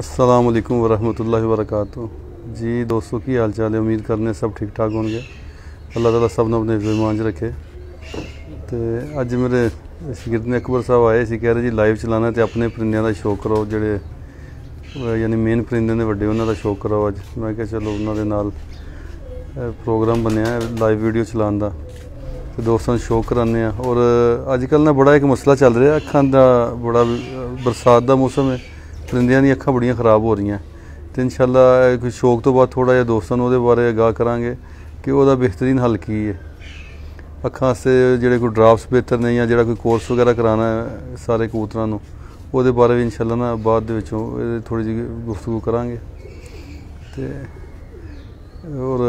ਅਸਲਾਮ ਅਲੈਕੁਮ ਵਰਹਿਮਤੁਲਲਾਹਿ ਵਬਰਕਾਤੁਹ। ਜੀ ਦੋਸਤੋ, ਕੀ ਹਾਲ ਚਾਲ ਹੈ? ਉਮੀਦ ਕਰਨੇ ਸਭ ਠੀਕ ਠਾਕ ਹੋਣਗੇ। ਅੱਲਾਹ ਤਾਲਾ ਸਭ ਨੂੰ ਆਪਣੇ ਜ਼ਮਾਨ 'ਚ ਰੱਖੇ। ਤੇ ਅੱਜ ਮੇਰੇ ਸ਼ਗਿਰਦ ਅਕਬਰ ਸਾਹਿਬ ਆਏ ਸੀ, ਕਹਿ ਰਹੇ ਜੀ ਲਾਈਵ ਚਲਾਣਾ ਤੇ ਆਪਣੇ ਪਰਿੰਦਿਆਂ ਦਾ ਸ਼ੌਕ ਕਰੋ ਜਿਹੜੇ ਯਾਨੀ ਮੇਨ ਪਰਿੰਦੇ ਨੇ ਵੱਡੇ, ਉਹਨਾਂ ਦਾ ਸ਼ੌਕ ਕਰੋ ਅੱਜ। ਮੈਂ ਕਿਹਾ ਚਲੋ ਉਹਨਾਂ ਦੇ ਨਾਲ ਪ੍ਰੋਗਰਾਮ ਬਣਿਆ ਲਾਈਵ ਵੀਡੀਓ ਚਲਾਉਣ ਦਾ। ਤੇ ਦੋਸਤਾਂ ਨੂੰ ਸ਼ੌਕ ਕਰਾਉਂਦੇ ਆ ਔਰ ਅੱਜ ਕੱਲ ਨਾ ਬੜਾ ਇੱਕ ਮਸਲਾ ਚੱਲ ਰਿਹਾ, ਅੱਖਾਂ ਦਾ ਬੜਾ ਬਰਸਾਤ ਦਾ ਮੌਸਮ ਹੈ। ਪਰਿੰਦਿਆਂ ਦੀਆਂ ਅੱਖਾਂ ਬੜੀਆਂ ਖਰਾਬ ਹੋ ਰਹੀਆਂ। ਤੇ ਇਨਸ਼ਾਅੱਲਾ ਕੋਈ ਸ਼ੌਕ ਤੋਂ ਬਾਅਦ ਥੋੜਾ ਜਿਹਾ ਦੋਸਤਾਂ ਨੂੰ ਉਹਦੇ ਬਾਰੇ ਅਗਾਹ ਕਰਾਂਗੇ ਕਿ ਉਹਦਾ ਬਿਹਤਰੀਨ ਹੱਲ ਕੀ ਹੈ। ਅੱਖਾਂ ਵਾਸਤੇ ਜਿਹੜੇ ਕੋਈ ਡਰਾਪਸ ਬਿਹਤਰ ਨੇ ਜਾਂ ਜਿਹੜਾ ਕੋਈ ਕੋਰਸ ਵਗੈਰਾ ਕਰਾਉਣਾ ਹੈ ਸਾਰੇ ਕਬੂਤਰਾਂ ਨੂੰ, ਉਹਦੇ ਬਾਰੇ ਵੀ ਇਨਸ਼ਾਅੱਲਾ ਨਾ ਬਾਅਦ ਦੇ ਵਿੱਚੋਂ ਥੋੜੀ ਜਿਹੀ ਗੁਫ਼ਤਗੂ ਕਰਾਂਗੇ। ਤੇ ਔਰ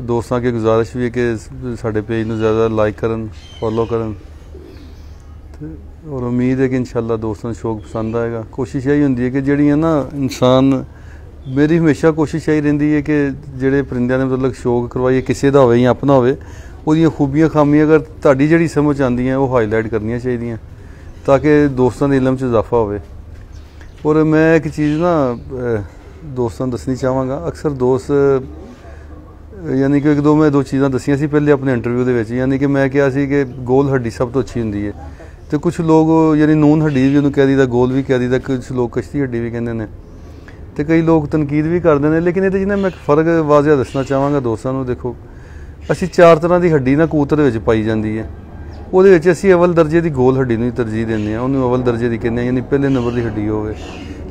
ਦੋਸਤਾਂ ਅੱਗੇ ਗੁਜ਼ਾਰਿਸ਼ ਵੀ ਹੈ ਕਿ ਸਾਡੇ ਪੇਜ ਨੂੰ ਜ਼ਿਆਦਾ ਲਾਈਕ ਕਰਨ ਫੋਲੋ ਕਰਨ। ਤੇ ਔਰ ਉਮੀਦ ਹੈ ਕਿ ਇਨਸ਼ਾਅੱਲਾ ਦੋਸਤਾਂ ਨੂੰ ਸ਼ੌਕ ਪਸੰਦ ਆਏਗਾ। ਕੋਸ਼ਿਸ਼ ਇਹੀ ਹੁੰਦੀ ਹੈ ਕਿ ਜਿਹੜੀਆਂ ਨਾ ਇਨਸਾਨ, ਮੇਰੀ ਹਮੇਸ਼ਾ ਕੋਸ਼ਿਸ਼ ਇਹੀ ਰਹਿੰਦੀ ਹੈ ਕਿ ਜਿਹੜੇ ਪਰਿੰਦਿਆਂ ਦੇ ਮਤਲਬ ਸ਼ੌਕ ਕਰਵਾਈਏ, ਕਿਸੇ ਦਾ ਹੋਵੇ ਜਾਂ ਆਪਣਾ ਹੋਵੇ, ਉਹਦੀਆਂ ਖੂਬੀਆਂ ਖਾਮੀਆਂ ਅਗਰ ਤੁਹਾਡੀ ਜਿਹੜੀ ਸਮਝ ਆਉਂਦੀਆਂ ਉਹ ਹਾਈਲਾਈਟ ਕਰਨੀਆਂ ਚਾਹੀਦੀਆਂ, ਤਾਂ ਕਿ ਦੋਸਤਾਂ ਦੇ ਇਲਮ 'ਚ ਇਜ਼ਾਫਾ ਹੋਵੇ। ਔਰ ਮੈਂ ਇੱਕ ਚੀਜ਼ ਨਾ ਦੋਸਤਾਂ ਨੂੰ ਦੱਸਣੀ ਚਾਹਾਂਗਾ। ਅਕਸਰ ਦੋਸਤ ਯਾਨੀ ਕਿ ਇੱਕ ਦੋ ਮੈਂ ਦੋ ਚੀਜ਼ਾਂ ਦੱਸੀਆਂ ਸੀ ਪਹਿਲੇ ਆਪਣੇ ਇੰਟਰਵਿਊ ਦੇ ਵਿੱਚ। ਯਾਨੀ ਕਿ ਮੈਂ ਕਿਹਾ ਸੀ ਕਿ ਗੋਲ ਹੱਡੀ ਸਭ ਤੋਂ ਅੱਛੀ ਹੁੰਦੀ ਹੈ। ਤੇ ਕੁਝ ਲੋਕ, ਯਾਨੀ ਨੂਨ ਹੱਡੀ ਵੀ ਉਹਨੂੰ ਕਹਿ ਦਈਦਾ, ਗੋਲ ਵੀ ਕਹਿ ਦਈਦਾ ਕੁਝ ਲੋਕ ਕਸ਼ਤੀ ਹੱਡੀ ਵੀ ਕਹਿੰਦੇ ਨੇ। ਤੇ ਕਈ ਲੋਕ ਤਨਕੀਦ ਵੀ ਕਰਦੇ ਨੇ, ਲੇਕਿਨ ਇਹਦੇ 'ਚ ਨਾ ਮੈਂ ਇੱਕ ਫ਼ਰਕ ਵਾਜ਼ਿਆ ਦੱਸਣਾ ਚਾਹਾਂਗਾ ਦੋਸਤਾਂ ਨੂੰ, ਦੇਖੋ। ਅਸੀਂ ਚਾਰ ਤਰ੍ਹਾਂ ਦੀ ਹੱਡੀ ਨਾ ਕਬੂਤਰ ਵਿੱਚ ਪਾਈ ਜਾਂਦੀ ਹੈ। ਉਹਦੇ ਵਿੱਚ ਅਸੀਂ ਅਵਲ ਦਰਜੇ ਦੀ ਗੋਲ ਹੱਡੀ ਨੂੰ ਤਰਜੀਹ ਦਿੰਦੇ ਆ ਉਹਨੂੰ ਅਵਲ ਦਰਜੇ ਦੀ ਕਹਿੰਦੇ ਆ ਯਾਨੀ ਪਹਿਲੇ ਨੰਬਰ ਦੀ ਹੱਡੀ ਹੋਵੇ।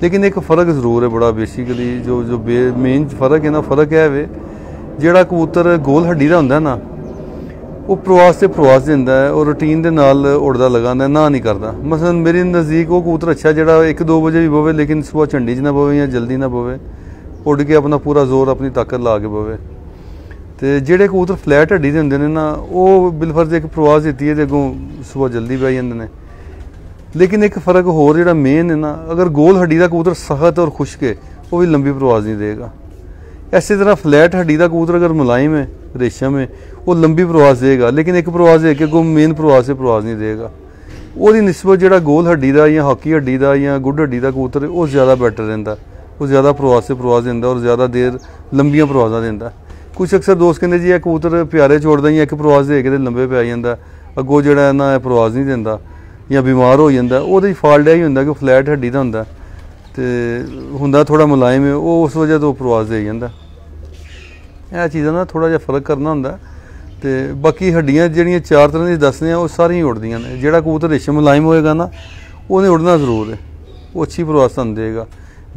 ਲੇਕਿਨ ਇੱਕ ਫ਼ਰਕ ਜ਼ਰੂਰ ਹੈ ਬੜਾ ਬੇਸਿਕਲੀ ਜੋ ਜੋ ਮੇਨ ਫ਼ਰਕ ਹੈ ਨਾ, ਫ਼ਰਕ ਇਹ ਹੈ ਜਿਹੜਾ ਕਬੂਤਰ ਗੋਲ ਹੱਡੀ ਦਾ ਹੁੰਦਾ ਨਾ ਉਹ ਪ੍ਰਵਾਸ ਤੇ ਪ੍ਰਵਾਸ ਦਿੰਦਾ ਹੈ ਔਰ ਰੂਟੀਨ ਦੇ ਨਾਲ ਉੜਦਾ ਲਗਾਉਂਦਾ ਹੈ, ਨਾ ਨਹੀਂ ਕਰਦਾ। ਮਸਲਨ ਮੇਰੇ ਨਜ਼ਦੀਕ ਉਹ ਕਬੂਤਰ ਅੱਛਾ ਜਿਹੜਾ 1-2 ਵਜੇ ਵੀ ਬਵੇ ਲੇਕਿਨ ਸਵੇਰ ਝੰਡੀ 'ਚ ਨਾ ਬਵੇ ਜਾਂ ਜਲਦੀ ਨਾ ਬਵੇ ਉੱਡ ਕੇ ਆਪਣਾ ਪੂਰਾ ਜ਼ੋਰ ਆਪਣੀ ਤਾਕਤ ਲਾ ਕੇ ਬਵੇ। ਤੇ ਜਿਹੜੇ ਕਬੂਤਰ ਫਲੈਟ ਹੱਡੀ ਦੇ ਹੁੰਦੇ ਨੇ ਨਾ ਉਹ ਬਿਲਫਰਜ਼ ਇੱਕ ਪ੍ਰਵਾਸ ਦਿੱਤੀ ਹੈ ਤੇ ਅੱਗੋਂ ਸਵੇਰ ਜਲਦੀ ਬਹਿ ਜਾਂਦੇ ਨੇ। ਲੇਕਿਨ ਇੱਕ ਫ਼ਰਕ ਹੋਰ ਜਿਹੜਾ ਮੇਨ ਹੈ ਨਾ ਅਗਰ ਗੋਲ ਹੱਡੀ ਦਾ ਕਬੂਤਰ ਸਖਤ ਔਰ ਖੁਸ਼ਕ ਹੈ ਉਹ ਵੀ ਲੰਬੀ ਪ੍ਰਵਾਸ ਨਹੀਂ ਦੇਗਾ। ਐਸੇ ਤਰ੍ਹਾਂ ਫਲੈਟ ਹੱਡੀ ਦਾ ਕਬੂਤਰ ਅਗਰ ਮੁਲਾਇਮ ਹੈ ਰੇਸ਼ਮ ਹੈ ਉਹ ਲੰਬੀ ਪ੍ਰਵਾਸ ਦੇਗਾ, ਲੇਕਿਨ ਇੱਕ ਪ੍ਰਵਾਸ ਦੇ ਕੇ ਅੱਗੋਂ ਮੇਨ ਪ੍ਰਵਾਸ ਤੇ ਪ੍ਰਵਾਸ ਨਹੀਂ ਦੇਗਾ। ਉਹਦੀ ਨਿਸਬਤ ਜਿਹੜਾ ਗੋਲ ਹੱਡੀ ਦਾ ਜਾਂ ਹਾਕੀ ਹੱਡੀ ਦਾ ਜਾਂ ਗੁੱਡ ਹੱਡੀ ਦਾ ਕਬੂਤਰ, ਉਹ ਜ਼ਿਆਦਾ ਬੈਟਰ ਰਹਿੰਦਾ। ਉਹ ਜ਼ਿਆਦਾ ਪ੍ਰਵਾਸ ਤੇ ਪ੍ਰਵਾਸ ਦਿੰਦਾ ਔਰ ਜ਼ਿਆਦਾ ਦੇਰ ਲੰਬੀਆਂ ਪ੍ਰਵਾਸਾਂ ਦਿੰਦਾ। ਕੁਝ ਅਕਸਰ ਦੋਸਤ ਕਹਿੰਦੇ ਜੀ, ਇਹ ਕਬੂਤਰ ਪਿਆਰੇ ਛੋੜਦਾ ਜਾਂ ਇੱਕ ਪ੍ਰਵਾਸ ਦੇ ਕੇ ਤੇ ਲੰਬੇ ਪੈ ਜਾਂਦਾ। ਅੱਗੋਂ ਜਿਹੜਾ ਹੈ ਨਾ ਪ੍ਰਵਾਸ ਨਹੀਂ ਦਿੰਦਾ ਜਾਂ ਬਿਮਾਰ ਹੋ ਜਾਂਦਾ, ਉਹਦੇ ਫਾਲਟ ਇਹ ਹੀ ਹੁੰਦਾ ਕਿ ਫਲੈਟ ਹੱਡੀ ਦਾ ਹੁੰਦਾ ਤੇ ਹੁੰਦਾ ਥੋੜਾ ਮੁਲਾਇਮ ਹੈ ਉਹ ਉਸ ਵਜ੍ਹਾ ਤੋਂ ਪ੍ਰਵਾਸ ਦੇ ਜਾਂਦਾ। ਇਹ ਚੀਜ਼ਾਂ ਦਾ ਥੋੜਾ ਜਿਹਾ ਫ਼ਰਕ ਕਰਨਾ ਹੁੰਦਾ। ਤੇ ਬਾਕੀ ਹੱਡੀਆਂ ਜਿਹੜੀਆਂ ਚਾਰ ਤਰ੍ਹਾਂ ਦੀ ਦੱਸਦੇ ਆ ਉਹ ਸਾਰੀਆਂ ਹੀ ਉੜਦੀਆਂ ਨੇ। ਜਿਹੜਾ ਕਬੂਤਰ ਰੇਸ਼ਮ ਮੁਲਾਇਮ ਹੋਏਗਾ ਨਾ, ਉਹਨੇ ਉੜਨਾ ਜ਼ਰੂਰ ਹੈ। ਉਹ ਅੱਛੀ ਪ੍ਰਵਾਸ ਤੁਹਾਨੂੰ ਦੇਗਾ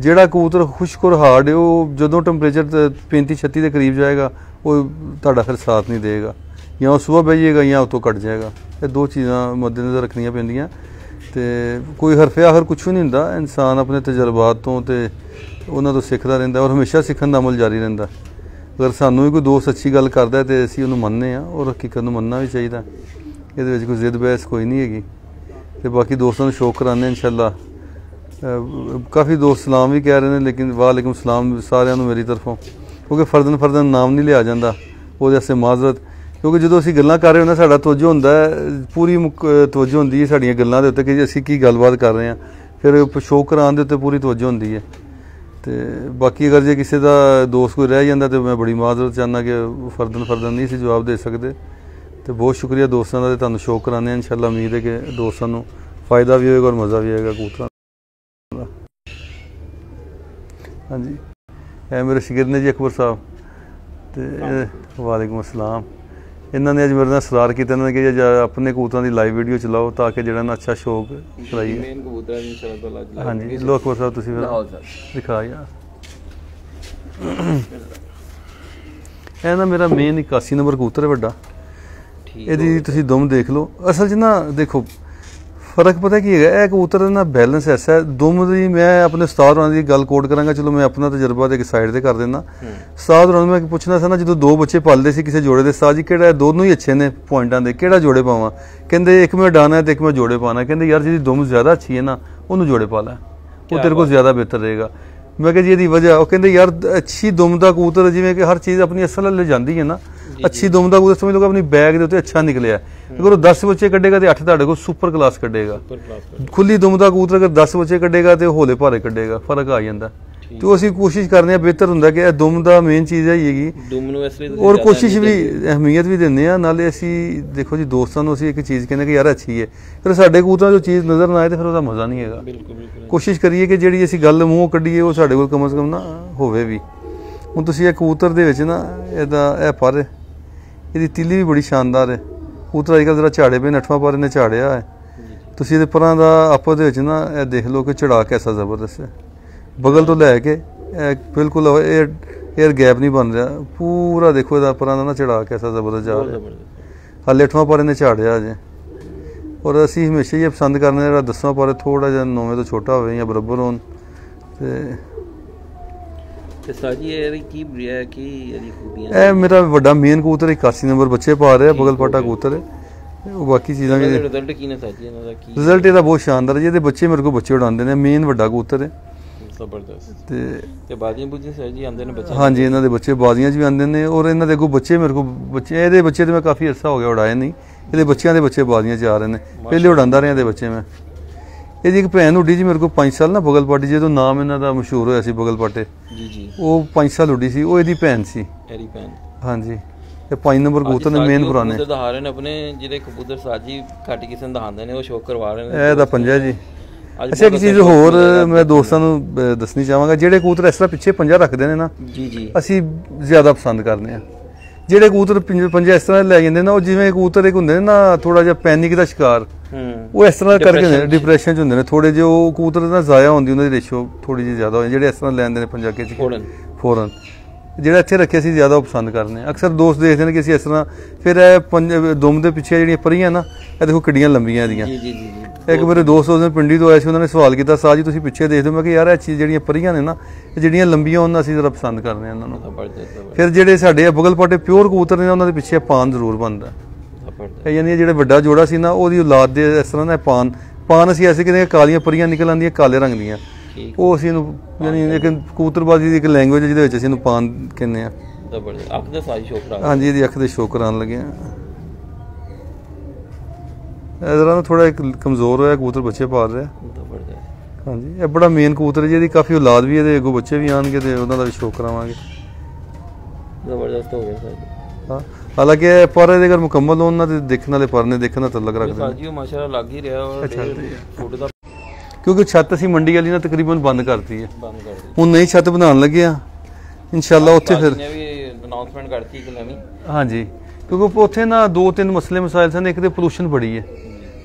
ਜਿਹੜਾ ਕਬੂਤਰ ਖੁਸ਼ਕ ਔਰ ਹਾਰਡ ਹੈ, ਉਹ ਜਦੋਂ ਟੈਂਪਰੇਚਰ 35 36 ਦੇ ਕਰੀਬ ਜਾਏਗਾ, ਉਹ ਤੁਹਾਡਾ ਫਿਰ ਸਾਥ ਨਹੀਂ ਦੇਗਾ ਜਾਂ ਉਹ ਸਵੇਰ ਬਹਿ ਜਾਏਗਾ ਜਾਂ ਉਤੋਂ ਕੱਟ ਜਾਏਗਾ। ਇਹ ਦੋ ਚੀਜ਼ਾਂ ਮੱਦੇਨਜ਼ਰ ਰੱਖਣੀਆਂ ਪੈਂਦੀਆਂ। ਤੇ ਕੋਈ ਹਰਫਿਆ ਹਰ ਕੁਝ ਵੀ ਨਹੀਂ ਹੁੰਦਾ। ਇਨਸਾਨ ਆਪਣੇ ਤਜਰਬਾਤ ਤੋਂ ਤੇ ਉਹਨਾਂ ਤੋਂ ਸਿੱਖਦਾ ਰਹਿੰਦਾ ਔਰ ਹਮੇਸ਼ਾ ਸਿੱਖਣ ਦਾ ਅਮਲ ਜਾਰੀ ਰਹਿੰਦਾ। ਅਗਰ ਸਾਨੂੰ ਵੀ ਕੋਈ ਦੋਸਤ ਅੱਛੀ ਗੱਲ ਕਰਦਾ ਹੈ ਤੇ ਅਸੀਂ ਉਹਨੂੰ ਮੰਨਦੇ ਆ ਔਰ ਹਕੀਕਤ ਨੂੰ ਮੰਨਣਾ ਵੀ ਚਾਹੀਦਾ ਇਹਦੇ ਵਿੱਚ ਕੋਈ ਜ਼ਿੱਦ ਬਹਿਸ ਕੋਈ ਨਹੀਂ ਹੈਗੀ। ਤੇ ਬਾਕੀ ਦੋਸਤਾਂ ਨੂੰ ਸ਼ੌਕ ਕਰਾਉਂਦੇ ਇਨਸ਼ਾਅੱਲਾ। ਅਹ ਕਾਫੀ ਦੋਸਤ ਸਲਾਮ ਵੀ ਕਹਿ ਰਹੇ ਨੇ, ਲੇਕਿਨ ਵਾਲੇਕੁਮ ਸਲਾਮ ਸਾਰਿਆਂ ਨੂੰ ਮੇਰੀ ਤਰਫੋਂ। ਕਿਉਂਕਿ ਫਰਦਨ ਫਰਦਨ ਨਾਮ ਨਹੀਂ ਲਿਆ ਜਾਂਦਾ ਉਹਦੇ ਵਾਸਤੇ ਮਾਜ਼ਰਤ। ਕਿਉਂਕਿ ਜਦੋਂ ਅਸੀਂ ਗੱਲਾਂ ਕਰ ਰਹੇ ਹੁੰਦੇ ਸਾਡਾ ਤਵੱਜੋ ਹੁੰਦਾ ਪੂਰੀ ਮੁਕ- ਤਵੱਜੋ ਹੁੰਦੀ ਹੈ ਸਾਡੀਆਂ ਗੱਲਾਂ ਦੇ ਉੱਤੇ ਕਿ ਅਸੀਂ ਕੀ ਗੱਲਬਾਤ ਕਰ ਰਹੇ ਹਾਂ। ਫਿਰ ਸ਼ੌਕ ਕਰਾਉਣ ਦੇ ਉੱਤੇ ਪੂਰੀ ਤਵੱਜੋ ਹੁੰਦੀ ਹੈ। ਤੇ ਬਾਕੀ ਅਗਰ ਜੇ ਕਿਸੇ ਦਾ ਦੋਸਤ ਕੋਈ ਰਹਿ ਜਾਂਦਾ ਤੇ ਮੈਂ ਬੜੀ ਮਾਜ਼ਰਤ ਚਾਹੁੰਦਾ ਕਿ ਫਰਦਨ ਫਰਦਨ ਨਹੀਂ ਸੀ ਜਵਾਬ ਦੇ ਸਕਦੇ ਤੇ ਬਹੁਤ ਸ਼ੁਕਰੀਆ ਦੋਸਤਾਂ ਦਾ ਤੇ ਤੁਹਾਨੂੰ ਸ਼ੌਕ ਕਰਾਉਂਦੇ ਹਾਂ ਇਨਸ਼ਾਅੱਲਾ ਉਮੀਦ ਹੈ ਕਿ ਦੋਸਤਾਂ ਨੂੰ ਫਾਇਦਾ ਵੀ ਹੋਏਗਾ ਔਰ ਮਜ਼ਾ ਵੀ ਆਏਗਾ ਕਬੂਤਰਾਂ ਦਾ। ਹਾਂਜੀ। ਇਹ ਮੇਰੇ ਸ਼ਗਿਰਦ ਨੇ ਜੀ ਅਕਬਰ ਸਾਹਿਬ। ਤੇ ਵਾਲੇਕੁਮ ਅਸਲਾਮ। ਇਹਨਾਂ ਨੇ ਅੱਜ ਮੇਰੇ ਨਾਲ ਸਲਾਰ ਕੀਤਾ ਇਹਨਾਂ ਨੇ ਕਿ ਜੀ ਆਪਣੇ ਕਬੂਤਰਾਂ ਦੀ ਲਾਈਵ ਵੀਡੀਓ ਚਲਾਓ ਤਾਂ ਕਿ ਜਿਹੜਾ ਨਾ ਅੱਛਾ ਸ਼ੌਕ ਕਰਾਈਏ ਮੇਨ ਕਬੂਤਰ ਇਨਸ਼ਾਅੱਲਾ ਤਾਲਾ ਅੱਜ ਲਾਏਂਗੇ। ਹਾਂਜੀ ਲੋ ਅਕਬਰ ਸਾਹਿਬ ਤੁਸੀਂ ਫਿਰ ਦਿਖਾ ਯਾਰ ਇਹ ਨਾ ਮੇਰਾ ਮੇਨ 81 ਨੰਬਰ ਕਬੂਤਰ ਹੈ ਵੱਡਾ। ਠੀਕ ਇਹਦੀ ਤੁਸੀਂ ਦੁਮ ਦੇਖ ਲਓ। ਅਸਲ 'ਚ ਨਾ ਦੇਖੋ ਫ਼ਰਕ ਪਤਾ ਕੀ ਹੈਗਾ? ਇਹ ਕਬੂਤਰ ਦਾ ਨਾ ਬੈਲੈਂਸ ਐਸਾ ਹੈ ਦੁਮ ਦੀ ਮੈਂ ਆਪਣੇ ਉਸਤਾਦ ਹੋਰਾਂ ਦੀ ਗੱਲ ਕੋਟ ਕਰਾਂਗਾ ਚਲੋ ਮੈਂ ਆਪਣਾ ਤਜਰਬਾ ਤੇ ਇੱਕ ਸਾਈਡ ਤੇ ਕਰ ਦਿੰਦਾ। ਉਸਤਾਦ ਨੂੰ ਮੈਂ ਪੁੱਛਣਾ ਸੀ ਨਾ ਜਦੋਂ ਦੋ ਬੱਚੇ ਪਾਲਦੇ ਸੀ ਕਿਸੇ ਜੋੜੇ ਦੇ ਉਸਤਾਦ ਜੀ ਕਿਹੜਾ? ਦੋਨੋਂ ਹੀ ਅੱਛੇ ਨੇ ਪੁਆਇੰਟਾਂ ਦੇ ਕਿਹੜਾ ਜੋੜੇ ਪਾਵਾਂ? ਕਹਿੰਦੇ ਇੱਕ ਮੈਂ ਡਾਣਾ ਤੇ ਇੱਕ ਮੈਂ ਜੋੜੇ ਪਾਣਾ ਕਹਿੰਦੇ ਯਾਰ ਜਿਹਦੀ ਦੁਮ ਜ਼ਿਆਦਾ ਅੱਛੀ ਹੈ ਨਾ ਉਹਨੂੰ ਜੋੜੇ ਪਾ ਲੈ। ਉਹ ਤੇਰੇ ਕੋਲ ਜ਼ਿਆਦਾ ਬਿਹਤਰ ਰਹੇਗਾ। ਮੈਂ ਕਿਹਾ ਜੀ ਇਹਦੀ ਵਜ੍ਹਾ ਉਹ ਕਹਿੰਦੇ ਯਾਰ ਅੱਛੀ ਦੁਮ ਦਾ ਕਬੂਤਰ ਜਿਵੇਂ ਕਿ ਹਰ ਚੀਜ਼ ਆਪਣੀ ਅਸਲ ਲੈ ਜਾਂਦੀ ਹੈ ਨਾ ਅੱਛੀ ਦੁਮ ਦਾ ਕਬੂਤਰ ਸਮਝ ਕਿ ਆਪਣੀ ਬੈਗ ਦੇ ਉੱਤੇ ਅੱਛਾ ਨਿਕਲਿਆ। ਅਗਰ ਉਹ 10 ਬੱਚੇ ਕੱਢੇਗਾ ਤੇ 8 ਤੁਹਾਡੇ ਕੋਲ ਸੁਪਰ ਕਲਾਸ ਕੱਢੇਗਾ। ਖੁੱਲੀ ਦੁਮ ਦਾ ਕਬੂਤਰ ਅਗਰ 10 ਬੱਚੇ ਕੱਢੇਗਾ ਤੇ ਹੌਲੇ ਭਾਰੇ ਕੱਢੇਗਾ ਫ਼ਰਕ ਆ ਜਾਂਦਾ। ਤੇ ਅਸੀਂ ਕੋਸ਼ਿਸ਼ ਕਰਦੇ ਆ ਬਿਹਤਰ ਹੁੰਦਾ ਕਿ ਇਹ ਦੁਮ ਦਾ ਮੇਨ ਚੀਜ਼ ਹੈ ਹੈਗੀ ਡੂਮ ਨੂੰ ਇਸ ਲਈ ਔਰ ਕੋਸ਼ਿਸ਼ ਵੀ ਅਹਿਮੀਅਤ ਵੀ ਦਿੰਦੇ ਆ ਨਾਲੇ ਅਸੀਂ ਦੇਖੋ ਜੀ ਦੋਸਤਾਂ ਨੂੰ ਅਸੀਂ ਇੱਕ ਚੀਜ਼ ਕਹਿੰਦੇ ਕਿ ਯਾਰ ਅੱਛੀ ਹੈ। ਫਿਰ ਸਾਡੇ ਕਬੂਤਰਾਂ 'ਚੋਂ ਚੀਜ਼ ਨਜ਼ਰ ਨਾ ਆਏ ਤੇ ਫਿਰ ਉਹਦਾ ਮਜ਼ਾ ਨਹੀਂ ਹੈਗਾ। ਕੋਸ਼ਿਸ਼ ਕਰੀਏ ਕਿ ਜਿਹੜੀ ਅਸੀਂ ਗੱਲ ਮੂੰਹੋਂ ਕੱਢੀਏ ਉਹ ਸਾਡੇ ਕੋਲ ਕਮ ਸੇ ਕਮ ਨਾ ਹੋਵੇ ਵੀ। ਹੁਣ ਤੁਸੀਂ ਇਹ ਕਬੂਤਰ ਦੇ ਵਿੱਚ ਨਾ ਇਹਦਾ ਇਹ ਪਰ ਇਹਦੀ ਤਿੱਲੀ ਵੀ ਬੜੀ ਸ਼ਾਨਦਾਰ ਹੈ। ਕਬੂਤਰ ਅੱਜ ਕੱਲ੍ਹ ਜਰਾ ਝਾੜੇ ਪਏ ਨਠਵਾ ਪਰ ਇਹਨੇ ਝਾੜਿਆ ਹੈ। ਤੁਸੀਂ ਇਹਦੇ ਪਰਾਂ ਦਾ ਆਪਸ ਦੇ ਵਿੱਚ ਨਾ ਇਹ ਦੇਖ ਲਓ ਕਿ ਚੜਾ ਕੈਸਾ ਜ਼ਬਰਦਸਤ ਹੈ। ਬਗਲ ਤੋਂ ਲੈ ਕੇ ਇਹ ਬਿਲਕੁਲ 에ਅਰ 에ਅਰ ਗੈਪ ਨਹੀਂ ਬਣ ਰਿਹਾ। ਪੂਰਾ ਦੇਖੋ ਇਹਦਾ ਪਰਾਂ ਦਾ ਨਾ ਚੜਾ ਕੈਸਾ ਜ਼ਬਰਦਸਤ ਜਾ ਰਿਹਾ। ਹਾਲੇ ਅੱਠਵਾਂ ਪਰ ਇਹਨੇ ਝਾੜਿਆ ਅਜੇ ਔਰ ਅਸੀਂ ਹਮੇਸ਼ਾ ਹੀ ਇਹ ਪਸੰਦ ਕਰਨੇ ਜਿਹੜਾ ਦਸਵਾਂ ਪਰ ਥੋੜਾ ਜਿਹਾ ਨੌਵੇਂ ਤੋਂ ਛੋਟਾ ਹੋਵੇ ਜਾਂ ਬਰਾਬਰ ਹੋਣ। ਤੇ ਤੇ ਸਾਜੀ ਇਹ ਕੀ ਬਰੀਆ ਕੀ ਇਹਦੀ ਖੂਬੀਆਂ ਇਹ ਮੇਰਾ ਵੱਡਾ ਮੇਨ ਕਬੂਤਰ 81 ਨੰਬਰ ਬੱਚੇ ਪਾ ਰਿਹਾ ਬਗਲ ਪਾਟਾ ਕਬੂਤਰ ਹੈ। ਉਹ ਬਾਕੀ ਚੀਜ਼ਾਂ ਵੀ ਰਿਜ਼ਲਟ ਕੀ ਨੇ ਸਾਜੀ ਇਹਨਾਂ ਦਾ ਕੀ? ਰਿਜ਼ਲਟ ਇਹਦਾ ਬਹੁਤ ਸ਼ਾਨਦਾਰ ਜੀ ਇਹਦੇ ਬੱਚੇ ਮੇਰੇ ਕੋਲ ਬੱਚੇ ਉਡਾਉਂਦੇ ਨੇ ਮੇਨ ਵੱਡਾ ਕਬੂਤਰ ਹੈ। ਜ਼ਬਰਦਸਤ। ਤੇ ਤੇ ਬਾਜੀਆਂ ਬੁੱਝੀਆਂ ਸਾਜੀ ਆਂਦੇ ਨੇ ਬੱਚੇ ਹਾਂਜੀ ਇਹਨਾਂ ਦੇ ਬੱਚੇ ਬਾਜ਼ੀਆਂ 'ਚ ਵੀ ਆਉਂਦੇ ਨੇ ਔਰ ਇਹਨਾਂ ਦੇ ਅੱਗੋਂ ਬੱਚੇ ਮੇਰੇ ਕੋਲ ਬੱਚੇ ਇਹਦੇ ਬੱਚੇ ਤੇ ਮੈਂ ਕਾਫੀ ਅਰਸਾ ਹੋ ਗਿਆ ਉਡਾਏ ਨਹੀਂ ਇਹਦੇ ਬੱਚਿਆਂ ਦੇ ਬੱਚੇ ਬਾਜ਼ੀਆਂ 'ਚ ਆ ਰਹੇ ਨੇ। ਪਹਿਲੇ ਉਡਾਉਂਦਾ ਰਿਹਾ ਇਹਦੇ ਬੱਚੇ ਮੈਂ। ਇਹਦੀ ਇੱਕ ਭੈਣ ਉੱਡੀ ਜੀ ਮੇਰੇ ਕੋਲ 5 ਸਾਲ ਨਾ ਬਗਲ ਪਾਟੀ ਜਦੋਂ ਨਾਮ ਇਹਨਾਂ ਦਾ ਮਸ਼ਹੂਰ ਹੋਇਆ ਸੀ ਬਗਲ ਪਾਟੇ। ਜੀ ਜੀ। ਉਹ 5 ਸਾਲ ਉੱਡੀ ਸੀ ਉਹ ਇਹਦੀ ਭੈਣ ਸੀ। ਐਰੀ ਪੈਨ ਹਾਂਜੀ। ਇਹ 5 ਨੰਬਰ ਕਬੂਤਰ ਨੇ ਮੇਨ ਪੁਰਾਣੇ। ਕਬੂਤਰ ਦਿਖਾ ਰਹੇ ਨੇ ਆਪਣੇ ਜਿਹੜੇ ਕਬੂਤਰ ਸਾਜੀ ਘੱਟ ਕਿਸੇ ਨੂੰ ਦਿਖਾਉਂਦੇ ਨੇ ਉਹ ਸ਼ੋਅ ਕਰਵਾ ਰਹੇ ਨੇ। ਇਹ ਦਾ ਪੰਜਾ ਜੀ। ਅੱਛਾ ਇੱਕ ਚੀਜ਼ ਹੋਰ ਮੈਂ ਦੋਸਤਾਂ ਨੂੰ ਦੱਸਣੀ ਚਾਹਾਂਗਾ ਜਿਹੜੇ ਕਬੂਤਰ ਇਸ ਤਰ੍ਹਾਂ ਪਿੱਛੇ ਪੰਜਾ ਰੱਖਦੇ ਨੇ ਨਾ ਜੀ ਜੀ। ਅਸੀਂ ਜ਼ਿਆਦਾ ਪਸੰਦ ਕਰਦੇ ਆ ਜਿਹੜੇ ਕਬੂਤਰ ਪੰਜ- ਪੰਜਾ ਇਸ ਤਰ੍ਹਾਂ ਲੈ ਜਾਂਦੇ ਨਾ ਉਹ ਜਿਵੇਂ ਕਬੂਤਰ ਇੱਕ ਹੁੰਦੇ ਨੇ ਨਾ ਥੋੜਾ ਜਿਹਾ ਪੈਨਿਕ ਦਾ ਸ਼ਿਕਾਰ। ਉਹ ਇਸ ਤਰ੍ਹਾਂ ਕਰਕੇ ਡਿਪਰੈਸ਼ਨ ਚ। ਹੁੰਦੇ ਨੇ। ਥੋੜੇ ਜਿਹੇ ਉਹ ਕਬੂਤਰ ਨਾ ਜ਼ਾਇਆ ਹੁੰਦੀ ਉਹਨਾਂ ਦੀ ਰੇਸ਼ੋ ਥੋੜੀ ਜਿਹੀ ਜ਼ਿਆਦਾ ਹੋ ਜਾਂਦੀ ਜਿਹੜੇ ਇਸ ਤਰ੍ਹਾਂ ਲੈਂਦੇ ਨੇ ਪੰਜਾਕੇ ਚ। ਫੌਰਨ ਜਿਹੜਾ ਇੱਥੇ ਰੱਖਿਆ ਸੀ ਜ਼ਿਆਦਾ ਉਹ ਪਸੰਦ ਕਰਦੇ ਆ। ਅਕਸਰ ਦੋਸਤ ਦੇਖਦੇ ਨੇ ਕਿ ਅਸੀਂ ਇਸ ਤਰ੍ਹਾਂ ਫਿਰ ਇਹ ਪੰਜ ਦੁਮ ਦੇ ਪਿੱਛੇ ਜਿਹੜੀਆਂ ਪਰੀਆਂ ਨਾ ਇਹ ਦੇਖੋ ਕਿੱਡੀਆਂ ਲੰਬੀਆਂ ਇਹਦੀਆਂ। ਜੀ ਜੀ ਜੀ ਇੱਕ ਮੇਰੇ ਦੋਸਤ ਉਸ ਦਿਨ ਪਿੰਡੀ ਤੋਂ ਆਏ ਸੀ ਉਹਨਾਂ ਨੇ ਸਵਾਲ ਕੀਤਾ ਸਾਹ ਜੀ ਤੁਸੀਂ ਪਿੱਛੇ ਦੇਖਦੇ ਹੋ? ਮੈਂ ਕਿ ਯਾਰ ਇਹ ਚੀਜ਼ ਜਿਹੜੀਆਂ ਪਰੀਆਂ ਨੇ ਨਾ ਇਹ ਜਿਹੜੀਆਂ ਲੰਬੀਆਂ ਉਹਨਾਂ ਅਸੀਂ ਜ਼ਰਾ ਪਸੰਦ ਕਰਦੇ ਹਾਂ ਇਹਨਾਂ ਨੂੰ ਫਿਰ ਜਿਹੜੇ ਸਾਡੇ ਬਗਲ ਪਾਟੇ ਪਿਓਰ ਕਬੂਤਰ ਨੇ ਉਹਨਾਂ ਦੇ ਪਿੱਛੇ ਪਾਨ ਜ਼ਰੂਰ ਬਣਦਾ। ਯਾਨੀ ਜਿਹੜੇ ਵੱਡਾ ਜੋੜਾ ਸੀ ਨਾ ਉਹਦੀ ਔਲਾਦ ਦੇ ਇਸ ਤਰ੍ਹਾਂ ਦਾ ਪਾਨ ਪਾਨ ਅਸੀਂ ਐਸੇ ਕਿਤੇ ਕਾਲੀਆਂ ਪਰੀਆਂ ਨਿਕਲ ਆਉਂਦੀਆਂ ਕਾਲੇ ਰੰਗ ਦੀਆਂ। ਉਹ ਅਸੀਂ ਇਹਨੂੰ ਯਾਨੀ ਇੱਕ ਕਬੂਤਰਬਾਜ਼ੀ ਦੀ ਇੱਕ ਲੈਂਗੁਏਜ ਜਿਹਦੇ ਵਿੱਚ ਅਸੀਂ ਇਹਨੂੰ ਪਾਨ ਕਹਿੰਦੇ ਆ ਜ਼ਬਰਦਸਤ ਅੱਖ ਦੇ ਸਾਜੀ ਸ਼ੋਅ ਕਰਾ ਹਾਂਜੀ ਇਹਦੀ ਅੱਖ ਦੇ ਸ਼ੋਅ ਕਰਾਉਣ ਲੱਗੇ ਆ ਇਹ ਜ਼ਰਾ ਨਾ ਥੋੜਾ ਇੱਕ ਕਮਜ਼ੋਰ ਹੋਇਆ ਕਬੂਤਰ ਬੱਚੇ ਪਾਲ ਰਿਹਾ। ਹਾਂਜੀ ਇਹ ਬੜਾ ਮੇਨ ਕਬੂਤਰ ਹੈ ਜੀ ਇਹਦੀ ਕਾਫੀ ਔਲਾਦ ਵੀ ਇਹਦੇ ਅੱਗੋਂ ਬੱਚੇ ਵੀ ਆਣਗੇ ਤੇ ਉਹਨਾਂ ਦਾ ਵੀ ਸ਼ੋਅ ਕਰਾਵਾਂਗੇ। ਜ਼ਬਰਦਸਤ ਹੋ ਗਿਆ ਸਾਜੀ ਹਾਂ। ਹਾਲਾਂਕਿ ਇਹ ਪਰ ਇਹਦੇ ਅਗਰ ਮੁਕੰਮਲ ਹੋਣ ਨਾ ਤੇ ਦੇਖਣ ਵਾਲੇ ਪਰ ਨੇ ਦੇਖਣ ਦਾ ਤਲਕ ਰੱਖਦੇ ਨੇ। ਸਾਜੀ ਉਹ ਮਾਸ਼ਾਅੱਲਾ ਲੱਗ ਹੀ ਰਿਹਾ ਔਰ ਫੋਟੋ ਦਾ ਕਿਉਂਕਿ ਛੱਤ ਅਸੀਂ ਮੰਡੀ ਵਾਲੀ ਨਾ ਤਕਰੀਬਨ ਬੰਦ ਕਰਤੀ ਹੈ। ਬੰਦ ਕਰ ਦਿੱਤੀ। ਹੁਣ ਨਈ ਛੱਤ ਬਣਾਉਣ ਲੱਗੇ ਆ। ਇਨਸ਼ਾਅੱਲਾ ਉੱਥੇ ਫਿਰ ਨੇ ਵੀ ਅਨਾਉਂਸਮੈਂਟ ਕਰਤੀ ਕਿ ਨਵੀਂ। ਹਾਂਜੀ। ਕਿਉਂਕਿ ਉੱਥੇ ਨਾ ਦੋ ਤਿੰਨ ਮਸਲੇ ਮਸਾਇਲ ਸਨ ਇੱਕ ਤੇ ਪੋਲੂਸ਼ਨ ਬੜੀ ਹੈ।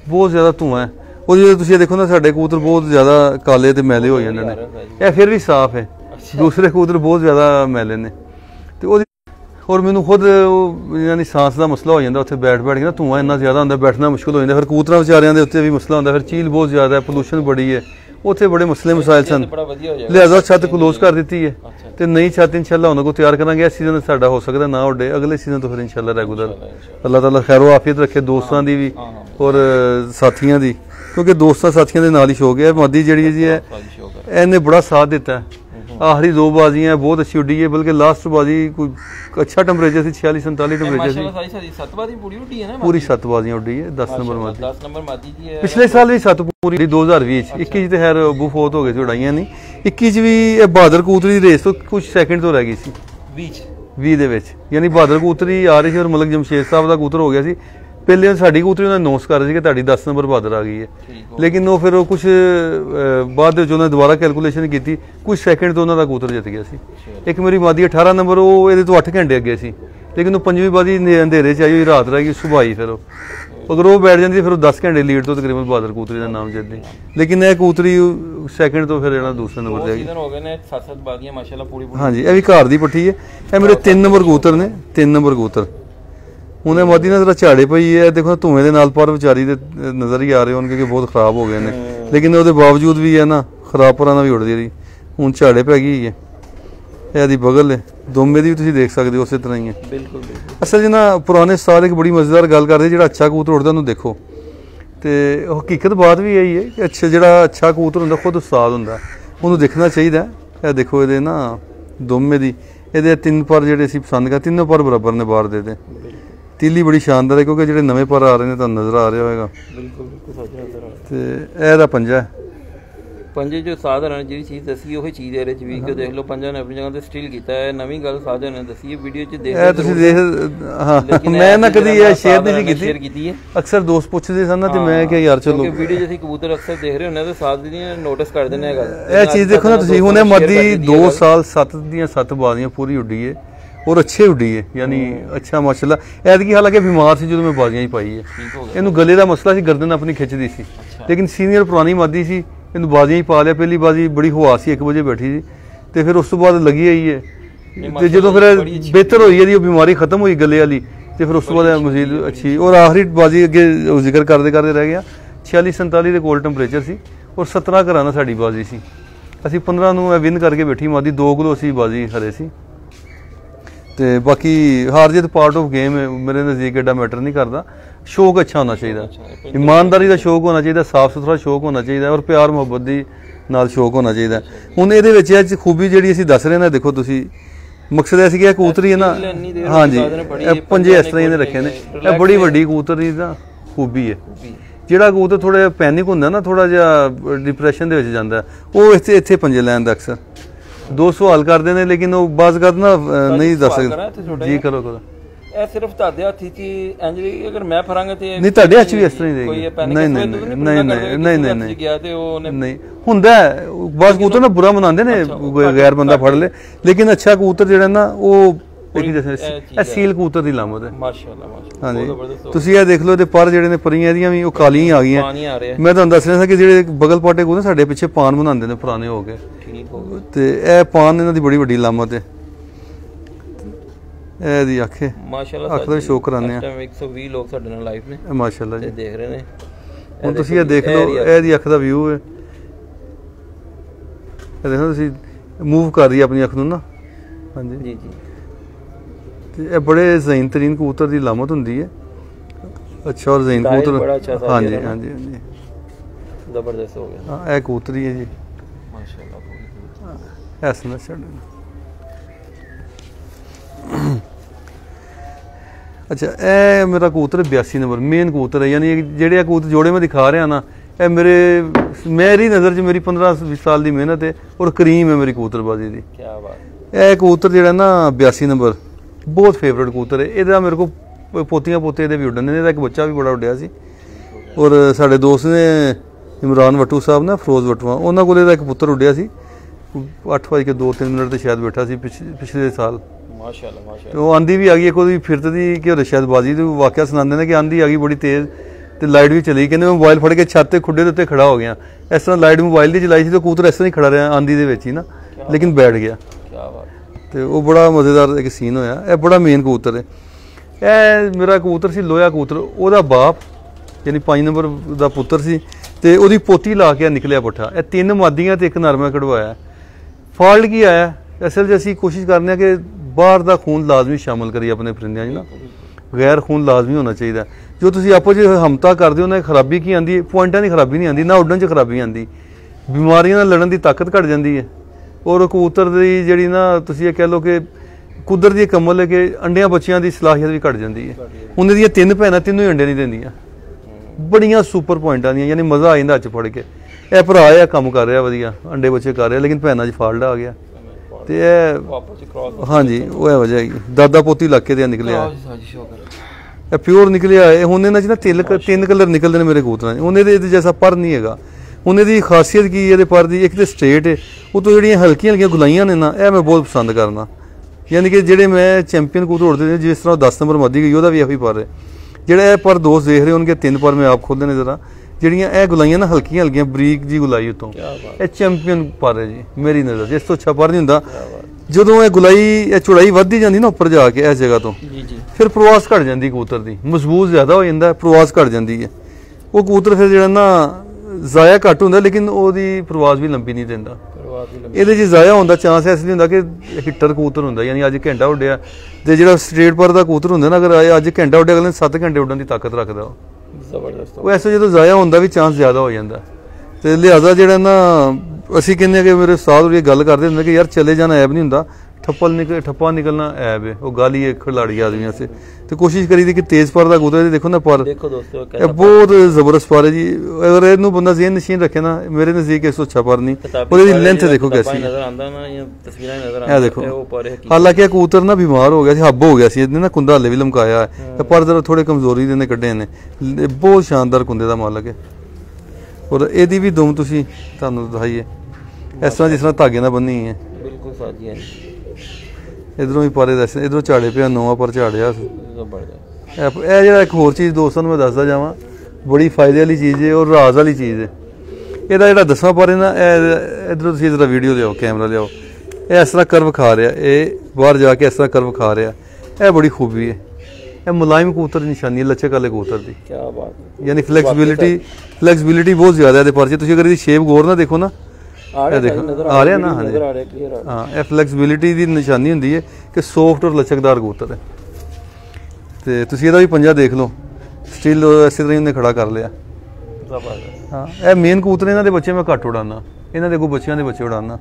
ਬਹੁਤ ਜ਼ਿਆਦਾ ਧੂਆਂ ਹੈ। ਉਹ ਜਦੋਂ ਤੁਸੀਂ ਇਹ ਦੇਖੋ ਨਾ ਸਾਡੇ ਕਬੂਤਰ ਬਹੁਤ ਜ਼ਿਆਦਾ ਕਾਲੇ ਤੇ ਮੈਲੇ ਹੋ ਜਾਂਦੇ ਨੇ ਇਹ ਫਿਰ ਵੀ ਸਾਫ਼ ਹੈ। ਦੂਸਰੇ ਕਬੂਤਰ ਬਹੁਤ ਜ਼ਿਆਦਾ ਮੈਲੇ ਨੇ। ਤੇ ਉਹਦੀ ਔਰ ਮੈਨੂੰ ਖੁਦ ਉਹ ਯਾਨੀ ਸਾਂਸ ਦਾ ਮਸਲਾ ਹੋ ਜਾਂਦਾ ਉੱਥੇ ਬੈਠ ਬੈਠ ਕੇ ਨਾ ਧੂਆਂ ਇੰਨਾ ਜ਼ਿਆਦਾ ਹੁੰਦਾ ਬੈਠਣਾ ਮੁਸ਼ਕਲ ਹੋ ਜਾਂਦਾ ਫਿਰ ਕਬੂਤਰਾਂ ਵਿਚਾਰਿਆਂ ਦੇ ਉੱਤੇ ਵੀ ਮਸਲਾ ਹੁੰਦਾ ਫਿਰ ਚੀਲ ਬਹੁਤ ਜ਼ਿਆਦਾ ਹੈ ਪੋਲੂਸ਼ਨ ਬੜੀ ਹੈ ਉੱਥੇ ਬੜੇ ਮਸਲੇ ਮਸਾਇਲ ਸਨ। ਹੋ ਲਿਹਾਜ਼ਾ ਛੱਤ ਕਲੋਜ਼ ਕਰ ਦਿੱਤੀ ਹੈ। ਤੇ ਨਈ ਛੱਤ ਇਨਸ਼ਾਅੱਲਾ ਉਹਨਾਂ ਕੋ ਤਿਆਰ ਕਰਾਂਗੇ ਇਸ ਸੀਜ਼ਨ ਸਾਡਾ ਹੋ ਸਕਦਾ ਨਾ ਉੱਡੇ ਅਗਲੇ ਸੀਜ਼ਨ ਤੋਂ ਫਿਰ ਇਨਸ਼ਾਅੱਲਾ ਰੈਗੂਲਰ। ਅੱਲਾਹ ਤਾਲਾ ਖੈਰ ਆਫੀਅਤ ਰੱਖੇ ਦੋਸਤਾਂ ਦੀ ਵੀ ਹਾਂ ਹਾਂ ਔਰ ਸਾਥੀਆਂ ਦੀ ਕਿਉਂਕਿ ਦੋਸਤਾਂ ਸਾਥੀਆਂ ਦੇ ਨਾਲ ਹੀ ਹੋ ਗਿਆ ਮਾਦੀ ਜਿਹੜੀ ਹੈ ਜੀ ਹੈ। ਸ਼ੋਅ ਇਹਨੇ ਬੜਾ ਸਾਥ ਦਿੱਤਾ। ਆਖਰੀ ਦੋ ਬਾਜ਼ੀਆਂ ਬਹੁਤ ਅੱਛੀ ਉੱਡੀ ਹੈ ਬਲਕਿ ਲਾਸਟ ਬਾਜ਼ੀ ਕੋਈ ਅੱਛਾ ਟੈਂਪਰੇਚਰ ਸੀ 46 47 ਟੈਂਪਰੇਚਰ ਸੀ। ਮਾਸ਼ਾਅੱਲਾ ਸਾਜੀ ਸਾਜੀ ਸੱਤਵਾਂ ਦੀ ਪੂਰੀ ਉੱਡੀ ਹੈ ਨਾ ਪੂਰੀ 7 ਬਾਜ਼ੀਆਂ ਉੱਡੀ ਹੈ 10 ਨੰਬਰ ਮਾਦੀ 10 ਨੰਬਰ ਮਾਦੀ ਜੀ ਹੈ। ਪਿਛਲੇ ਸਾਲ ਵੀ 7 ਪੂਰੀ 2020 ਚ। 21 ਚ ਤੇ ਖੈਰ ਬੂਫੋਤ ਹੋ ਗਏ ਸੀ ਉਡਾਈਆਂ ਨਹੀਂ। 21 ਚ ਵੀ ਇਹ ਬਹਾਦਰ ਕਬੂਤਰੀ ਦੀ ਰੇਸ ਤੋਂ ਕੁਝ ਸੈਕਿੰਡ ਤੋਂ ਰਹਿ ਗਈ ਸੀ। ਵਿੱਚ 20 ਦੇ ਵਿੱਚ। ਯਾਨੀ ਬਹਾਦਰ ਕਬੂਤਰੀ ਆ ਰਹੀ ਸੀ ਔਰ ਮਲਕ ਜਮਸ਼ੇਦ ਸਾਹਿਬ ਦਾ ਕਬੂਤਰ ਹੋ ਗਿਆ ਸੀ। ਪਹਿਲੇ ਸਾਡੀ ਕਬੂਤਰੀ ਉਹਨਾਂ ਨੇ ਨੋਸ ਕਰ ਰਹੀ ਸੀ ਕਿ ਤੁਹਾਡੀ 10 ਨੰਬਰ ਬਹਾਦਰ ਆ ਗਈ ਹੈ। ਲੇਕਿਨ ਉਹ ਫਿਰ ਉਹ ਕੁਝ ਬਾਅਦ ਦੇ ਵਿੱਚ ਉਹਨਾਂ ਨੇ ਦੁਬਾਰਾ ਕੈਲਕੂਲੇਸ਼ਨ ਕੀਤੀ। ਕੁਝ ਸੈਕਿੰਡ ਤੋਂ ਉਹਨਾਂ ਦਾ ਕਬੂਤਰ ਜਿੱਤ ਗਿਆ ਸੀ। ਇੱਕ ਮੇਰੀ ਮਾਦੀ 18 ਨੰਬਰ ਉਹ ਇਹਦੇ ਤੋਂ 8 ਘੰਟੇ ਅੱਗੇ ਸੀ। ਲੇਕਿਨ ਉਹ ਪੰਜਵੀਂ ਬਾਦੀ ਅੰਧੇਰੇ ਚ ਆਈ ਹੋਈ ਰਾਤ ਰਹਿ ਗਈ ਸੁਬਾਈ ਫਿਰ ਉਹ। ਅਗਰ ਉਹ ਬੈਠ ਜਾਂਦੀ ਫਿਰ ਉਹ 10 ਘੰਟੇ ਲੀਡ ਤੋਂ ਤਕਰੀਬਨ ਬਹਾਦਰ ਕਬੂਤਰੀ ਦਾ ਨਾਮ ਜਿੱਤਦੀ। ਲੇਕਿਨ ਇਹ ਕਬੂਤਰੀ ਸੈਕਿੰਡ ਤੋਂ ਫਿਰ ਜਿਹੜਾ ਦੂਸਰੇ ਨੰਬਰ ਤੇ ਆ ਗਈ। ਸੀਜ਼ਨ ਹੋ ਗਏ ਨੇ ਸੱਤ ਸੱਤ ਬਾਗੀਆਂ ਮਾਸ਼ਾਅੱਲਾ ਪੂਰੀ ਪੂਰੀ ਹਾਂਜੀ ਇਹ ਵੀ ਘਰ ਦੀ ਪੱਠੀ ਹੈ। ਇਹ ਮੇਰੇ 3 ਨੰਬਰ ਕਬੂਤਰ ਨੇ 3 ਨੰਬਰ ਕਬੂਤਰ। ਉਹਨੇ ਮੋਦੀ ਨਾਲ ਜ਼ਰਾ ਝਾੜੇ ਪਈ ਹੈ ਦੇਖੋ ਧੂਏ ਦੇ ਨਾਲ ਪਰ ਵਿਚਾਰੀ ਦੇ ਨਜ਼ਰ ਹੀ ਆ ਰਹੇ ਹੋਣਗੇ ਕਿ ਬਹੁਤ ਖਰਾਬ ਹੋ ਗਏ ਨੇ। ਲੇਕਿਨ ਉਹਦੇ ਬਾਵਜੂਦ ਵੀ ਹੈ ਨਾ ਖਰਾਬ ਪਰਾਂ ਨਾਲ ਵੀ ਉੜਦੀ ਰਹੀ। ਹੁਣ ਝਾੜੇ ਪੈ ਗਈ ਹੈ। ਇਹ ਦੀ ਬਗਲ ਹੈ। ਦੋਮੇ ਦੀ ਵੀ ਤੁਸੀਂ ਦੇਖ ਸਕਦੇ ਹੋ ਉਸੇ ਤਰ੍ਹਾਂ ਹੀ ਹੈ। ਬਿਲਕੁਲ ਬਿਲਕੁਲ। ਅਸਲ 'ਚ ਨਾ ਪੁਰਾਣੇ ਸਾਲ ਇੱਕ ਬੜੀ ਮਜ਼ੇਦਾਰ ਗੱਲ ਕਰਦੇ ਜਿਹੜਾ ਅੱਛਾ ਕਬੂਤਰ ਉੜਦਾ ਉਹਨੂੰ ਦੇਖੋ। ਤੇ ਹਕੀਕਤ ਬਾਤ ਵੀ ਇਹੀ ਹੈ ਕਿ ਅੱਛਾ ਜਿਹੜਾ ਅੱਛਾ ਕਬੂਤਰ ਹੁੰਦਾ ਖੁਦ ਉਸਤਾਦ ਹੁੰਦਾ। ਉਹਨੂੰ ਦੇਖਣਾ ਚਾਹੀਦਾ। ਇਹ ਦੇਖੋ ਇਹਦੇ ਨਾ ਦੋਮੇ ਦੀ। ਇਹਦੇ ਤਿੰਨ ਪਰ ਜਿਹੜੇ ਅਸੀਂ ਪਸੰਦ ਕਰ ਤਿੰਨੋਂ ਪਰ ਬਰਾਬਰ ਨੇ ਬਾਹਰ ਦੇ ਦੇ ਤੀਲੀ ਬੜੀ ਸ਼ਾਨਦਾਰ ਹੈ ਕਿਉਂਕਿ ਜਿਹੜੇ ਨਵੇਂ ਪਰ ਆ ਰਹੇ ਨੇ ਤੁਹਾਨੂੰ ਨਜ਼ਰ ਆ ਰਿਹਾ ਹੋਵੇਗਾ। ਬਿਲਕੁਲ ਬਿਲਕੁਲ ਸਾਜੀ ਨਜ਼ਰ ਆ ਰਿਹਾ ਤੇ ਇਹ ਇਹਦਾ ਪੰਜਾ ਹੈ। ਪੰਜੇ ਜੋ ਸਾਧਨ ਜਿਹੜੀ ਚੀਜ਼ ਦੱਸੀ ਉਹੀ ਚੀਜ਼ ਇਹਦੇ ਚ ਵੀ ਕਿ ਦੇਖ ਲਓ ਪੰਜਾਂ ਨੇ ਆਪਣੀ ਜਗ੍ਹਾ ਤੇ ਸਟਿਲ ਕੀਤਾ ਹੈ ਨਵੀਂ ਗੱਲ ਸਾਧਨ ਨੇ ਦੱਸੀ ਹੈ ਵੀਡੀਓ ਚ ਦੇਖ ਇਹ ਤੁਸੀਂ ਦੇਖ ਹਾਂ। ਮੈਂ ਨਾ ਕਦੀ ਇਹ ਸ਼ੇਅਰ ਨਹੀਂ ਕੀਤੀ। ਸ਼ੇਅਰ ਕੀਤੀ ਹੈ। ਅਕਸਰ ਦੋਸਤ ਪੁੱਛਦੇ ਸਨ ਨਾ ਤੇ ਮੈਂ ਕਿਹਾ ਯਾਰ ਚਲੋ। ਕਿਉਂਕਿ ਵੀਡੀਓ ਅਸੀਂ ਕਬੂਤਰ ਅਕਸਰ ਦੇਖ ਰਹੇ ਹੁੰਦੇ ਆ ਤੇ ਸਾਥ ਦੀਆਂ ਨੋਟਿਸ ਕਰ ਦਿੰਦੇ ਆ ਗੱਲ ਇਹ ਚੀਜ਼ ਦੇਖੋ ਨਾ ਤੁਸੀਂ ਹੁਣੇ ਮੱਦੀ 2 ਸਾਲ 7 ਦੀਆਂ 7 ਬਾਜ਼ੀਆਂ ਪੂਰੀ ਉੱਡੀ ਏ। ਔਰ ਅੱਛੇ ਉੱਡੀ ਏ ਯਾਨੀ ਅੱਛਾ ਮਾਸ਼ਾਅੱਲਾ। ਐਤਕੀ ਹਾਲਾਂਕਿ ਬਿਮਾਰ ਸੀ ਜਦੋਂ ਮੈਂ ਬਾਜ਼ੀਆਂ ਹੀ ਪਾਈ ਹੋ ਇਹਨੂੰ ਗਲੇ ਦਾ ਮਸਲਾ ਸੀ ਗਰਦਨ ਆਪਣੀ ਖਿੱਚਦੀ ਸੀ। ਲੇਕਿਨ ਸੀਨੀਅਰ ਪੁਰਾਣੀ ਮਾਦੀ ਸੀ ਇਹਨੂੰ ਬਾਜ਼ੀਆਂ ਹੀ ਪਾ ਲਿਆ। ਪਹਿਲੀ ਬਾਜ਼ੀ ਬੜੀ ਹਵਾ ਸੀ 1 ਵਜੇ ਬੈਠੀ ਸੀ। ਤੇ ਫਿਰ ਉਸ ਤੋਂ ਬਾਅਦ ਲੱਗੀ ਆਈ ਹੈ ਤੇ ਜਦੋਂ ਫਿਰ ਬਿਹਤਰ ਹੋਈ ਇਹਦੀ ਉਹ ਬਿਮਾਰੀ ਖਤਮ ਹੋਈ ਗੱਲੇ ਵਾਲੀ। ਤੇ ਫਿਰ ਉਸ ਤੋਂ ਬਾਅਦ ਮਜ਼ੀਦ ਅੱਛੀ ਔਰ ਆਖਰੀ ਬਾਜ਼ੀ ਅੱਗੇ ਜ਼ਿਕਰ ਕਰਦੇ ਕਰਦੇ ਰਹਿ ਗਿਆ। 46 47 ਦੇ ਕੋਲ ਟੈਂਪਰੇਚਰ ਸੀ ਔਰ 17 ਘਰਾਂ ਨਾਲ ਸਾਡੀ ਬਾਜ਼ੀ ਸੀ। ਅਸੀਂ 15 ਨੂੰ ਇਹ ਵਿਨ ਕਰਕੇ ਬੈਠੀ ਮਾਦੀ 2 ਕਿਲੋ ਅਸੀਂ ਬਾਜ਼ੀ ਹਰੇ ਸੀ। ਤੇ ਬਾਕੀ ਹਾਰ ਜਿੱਤ ਪਾਰਟ ਆਫ ਗੇਮ ਹੈ ਮੇਰੇ ਨਜ਼ਦੀਕ ਐਡਾ ਮੈਟਰ ਨਹੀਂ ਕਰਦਾ। ਸ਼ੌਕ ਅੱਛਾ ਹੋਣਾ ਚਾਹੀਦਾ। ਇਮਾਨਦਾਰੀ ਦਾ ਸ਼ੌਕ ਹੋਣਾ ਚਾਹੀਦਾ ਸਾਫ਼ ਸੁਥਰਾ ਸ਼ੌਕ ਹੋਣਾ ਚਾਹੀਦਾ ਔਰ ਪਿਆਰ ਮੁਹੱਬਤ ਦੀ ਨਾਲ ਸ਼ੌਕ ਹੋਣਾ ਚਾਹੀਦਾ। ਹੁਣ ਇਹਦੇ ਵਿੱਚ ਇਹ ਖੂਬੀ ਜਿਹੜੀ ਅਸੀਂ ਦੱਸ ਰਹੇ ਨਾ ਦੇਖੋ ਤੁਸੀਂ ਮਕਸਦ ਇਹ ਸੀ ਕਿ ਕਬੂਤਰੀ ਹੈ ਨਾ ਹਾਂਜੀ ਇਹ ਪੰਜੇ ਇਸ ਤਰ੍ਹਾਂ ਇਹਨੇ ਰੱਖੇ ਨੇ। ਇਹ ਬੜੀ ਵੱਡੀ ਕਬੂਤਰੀ ਦਾ ਖੂਬੀ ਹੈ। ਜਿਹੜਾ ਕਬੂਤਰ ਥੋੜਾ ਜਿਹਾ ਪੈਨਿਕ ਹੁੰਦਾ ਨਾ ਥੋੜਾ ਜਿਹਾ ਡਿਪਰੈਸ਼ਨ ਦੇ ਵਿੱਚ ਜਾਂਦਾ ਉਹ ਇੱਥੇ ਇੱਥੇ ਪੰਜੇ ਲੈਣ ਦਾ ਅਕਸਰ। ਦੋ ਸਵਾਲ ਕਰਦੇ ਨੇ ਲੇਕਿਨ ਉਹ ਬਾਜ਼ ਕਰ ਨਾ ਅ, ਨਹੀਂ ਦੱਸ ਸਕਦੇ। ਜੀ ਕਰੋ ਕਰੋ। ਇਹ ਸਿਰਫ ਤੁਹਾਡੇ ਹੱਥੀ ਚ ਐਂਜਲੀ ਅਗਰ ਮੈਂ ਫਰਾਂਗਾ ਤੇ ਨਹੀਂ ਤੁਹਾਡੇ ਹੱਥ ਵੀ ਇਸ ਤਰ੍ਹਾਂ ਹੀ panic ਨਹੀਂ ਨਹੀਂ ਨਹੀਂ ਤਾਂ ਨਹੀਂ ਨਹੀਂ ਨਹੀਂ ਕਿ ਗਿਆ ਤੇ ਉਹਨੇ ਨਹੀਂ ਹੁੰਦਾ ਬਾਜ਼ ਕਬੂਤਰ ਨਾ ਬੁਰਾ ਮਨਾਉਂਦੇ ਨੇ ਗੈਰ ਬੰਦਾ ਫੜ ਲੇ। ਲੇਕਿਨ ਅੱਛਾ ਕਬੂਤਰ ਜਿਹੜਾ ਨਾ ਉਹ ਇੱਕ ਜੈਸੇ ਇਹ ਸੀਲ ਕਬੂਤਰ ਦੀ ਲਾਮਤ ਹੈ। ਮਾਸ਼ਾਅੱਲਾ ਮਾਸ਼ਾਅੱਲਾ। ਹਾਂਜੀ। ਤੁਸੀਂ ਇਹ ਦੇਖ ਲਓ ਇਹਦੇ ਪਰ ਜਿਹੜੇ ਨੇ ਪਰੀਆਂ ਇਹਦੀਆਂ ਵੀ ਉਹ ਕਾਲੀਆਂ ਆ ਗਈਆਂ। ਮੈਂ ਤੁਹਾਨੂੰ ਦੱਸ ਰਿਹਾ ਸੀ ਕਿ ਜਿਹੜੇ ਬਗਲ ਪਾਟੇ ਕਬੂਤਰ ਸਾਡੇ ਪਿੱਛੇ ਪਾਨ ਬਣਾਉਂਦੇ ਨੇ ਪੁਰਾਣੇ ਹੋ ਗਏ। ਤੇ ਇਹ ਪਾਨ ਇਹਨਾਂ ਦੀ ਬੜੀ ਵੱਡੀ ਲਾਮਤ ਹੈ। ਇਹ ਦੀ ਅੱਖ ਮਾਸ਼ਾਅੱਲਾ ਅੱਖ ਦਾ ਸ਼ੌਕ ਕਰਾਉਂਦੇ ਆ। ਟਾਈਮ 120 ਲੋਕ ਸਾਡੇ ਨਾਲ ਲਾਈਵ ਨੇ। ਮਾਸ਼ਾਅੱਲਾ ਜੀ। ਦੇਖ ਰਹੇ ਨੇ। ਹੁਣ ਤੁਸੀਂ ਇਹ ਦੇਖ ਲਓ ਇਹ ਦੀ ਅੱਖ ਦਾ ਵਿਊ ਹੈ। ਇਹ ਦੇਖੋ ਤੁਸੀਂ ਮੂਵ ਕਰ ਰਹੀ ਆਪਣੀ ਅੱਖ ਨੂੰ ਨਾ। ਹਾਂਜੀ। ਜੀ ਜੀ। ਤੇ ਇਹ ਬੜੇ ਜ਼ੈਨ ਤਰੀਨ ਕਬੂਤਰ ਦੀ ਲਾਮਤ ਹੁੰਦੀ ਹੈ। ਅੱਛਾ ਔਰ ਜ਼ੈਨ ਕਬੂਤਰ। ਹਾਂਜੀ। ਹਾਂਜੀ ਹਾਂਜੀ। ਜ਼ਬਰਦਸਤ ਹੋ ਗਿਆ। ਹਾਂ ਇਹ ਕਬੂਤਰੀ ਹੈ ਜੀ। ਐਸ ਨਾ ਛੱਡ ਅੱਛਾ ਇਹ ਮੇਰਾ ਕਬੂਤਰ 82 ਨੰਬਰ ਮੇਨ ਕਬੂਤਰ ਹੈ ਯਾਨੀ ਜਿਹੜੇ ਇਹ ਕਬੂਤਰ ਜੋੜੇ ਮੈਂ ਦਿਖਾ ਰਿਹਾ ਨਾ ਇਹ ਮੇਰੇ ਮੇਰੀ ਨਜ਼ਰ 'ਚ ਮੇਰੀ 15 20 ਸਾਲ ਦੀ ਮਿਹਨਤ ਹੈ ਔਰ ਕਰੀਮ ਹੈ ਮੇਰੀ ਕਬੂਤਰਬਾਜ਼ੀ ਦੀ। ਕੀ ਬਾਤ। ਇਹ ਕਬੂਤਰ ਜਿਹੜਾ ਨਾ 82 ਨੰਬਰ ਬਹੁਤ ਫੇਵਰਟ ਕਬੂਤਰ ਹੈ। ਇਹਦਾ ਮੇਰੇ ਕੋਲ ਪੋਤੀਆਂ ਪੋਤੇ ਇਹਦੇ ਵੀ ਉੱਡਣ ਨੇ ਇਹਦਾ ਇੱਕ ਬੱਚਾ ਵੀ ਬੜਾ ਉੱਡਿਆ ਸੀ। ਔਰ ਸਾਡੇ ਦੋਸਤ ਨੇ ਇਮਰਾਨ ਵਟੂ ਸਾਹਿਬ ਨਾ ਫਰੋਜ਼ ਵਟੂਆ ਉਹਨਾਂ ਕੋਲ ਇਹਦਾ ਇੱਕ ਪੁੱਤਰ ਉੱਡਿਆ ਸੀ। 8 ਵਜੇ ਕੇ 2-3 ਮਿੰਟ ਤੇ ਸ਼ਾਇਦ ਬੈਠਾ ਸੀ ਪਿਛ- ਪਿਛਲੇ ਸਾਲ। ਮਾਸ਼ਾਅੱਲਾ ਮਾਸ਼ਾਅੱਲਾ। ਉਹ ਆਂਦੀ ਵੀ ਆ ਗਈ ਇੱਕ ਉਹਦੀ ਫਿਰਤ ਦੀ ਕਿ ਉਹ ਸ਼ਾਇਦ ਬਾਜੀ ਦੇ ਵਾਕਿਆ ਸੁਣਾਉਂਦੇ ਨੇ ਕਿ ਆਂਦੀ ਆ ਗਈ ਬੜੀ ਤੇਜ਼ ਤੇ ਲਾਈਟ ਵੀ ਚਲੀ ਕਹਿੰਦੇ ਮੈਂ ਮੋਬਾਈਲ ਫੜ ਕੇ ਛੱਤ ਤੇ ਖੁੱਡੇ ਦੇ ਉੱਤੇ ਖੜਾ ਹੋ ਗਿਆ। ਇਸ ਤਰ੍ਹਾਂ ਲਾਈਟ ਮੋਬਾਈਲ ਦੀ ਚਲਾਈ ਸੀ ਤੇ ਕਬੂਤਰ ਇਸ ਤਰ੍ਹਾਂ ਹੀ ਖੜਾ ਰਿਹਾ ਆਂਦੀ ਦੇ ਵਿੱਚ ਹੀ ਨਾ ਲੇਕਿਨ ਬੈਠ ਗਿਆ। ਕੀ ਬਾਤ। ਤੇ ਉਹ ਬੜਾ ਮਜ਼ੇਦਾਰ ਇੱਕ ਸੀਨ ਹੋਇਆ। ਇਹ ਬੜਾ ਮੇਨ ਕਬੂਤਰ ਹੈ। ਇਹ ਮੇਰਾ ਕਬੂਤਰ ਸੀ ਲੋਹਾ ਕਬੂਤਰ। ਉਹਦਾ ਬਾਪ ਯਾਨੀ 5 ਨੰਬਰ ਦਾ ਪੁੱਤਰ ਸੀ ਤੇ ਉਹਦੀ ਪੋਤੀ ਲਾ ਕੇ ਨਿਕਲਿਆ ਪੱਠਾ। ਇਹ ਤਿੰਨ ਮਾਦੀਆਂ ਤੇ ਇੱਕ ਨਰਮਾ ਕਢਵਾਇਆ। ਫਾਲਟ ਕੀ ਆਇਆ? ਅਸਲ 'ਚ ਅਸੀਂ ਕੋਸ਼ਿਸ਼ ਕਰਨੇ ਆ ਕਿ ਬਾਹਰ ਦਾ ਖੂਨ ਲਾਜ਼ਮੀ ਸ਼ਾਮਲ ਕਰੀਏ ਆਪਣੇ ਪਰਿੰਦਿਆਂ 'ਚ ਨਾ। ਗੈਰ ਖੂਨ ਲਾਜ਼ਮੀ ਹੋਣਾ ਚਾਹੀਦਾ। ਜੋ ਤੁਸੀਂ ਆਪੋ ਜੀ ਹਮਤਾ ਕਰਦੇ ਹੋ ਨਾ ਖਰਾਬੀ ਕੀ ਆਂਦੀ? ਹੈ ਪੁਆਇੰਟਾਂ ਦੀ ਖਰਾਬੀ ਨਹੀਂ ਆਂਦੀ, ਨਾ ਉੱਡਣ 'ਚ ਖਰਾਬੀ ਆਂਦੀ। ਬਿਮਾਰੀਆਂ ਨਾਲ ਲੜਨ ਦੀ ਤਾਕਤ ਘਟ ਜਾਂਦੀ ਹੈ। ਔਰ ਕਬੂਤਰ ਦੀ ਜਿਹੜੀ ਨਾ, ਤੁਸੀਂ ਇਹ ਕਹਿ ਲਓ ਕਿ ਕੁਦਰਤੀ ਕਮਲ ਹੈ ਕਿ ਅੰਡਿਆਂ ਬੱਚਿਆਂ ਦੀ ਸਲਾਹੀਅਤ ਵੀ ਘਟ ਜਾਂਦੀ ਹੈ। ਉਹਨਾਂ ਦੀਆਂ ਤਿੰਨ ਭੈਣਾਂ ਤਿੰਨੋਂ ਹੀ ਅੰਡੇ ਨਹੀਂ ਦਿੰਦੀਆਂ। ਬੜੀਆਂ ਸੁਪਰ ਪੁਆਇੰਟਾਂ ਦੀਆਂ ਯਾਨੀ ਮਜ਼ਾ ਆ ਜਾਂਦਾ ਅੱਜ ਫੜ ਕੇ। ਇਹ ਭਰਾ ਇਹ ਕੰਮ ਕਰ ਰਿਹਾ ਵਧੀਆ ਅੰਡੇ ਬੱਚੇ ਕਰ ਰਿਹਾ ਲੇਕਿਨ ਭੈਣਾਂ 'ਚ ਫਾਲਟ ਆ ਗਿਆ। ਤੇ ਇਹ ਹਾਂਜੀ ਉਹ ਇਹ ਹੈਗੀ ਦਾਦਾ ਪੋਤੀ ਇਲਾਕੇ ਦੇ ਨਿਕਲਿਆ। ਇਹ ਪਿਓਰ ਨਿਕਲਿਆ ਇਹ ਹੁਣ ਇਹਨਾਂ 'ਚ ਨਾ ਤਿੰਨ ਕ- ਤਿੰਨ ਕਲਰ ਨਿਕਲਦੇ ਨੇ ਮੇਰੇ ਕਬੂਤਰਾਂ 'ਚ। ਉਹਨੇ ਦੇ ਇਹਦੇ ਜੈਸਾ ਪਰ ਨਹੀਂ ਹੈਗਾ। ਉਹਨੇ ਦੀ ਖਾਸੀਅਤ ਕੀ ਹੈ ਇਹਦੇ ਪਰ ਦੀ ਇੱਕ ਤੇ ਸਟ੍ਰੇਟ ਹੈ ਉਹ ਤੋਂ ਜਿਹੜੀਆਂ ਹਲਕੀਆਂ ਹਲਕੀਆਂ ਗੁਲਾਈਆਂ ਨੇ ਨਾ ਇਹ ਮੈਂ ਬਹੁਤ ਪਸੰਦ ਕਰਨਾ ਯਾਨੀ ਕਿ ਜਿਹੜੇ ਮੈਂ ਚੈਂਪੀਅਨ ਉੜਦੇ ਨੇ ਜਿਸ ਤਰ੍ਹਾਂ 10 ਨੰਬਰ ਮੱਦੀ ਗਈ ਉਹਦਾ ਵੀ ਇਹੋ ਹੀ ਪਰ ਹੈ। ਜਿਹੜਾ ਇਹ ਪਰ ਦੋਸਤ ਦੇਖ ਰਹੇ ਹੋਣਗੇ ਤਿੰਨ ਪਰ ਮੈਂ ਆਪ ਖੋਲਦੇ ਨੇ ਜ਼ਰਾ। ਜਿਹੜੀਆਂ ਇਹ ਗੁਲਾਈਆਂ ਨਾ ਹਲਕੀਆਂ ਹਲਕੀਆਂ ਬਰੀਕ ਜੀ ਗੁਲਾਈ ਉਤੋਂ। ਇਹ ਚੈਂਪੀਅਨ ਪਰ ਹੈ ਜੀ ਮੇਰੀ ਨਜ਼ਰ। ਇਸ ਤੋਂ ਅੱਛਾ ਪਰ ਨਹੀਂ ਹੁੰਦਾ। ਜਦੋਂ ਇਹ ਗੁਲਾਈ ਇਹ ਚੌੜਾਈ ਵੱਧਦੀ ਜਾਂਦੀ ਨਾ ਉੱਪਰ ਜਾ ਕੇ ਇਸ ਜਗ੍ਹਾ ਤੋਂ ਜੀ ਜੀ। ਫਿਰ ਪ੍ਰਵਾਸ ਘਟ ਜਾਂਦੀ ਕਬੂਤਰ ਦੀ ਮਜ਼ਬੂਤ ਜ਼ਿਆਦਾ ਹੋ ਜਾਂਦਾ ਪ੍ਰਵਾਸ ਘਟ ਜਾਂਦੀ ਹੈ। ਉਹ ਕਬੂਤਰ ਫਿਰ ਜਿਹੜਾ ਨਾ ਜ਼ਾਇਆ ਘੱਟ ਹੁੰਦਾ ਲੇਕਿਨ ਉਹਦੀ ਪ੍ਰਵਾਸ ਵੀ ਲੰਬੀ ਨਹੀਂ ਦਿੰਦਾ। ਇਹਦੇ 'ਚ ਜ਼ਾਇਆ ਹੋਣ ਦਾ ਚਾਂਸ ਇਸ ਲਈ ਹੁੰਦਾ ਕਿ ਹਿੱਟਰ ਕਬੂਤਰ ਹੁੰਦਾ ਯਾਨੀ ਅੱਜ ਘੰਟਾ ਉੱਡਿਆ ਤੇ ਜਿਹੜਾ ਸਟ੍ਰੇਟ ਪਰ ਦਾ ਕਬੂਤਰ ਹੁੰਦਾ ਨਾ ਅਗਰ ਅੱਜ ਘੰਟਾ ਉੱਡਿਆ ਅਗਲੇ 7 ਘੰਟੇ ਉੱਡਣ ਦੀ ਤਾਕਤ ਰੱਖਦਾ ਉਹ। ਜ਼ਬਰਦਸਤ ਉਹ ਐਸੇ ਜਦੋਂ ਜ਼ਾਇਆ ਹੁੰਦਾ ਵੀ ਚਾਂਸ ਜ਼ਿਆਦਾ ਹੋ ਜਾਂਦਾ। ਤੇ ਲਿਹਾਜ਼ਾ ਜਿਹੜਾ ਨਾ, ਅਸੀਂ ਕਹਿੰਦੇ ਆ ਕਿ ਮੇਰੇ ਉਸਤਾਦ ਉਹ ਇਹ ਗੱਲ ਕਰਦੇ ਹੁੰਦੇ ਕਿ ਯਾਰ ਚਲੇ ਜਾਣਾ ਐਬ ਨਹੀਂ ਹੁੰਦਾ। ਠੱਪਲ ਨਿਕਲ ਠੱਪਾ ਨਿਕਲਣਾ ਐਬ ਹੈ ਉਹ ਗਾਲੀ ਹੈ ਖਿਲਾੜੀ ਆਦਮੀਆਂ ਸੇ ਤੇ ਕੋਸ਼ਿਸ਼ ਕਰੀ ਕਿ ਤੇਜ਼ ਪਰ ਦਾ ਗੁਦਰੇ ਦੇਖੋ ਨਾ ਪਰ। ਦੇਖੋ ਦੋਸਤੋ ਇਹ ਬਹੁਤ ਜ਼ਬਰਦਸਤ ਪਰ ਜੀ। ਅਗਰ ਇਹਨੂੰ ਬੰਦਾ ਜ਼ੇਨ ਨਸ਼ੀਨ ਰੱਖੇ ਨਾ ਮੇਰੇ ਨਜ਼ਦੀਕ ਇਸ ਤੋਂ ਅੱਛਾ ਪਰ ਨਹੀਂ। ਉਹਦੀ ਲੈਂਥ ਦੇਖੋ ਕੈਸੀ ਨਜ਼ਰ ਆਂਦਾ ਨਾ ਇਹ ਤਸਵੀਰਾਂ ਨਜ਼ਰ ਆਂਦਾ ਇਹ ਦੇਖੋ ਹਾਲਾਂਕਿ ਇਹ ਕਬੂਤਰ ਨਾ ਬਿਮਾਰ ਹੋ ਗਿਆ ਸੀ ਹੱਬ ਹੋ ਗਿਆ ਸੀ ਇਹਨੇ ਨਾ ਕੁੰਦਾ ਹਲੇ ਵੀ ਲਮਕਾਇਆ ਹੈ। ਪਰ ਜ਼ਰਾ ਥੋੜੇ ਕਮਜ਼ੋਰੀ ਦੇ ਨੇ ਕੱਢੇ ਨੇ। ਬਹੁਤ ਸ਼ਾਨਦਾਰ ਕੁੰਦੇ ਦਾ ਮਾਲਕ ਹੈ। ਔਰ ਇਹਦੀ ਵੀ ਦਮ ਤੁਸੀਂ ਤੁਹਾਨੂੰ ਦਿਖਾਈਏ। ਇਸ ਤਰ੍ਹਾਂ ਜਿਸ ਤਰ੍ਹਾਂ ਧਾਗੇ ਨਾਲ ਬੰਨੀ ਹੈ। ਬਿਲਕੁਲ ਸਾਜੀ ਹੈ ਇਧਰੋਂ ਵੀ ਪਾਰੇ ਦੱਸ ਇਧਰੋਂ ਝਾੜੇ ਪਿਆ ਨਵਾਂ ਪਰ ਝਾੜਿਆ ਇਹ ਜਿਹੜਾ ਇੱਕ ਹੋਰ ਚੀਜ਼ ਦੋਸਤਾਂ ਨੂੰ ਮੈਂ ਦੱਸਦਾ ਜਾਵਾਂ ਬੜੀ ਫਾਇਦੇ ਵਾਲੀ ਚੀਜ਼ ਹੈ ਔਰ ਰਾਜ਼ ਵਾਲੀ ਚੀਜ਼ ਹੈ ਇਹਦਾ ਜਿਹੜਾ ਦਸਵਾਂ ਪਰ ਹੈ ਨਾ ਇਧਰੋਂ ਤੁਸੀਂ ਇਧਰ ਵੀਡੀਓ ਲਿਆਓ ਕੈਮਰਾ ਲਿਆਓ। ਇਹ ਇਸ ਤਰ੍ਹਾਂ ਕਰਵ ਖਾ ਰਿਹਾ ਇਹ ਬਾਹਰ ਜਾ ਕੇ ਇਸ ਤਰ੍ਹਾਂ ਕਰਵ ਖਾ ਰਿਹਾ। ਇਹ ਬੜੀ ਖੂਬੀ ਹੈ ਇਹ ਮੁਲਾਇਮ ਕਬੂਤਰ ਦੀ ਨਿਸ਼ਾਨੀ ਹੈ ਲਚਕ ਵਾਲੇ ਕਬੂਤਰ ਦੀ। ਕੀ ਬਾਤ ਹੈ ਯਾਨੀ ਫਲੈਕਸੀਬਿਲਿਟੀ ਫਲੈਕਸੀਬਿਲਿਟੀ ਬਹੁਤ ਜ਼ਿਆਦਾ ਹੈ ਇਹਦੇ ਪਰ ਜੇ ਤੁਸੀਂ ਅਗਰ ਇਹਦੀ ਸ਼ੇਪ ਗੌਰ ਨਾਲ ਦੇਖੋ ਨਾ ਆ ਰਿਹਾ ਦੇਖੋ, ਆ ਰਿਹਾ ਨਾ, ਹਾਂਜੀ। ਨਜ਼ਰ ਆ ਰਿਹਾ ਕਲੀਅਰ ਆ ਹਾਂ ਇਹ ਫਲੈਕਸੀਬਿਲਿਟੀ ਦੀ ਨਿਸ਼ਾਨੀ ਹੁੰਦੀ ਹੈ ਕਿ ਸੌਫਟ ਔਰ ਲਚਕਦਾਰ ਕਬੂਤਰ ਹੈ। ਤੇ ਤੁਸੀਂ ਇਹਦਾ ਵੀ ਪੰਜਾ ਦੇਖ ਲਓ। ਸਟਿਲ ਇਸੇ ਤਰ੍ਹਾਂ ਹੀ ਉਹਨੇ ਖੜਾ ਕਰ ਲਿਆ। ਹਾਂ ਇਹ ਮੇਨ ਕਬੂਤਰ ਇਹਨਾਂ ਦੇ ਬੱਚੇ ਮੈਂ ਘੱਟ ਉਡਾਨਾ। ਇਹਨਾਂ ਦੇ ਕੋ ਬੱਚਿਆਂ ਦੇ ਬੱਚੇ ਉਡਾਨਾ।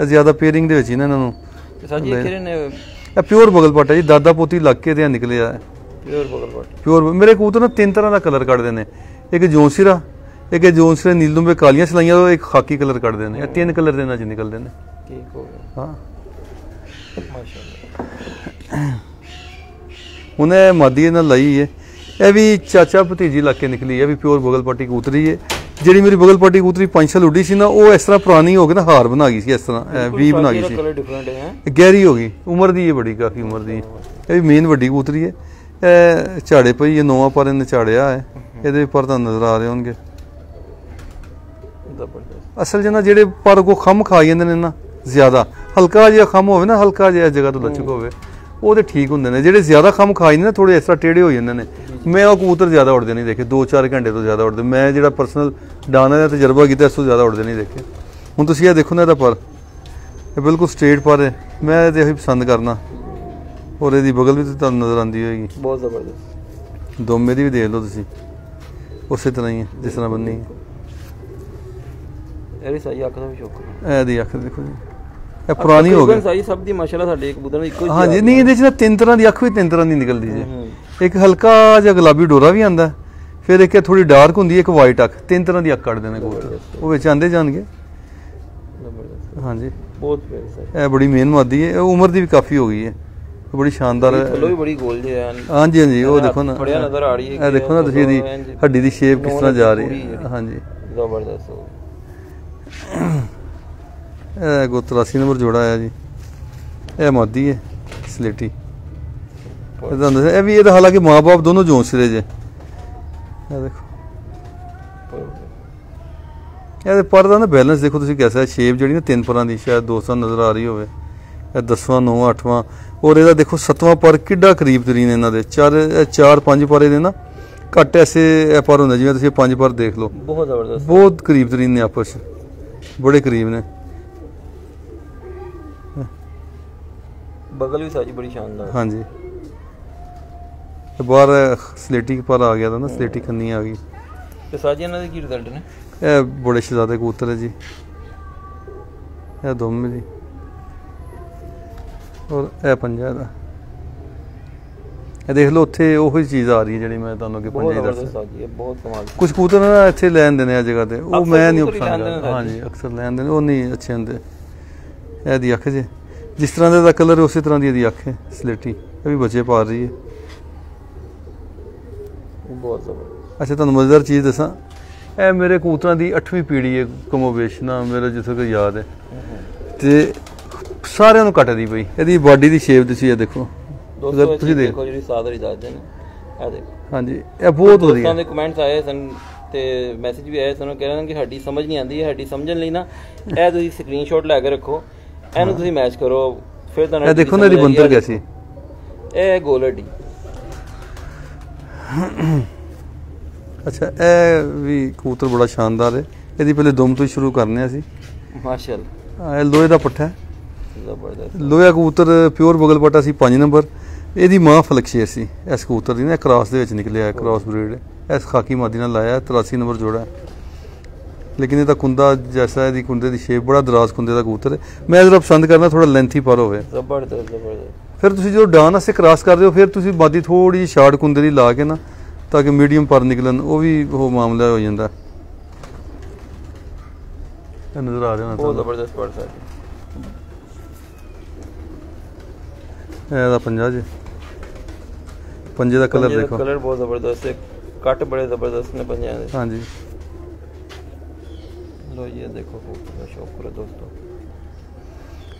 ਇਹ ਜ਼ਿਆਦਾ ਪੇਅਰਿੰਗ ਦੇ ਵਿੱਚ ਇਹਨਾਂ ਨੂੰ ਸਾਜੀ ਇਹ ਕਿਹੜੇ ਨੇ? ਇਹ ਪਿਓਰ ਬਗਲ ਪੱਟ ਹੈ ਜੀ ਦਾਦਾ ਪੋਤੀ ਲੱਗ ਕੇ ਤੇ ਨਿਕਲਿਆ ਪਿਓਰ ਬਗਲ ਪਟ ਪਿਓਰ ਮੇਰੇ ਕਬੂਤਰ ਨਾ ਤਿੰਨ ਤਰ੍ਹਾਂ ਦਾ ਕਲਰ ਕੱਢਦੇ ਨੇ। ਇੱਕ ਜੋਨਸਿਰਾ ਇੱਕ ਜੋਨਸਿਰਾ ਨੀਲੂੰਬੇ ਕਾਲੀਆਂ ਸਲਾਈਆਂ ਉਹ ਇੱਕ ਖਾਕੀ ਕਲਰ ਕੱਢਦੇ ਨੇ ਇਹ ਤਿੰਨ ਕਲਰ ਦੇ ਨਾਲ ਚ ਨਿਕਲਦੇ ਨੇ। ਠੀਕ ਹੋ ਗਿਆ। ਹਾਂ। ਮਾਸ਼ਾਅੱਲਾ। ਇਹ ਮਾਦੀ ਇਹਨਾਂ ਲਈ ਹੈ ਇਹ ਵੀ ਚਾਚਾ ਭਤੀਜੀ ਲੱਗ ਕੇ ਨਿਕਲੀ ਹੈ ਇਹ ਵੀ ਪਿਓਰ ਬਗਲ ਪੱਟੀ ਕਬੂਤਰੀ ਹੈ ਜਿਹੜੀ ਮੇਰੀ ਬਗਲ ਪੱਟੀ ਕਬੂਤਰੀ ਪੰਜ ਸਾਲ ਉੱਡੀ ਸੀ ਨਾ ਉਹ ਇਸ ਤਰ੍ਹਾਂ ਪੁਰਾਣੀ ਹੋ ਕੇ ਨਾ ਹਾਰ ਬਣਾ ਗਈ ਸੀ ਇਸ ਤਰ੍ਹਾਂ ਵੀ ਬਣਾ ਗਈ ਸੀ। ਕਲਰ ਡਿਫਰੈਂਟ ਹੈ। ਇਹ ਗਹਿਰੀ ਹੋ ਗਈ ਉਮਰ ਦੀ ਹੈ ਬੜੀ ਕਾਫੀ ਉਮਰ ਦੀ। ਇਹ ਵੀ ਮੇਨ ਵੱਡੀ ਕਬੂਤਰੀ ਹੈ ਇਹ ਝਾੜੇ ਪਈ ਇਹ ਨੋਵਾ ਪਰ ਇਹਨੇ ਝਾੜਿਆ ਹੈ। ਇਹਦੇ ਪਰ ਤਾਂ ਨਜ਼ਰ ਆ ਰਹੇ ਹੋਣਗੇ। ਅਸਲ 'ਚ ਨਾ ਜਿਹੜੇ ਪਰ ਕੋ ਖਮ ਖਾ ਜਾਂਦੇ ਨੇ ਨਾ ਜ਼ਿਆਦਾ। ਹਲਕਾ ਜਿਹਾ ਖਮ ਹੋਵੇ ਨਾ ਹਲਕਾ ਜਿਹਾ ਜਗ੍ਹਾ ਤੋਂ ਲਚਕ ਹੋਵੇ ਉਹ ਤੇ ਠੀਕ ਹੁੰਦੇ ਨੇ। ਜਿਹੜੇ ਜ਼ਿਆਦਾ ਖਮ ਖਾ ਜਾਂਦੇ ਨੇ ਥੋੜੇ ਇਸ ਤਰ੍ਹਾਂ ਟੇੜੇ ਹੋ ਜਾਂਦੇ ਨੇ। ਮੈਂ ਉਹ ਕਬੂਤਰ ਜ਼ਿਆਦਾ ਉੜਦੇ ਨਹੀਂ ਦੇਖੇ। 2-4 ਘੰਟੇ ਤੋਂ ਜ਼ਿਆਦਾ ਉੜਦੇ ਮੈਂ ਜਿਹੜਾ ਪਰਸਨਲ ਡਾਨਾ ਦਾ ਤਜਰਬਾ ਕੀਤਾ ਇਸ ਤੋਂ ਜ਼ਿਆਦਾ ਉੜਦੇ ਨਹੀਂ ਦੇਖੇ। ਹੁਣ ਤੁਸੀਂ ਇਹ ਦੇਖੋ ਨਾ ਇਹਦਾ ਪਰ। ਇਹ ਬਿਲਕੁਲ ਸਟ੍ਰੇਟ ਪਰ ਹੈ। ਮੈਂ ਇਹਦੇ ਹੀ ਪਸੰਦ ਕਰਨਾ। ਔਰ ਇਹਦੀ ਬਗਲ ਵੀ ਤੁਹਾਨੂੰ ਨਜ਼ਰ ਆਉਂਦੀ ਹੋਏਗੀ। ਬਹੁਤ ਜ਼ਬਰਦਸਤ। ਦੋਮੇ ਦੀ ਵੀ ਦੇਖ ਲਓ ਤੁਸੀਂ। ਉਸੇ ਤਰ੍ਹਾਂ ਹੀ ਹੈ ਜਿਸ ਤਰ੍ਹਾਂ ਬੰਨੀ ਹੈ। ਇਹਦੀ ਸਾਈ ਅੱਖ ਦਾ ਵੀ ਸ਼ੌਕ ਇਹਦੀ ਅੱਖ ਦੇਖੋ ਜੀ। ਇਹ ਪੁਰਾਣੀ ਹੋ ਗਈ। ਸਾਈ ਸਭ ਦੀ ਮਾਸ਼ਾਅੱਲਾ ਸਾਡੇ ਕਬੂਤਰਾਂ ਇੱਕੋ ਹੀ ਹਾਂਜੀ ਨਹੀਂ ਇਹਦੇ ਚ ਨਾ ਤਿੰਨ ਤਰ੍ਹਾਂ ਦੀ ਅੱਖ ਵੀ ਤਿੰਨ ਤਰ੍ਹਾਂ ਦੀ ਨਿਕਲਦੀ ਜੇ। ਇੱਕ ਹਲਕਾ ਜਿਹਾ ਗੁਲਾਬੀ ਡੋਰਾ ਵੀ ਆਂਦਾ ਫਿਰ ਇੱਕ ਥੋੜੀ ਡਾਰਕ ਹੁੰਦੀ ਹੈ ਇੱਕ ਵਾਈਟ ਅੱਖ। ਤਿੰਨ ਤਰ੍ਹਾਂ ਦੀ ਅੱਖ ਕੱਢਦੇ ਨੇ ਕਬੂਤਰ ਉਹ ਵਿੱਚ ਆਂਦੇ ਜਾਣਗੇ। ਹਾਂਜੀ। ਬਹੁਤ ਪਿਆਰੀ ਇਹ ਬੜੀ ਮਿਹਨਤ ਮਾਦੀ ਹੈ। ਇਹ ਉਮਰ ਦੀ ਵੀ ਕਾਫੀ ਹੋ ਗਈ ਹੈ। ਬੜੀ ਸ਼ਾਨਦਾਰ ਫੁੱਲੋ ਵੀ ਬੜੀ ਗੋਲ ਜਿਹਾ ਹੈ ਹਾਂਜੀ ਹਾਂਜੀ ਉਹ ਦੇਖੋ ਨਾ। ਬੜਿਆ ਨਜ਼ਰ ਆ ਰਹੀ ਹੈ ਇਹ ਦੇਖੋ ਨਾ ਤੁਸੀਂ ਇਹਦੀ ਹੱਡੀ ਦੀ ਸ਼ੇਪ ਕਿਸ ਤਰ੍ਹਾਂ ਜਾ ਰਹੀ ਹੈ। ਹਾਂਜੀ। ਜ਼ਬਰਦਸਤ ਹੋ ਇਹ 83 ਨੰਬਰ ਜੋੜਾ ਆਇਆ ਜੀ। ਇਹ ਮਾਦੀ ਹੈ ਸਲੇਟੀ। ਇਹ ਤੁਹਾਨੂੰ ਦੱਸਿਆ, ਇਹ ਵੀ ਇਹਦਾ ਹਾਲਾਂਕਿ ਮਾਪੇ ਦੋਨੋਂ ਜੋਨਸਰੇ ਜੇ। ਇਹ ਦੇਖੋ। ਇਹਦੇ ਪਰ ਦਾ ਨਾ ਬੈਲੈਂਸ ਦੇਖੋ ਤੁਸੀਂ ਕਿਹਦਾ ਸ਼ੇਪ ਜਿਹੜੀ ਨਾ ਤਿੰਨ ਪਰਾਂ ਦੀ ਸ਼ਾਇਦ ਦੋਸਤਾਂ ਨੂੰ ਨਜ਼ਰ ਆ ਰਹੀ ਹੋਵੇ। ਇਹ 10ਵਾਂ 9ਵਾਂ 8ਵਾਂ ਔਰ ਇਹਦਾ ਦੇਖੋ 7ਵਾਂ ਪਰ ਕਿੱਡਾ ਕਰੀਬ ਤਰੀਨ ਇਹਨਾਂ ਦੇ। ਚਾਰ ਚਾਰ ਪੰਜ ਪਰ ਇਹਦੇ ਨਾ ਘੱਟ ਐਸੇ ਪਰ ਹੁੰਦੇ ਜਿਵੇਂ ਤੁਸੀਂ ਪੰਜ ਪਰ ਦੇਖ ਲਓ। ਬਹੁਤ ਜ਼ਬਰਦਸਤ। ਬਹੁਤ ਕਰੀਬ ਤਰੀਨ ਨੇ ਆਪਸ 'ਚ। ਬੜੇ ਕਰੀਬ ਨੇ। ਬਗਲ ਵੀ ਸਾਜੀ ਬੜੀ ਸ਼ਾਨਦਾਰ। ਹਾਂਜੀ। ਤੇ ਬਾਹਰ ਸਲੇਟੀ ਪਰ ਆ ਗਿਆ ਤਾਂ ਨਾ ਸਲੇਟੀ ਕੰਨੀ ਆ ਗਈ। ਤੇ ਸਾਜੀ ਇਹਨਾਂ ਦੇ ਕੀ ਰਿਜ਼ਲਟ ਨੇ? ਇਹ ਬੜੇ ਸ਼ਹਜ਼ਾਦੇ ਕਬੂਤਰ ਹੈ ਜੀ। ਇਹ ਦੋਵੇਂ ਜੀ। ਔਰ ਇਹ ਪੰਜਾ ਦਾ ਇਹ ਦੇਖ ਲਓ ਉੱਥੇ ਉਹੀ ਚੀਜ਼ ਆ ਰਹੀ ਹੈ ਜਿਹੜੀ ਮੈਂ ਤੁਹਾਨੂੰ ਅੱਗੇ ਪੰਜਾ ਦੱਸ ਹੈ ਬਹੁਤ ਕਮਾਲ ਕੁਝ ਕਬੂਤਰ ਨਾ ਇੱਥੇ ਲੈਣ ਦੇਣੇ ਆ ਜਗ੍ਹਾ ਤੇ ਉਹ ਮੈਂ ਨਹੀਂ ਹੀ ਪਸੰਦ ਕਰਦਾ। ਹਾਂਜੀ ਅਕਸਰ ਲੈਣ ਦੇਣੇ ਉਹ ਨਹੀਂ ਅੱਛੇ ਹੁੰਦੇ। ਇਹ ਦੀ ਅੱਖ ਜੇ। ਜਿਸ ਤਰ੍ਹਾਂ ਦਾ ਕਲਰ ਉਸੇ ਤਰ੍ਹਾਂ ਦੀ ਇਹਦੀ ਅੱਖ ਹੈ ਸਲੇਟੀ। ਇਹ ਵੀ ਬੱਚੇ ਪਾਲ ਰਹੀ ਹੈ। ਬਹੁਤ ਜ਼ਬਰਦਸਤ। ਅੱਛਾ ਤੁਹਾਨੂੰ ਮਜ਼ੇਦਾਰ ਚੀਜ਼ ਦੱਸਾਂ। ਇਹ ਮੇਰੇ ਕਬੂਤਰਾਂ ਦੀ 8ਵੀਂ ਪੀੜ੍ਹੀ ਹੈ ਕਮੋਵੇਸ਼ ਨਾ ਮੇਰਾ ਜਿੱਥੇ ਤੱਕ ਯਾਦ ਹੈ। ਤੇ ਸਾਰਿਆਂ ਨੂੰ ਕੱਟਦੀ ਪਈ। ਇਹਦੀ ਬਾਡੀ ਦੀ ਸ਼ੇਪ ਤੁਸੀਂ ਇਹ ਦੇਖੋ। ਦੋਸਤੋ ਤੁਸੀਂ ਦੇਖ ਜਿਹੜੀ ਸਾਦਰ ਦੱਸਦੇ ਨੇ। ਆ ਦੇਖੋ। ਹਾਂਜੀ ਇਹ ਬਹੁਤ ਦੋਸਤਾਂ ਵਧੀਆ। ਦੇ ਕਮੈਂਟਸ ਆਏ ਸਨ ਤੇ ਮੈਸੇਜ ਵੀ ਆਏ ਸਨ ਉਹ ਕਹਿ ਰਹੇ ਨੇ ਕਿ ਸਾਡੀ ਸਮਝ ਨਹੀਂ ਆਉਂਦੀ ਸਾਡੀ ਸਮਝਣ ਲਈ ਨਾ ਇਹ ਤੁਸੀਂ ਸਕਰੀਨਸ਼ਾਟ ਲੈ ਕੇ ਰੱਖੋ ਇਹਨੂੰ ਤੁਸੀਂ ਮੈਚ ਕਰੋ ਫਿਰ ਤੁਹਾਨੂੰ ਇਹ ਦੇਖੋ ਨਾ ਇਹਦੀ ਬੰਦਰ ਕੈਸੀ ਇਹ ਗੋਲਡੀ। ਅੱਛਾ ਇਹ ਵੀ ਕਬੂਤਰ ਬੜਾ ਸ਼ਾਨਦਾਰ ਹੈ। ਇਹਦੀ ਪਹਿਲੇ ਦੁਮ ਤੋਂ ਸ਼ੁਰੂ ਕਰਨੇ ਆ ਅਸੀਂ। ਮਾਸ਼ਾਅੱਲਾ। ਇਹ ਲੋਹੇ ਦਾ ਪੱਠਾ ਹੈ। ਜ਼ਬਰਦਸਤ। ਲੋਹਾ ਕਬੂਤਰ ਪਿਓਰ ਬਗਲ ਪੱਟਾ ਸੀ 5 ਨੰਬਰ। ਇਹਦੀ ਮਾਂ ਫਲਕਸ਼ੇਰ ਸੀ ਇਸ ਕਬੂਤਰ ਦੀ ਨਾ ਕ੍ਰਾਸ ਦੇ ਵਿੱਚ ਨਿਕਲਿਆ ਕ੍ਰਾਸ ਬਰੀਡ ਇਸ ਖਾਕੀ ਮਾਦੀ ਨਾਲ ਲਾਇਆ 83 ਨੰਬਰ ਜੋੜਾ। ਲੇਕਿਨ ਇਹਦਾ ਕੁੰਦਾ ਜੈਸਾ ਇਹਦੀ ਕੁੰਦੇ ਦੀ ਸ਼ੇਪ ਬੜਾ ਦਰਾਜ਼ ਕੁੰਦੇ ਦਾ ਕਬੂਤਰ ਹੈ। ਮੈਂ ਜਿਹੜਾ ਪਸੰਦ ਕਰਨਾ ਥੋੜਾ ਲੈਂਥੀ ਪਰ ਹੋਵੇ। ਜ਼ਬਰਦਸਤ ਜ਼ਬਰਦਸਤ। ਫਿਰ ਤੁਸੀਂ ਜਦੋਂ ਡਾਨ ਵਾਸਤੇ ਕ੍ਰਾਸ ਕਰਦੇ ਹੋ ਫਿਰ ਤੁਸੀਂ ਬਾਦੀ ਥੋੜੀ ਜਿਹੀ ਸ਼ਾਰਟ ਕੁੰਦੇ ਦੀ ਲਾ ਕੇ ਨਾ ਤਾਂ ਕਿ ਮੀਡੀਅਮ ਪਰ ਨਿਕਲਣ ਉਹ ਵੀ ਉਹ ਮਾਮਲਾ ਹੋ ਜਾਂਦਾ। ਇਹ ਨਜ਼ਰ ਆ ਰਿਹਾ ਨਾ ਬਹੁਤ ਜ਼ਬਰਦਸਤ ਪੜ ਸਕਦੇ ਇਹਦਾ ਪੰਜਾ ਜੀ। ਪੰਜੇ ਦਾ ਕਲਰ ਦੇਖੋ। ਕਲਰ ਬਹੁਤ ਜ਼ਬਰਦਸਤ ਹੈ। ਕੱਟ ਬੜੇ ਜ਼ਬਰਦਸਤ ਨੇ ਪੰਜਾਂ ਦੇ। ਹਾਂਜੀ। ਲੋ ਇਹ ਦੇਖੋ ਸ਼ੌਕ ਕਰੋ ਦੋਸਤੋ।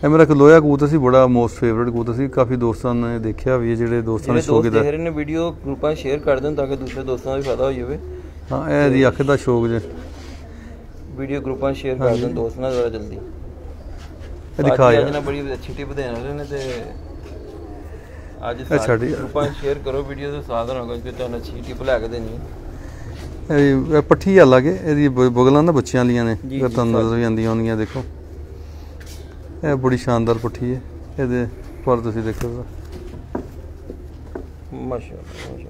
ਇਹ ਮੇਰਾ ਲੋਹਾ ਕਬੂਤਰ ਸੀ ਬੜਾ ਮੋਸਟ ਫੇਵਰਿਟ ਕਬੂਤਰ ਸੀ। ਕਾਫੀ ਦੋਸਤਾਂ ਨੇ ਦੇਖਿਆ ਵੀ ਜਿਹੜੇ ਦੋਸਤਾਂ ਨੇ ਜਿਹੜੇ ਸ਼ੌਕ ਦੇਖ ਰਹੇ ਨੇ ਵੀਡੀਓ ਗਰੁੱਪਾਂ ਸ਼ੇਅਰ ਕਰ ਦੇਣ ਤਾਂ ਕਿ ਦੂਸਰੇ ਦੋਸਤਾਂ ਵੀ ਫਾਇਦਾ ਹੋ ਜਾਵੇ ਹਾਂ ਇਹ ਇਹਦੀ ਅੱਖ ਦਾ ਸ਼ੌਕ ਜੇ। ਵੀਡੀਓ ਗਰੁੱਪਾਂ ਸ਼ੇਅਰ ਕਰ ਦੇਣ ਦੋਸਤਾਂ ਨਾਲ ਜਲਦੀ। ਅੱਜ ਨਾ ਬੜੀ ਅੱਛੀ ਟਿਪ ਦੇਣ ਵਾਲੇ ਨੇ ਤੇ ਅੱਜ ਇਹ ਛੱਡ ਯਾਰ। ਗਰੁੱਪਾਂ ਸ਼ੇਅਰ ਕਰੋ ਵੀਡੀਓ ਤੇ ਸਾਧਨ ਹੋਗਾ ਕਿ ਤੁਹਾਨੂੰ ਅੱਛੀ ਟਿਪ ਲੈ ਕੇ ਦੇਣੀ ਹੈ। ਇਹ ਇਹ ਪੱਠੀ ਆ ਲਾਗੇ ਇਹਦੀ ਬ- ਬੁਗਲਾਂ ਨਾ ਬੱਚਿਆਂ ਲੀਆਂ ਨੇ ਜੀ, ਇਹ ਜੀ, ਤੁਹਾਨੂੰ ਨਜ਼ਰ ਵੀ ਆਉਂਦੀਆਂ ਹੋਣਗੀਆਂ ਦੇਖੋ। ਇਹ ਬੜੀ ਸ਼ਾਨਦਾਰ ਪੱਠੀ ਹੈ ਇਹਦੇ ਪਰ ਤੁਸੀਂ ਦੇਖੋ ਜ਼ਰਾ। ਮਾਸ਼ਾਅੱਲਾ ਮਾਸ਼ਾਅੱਲਾ।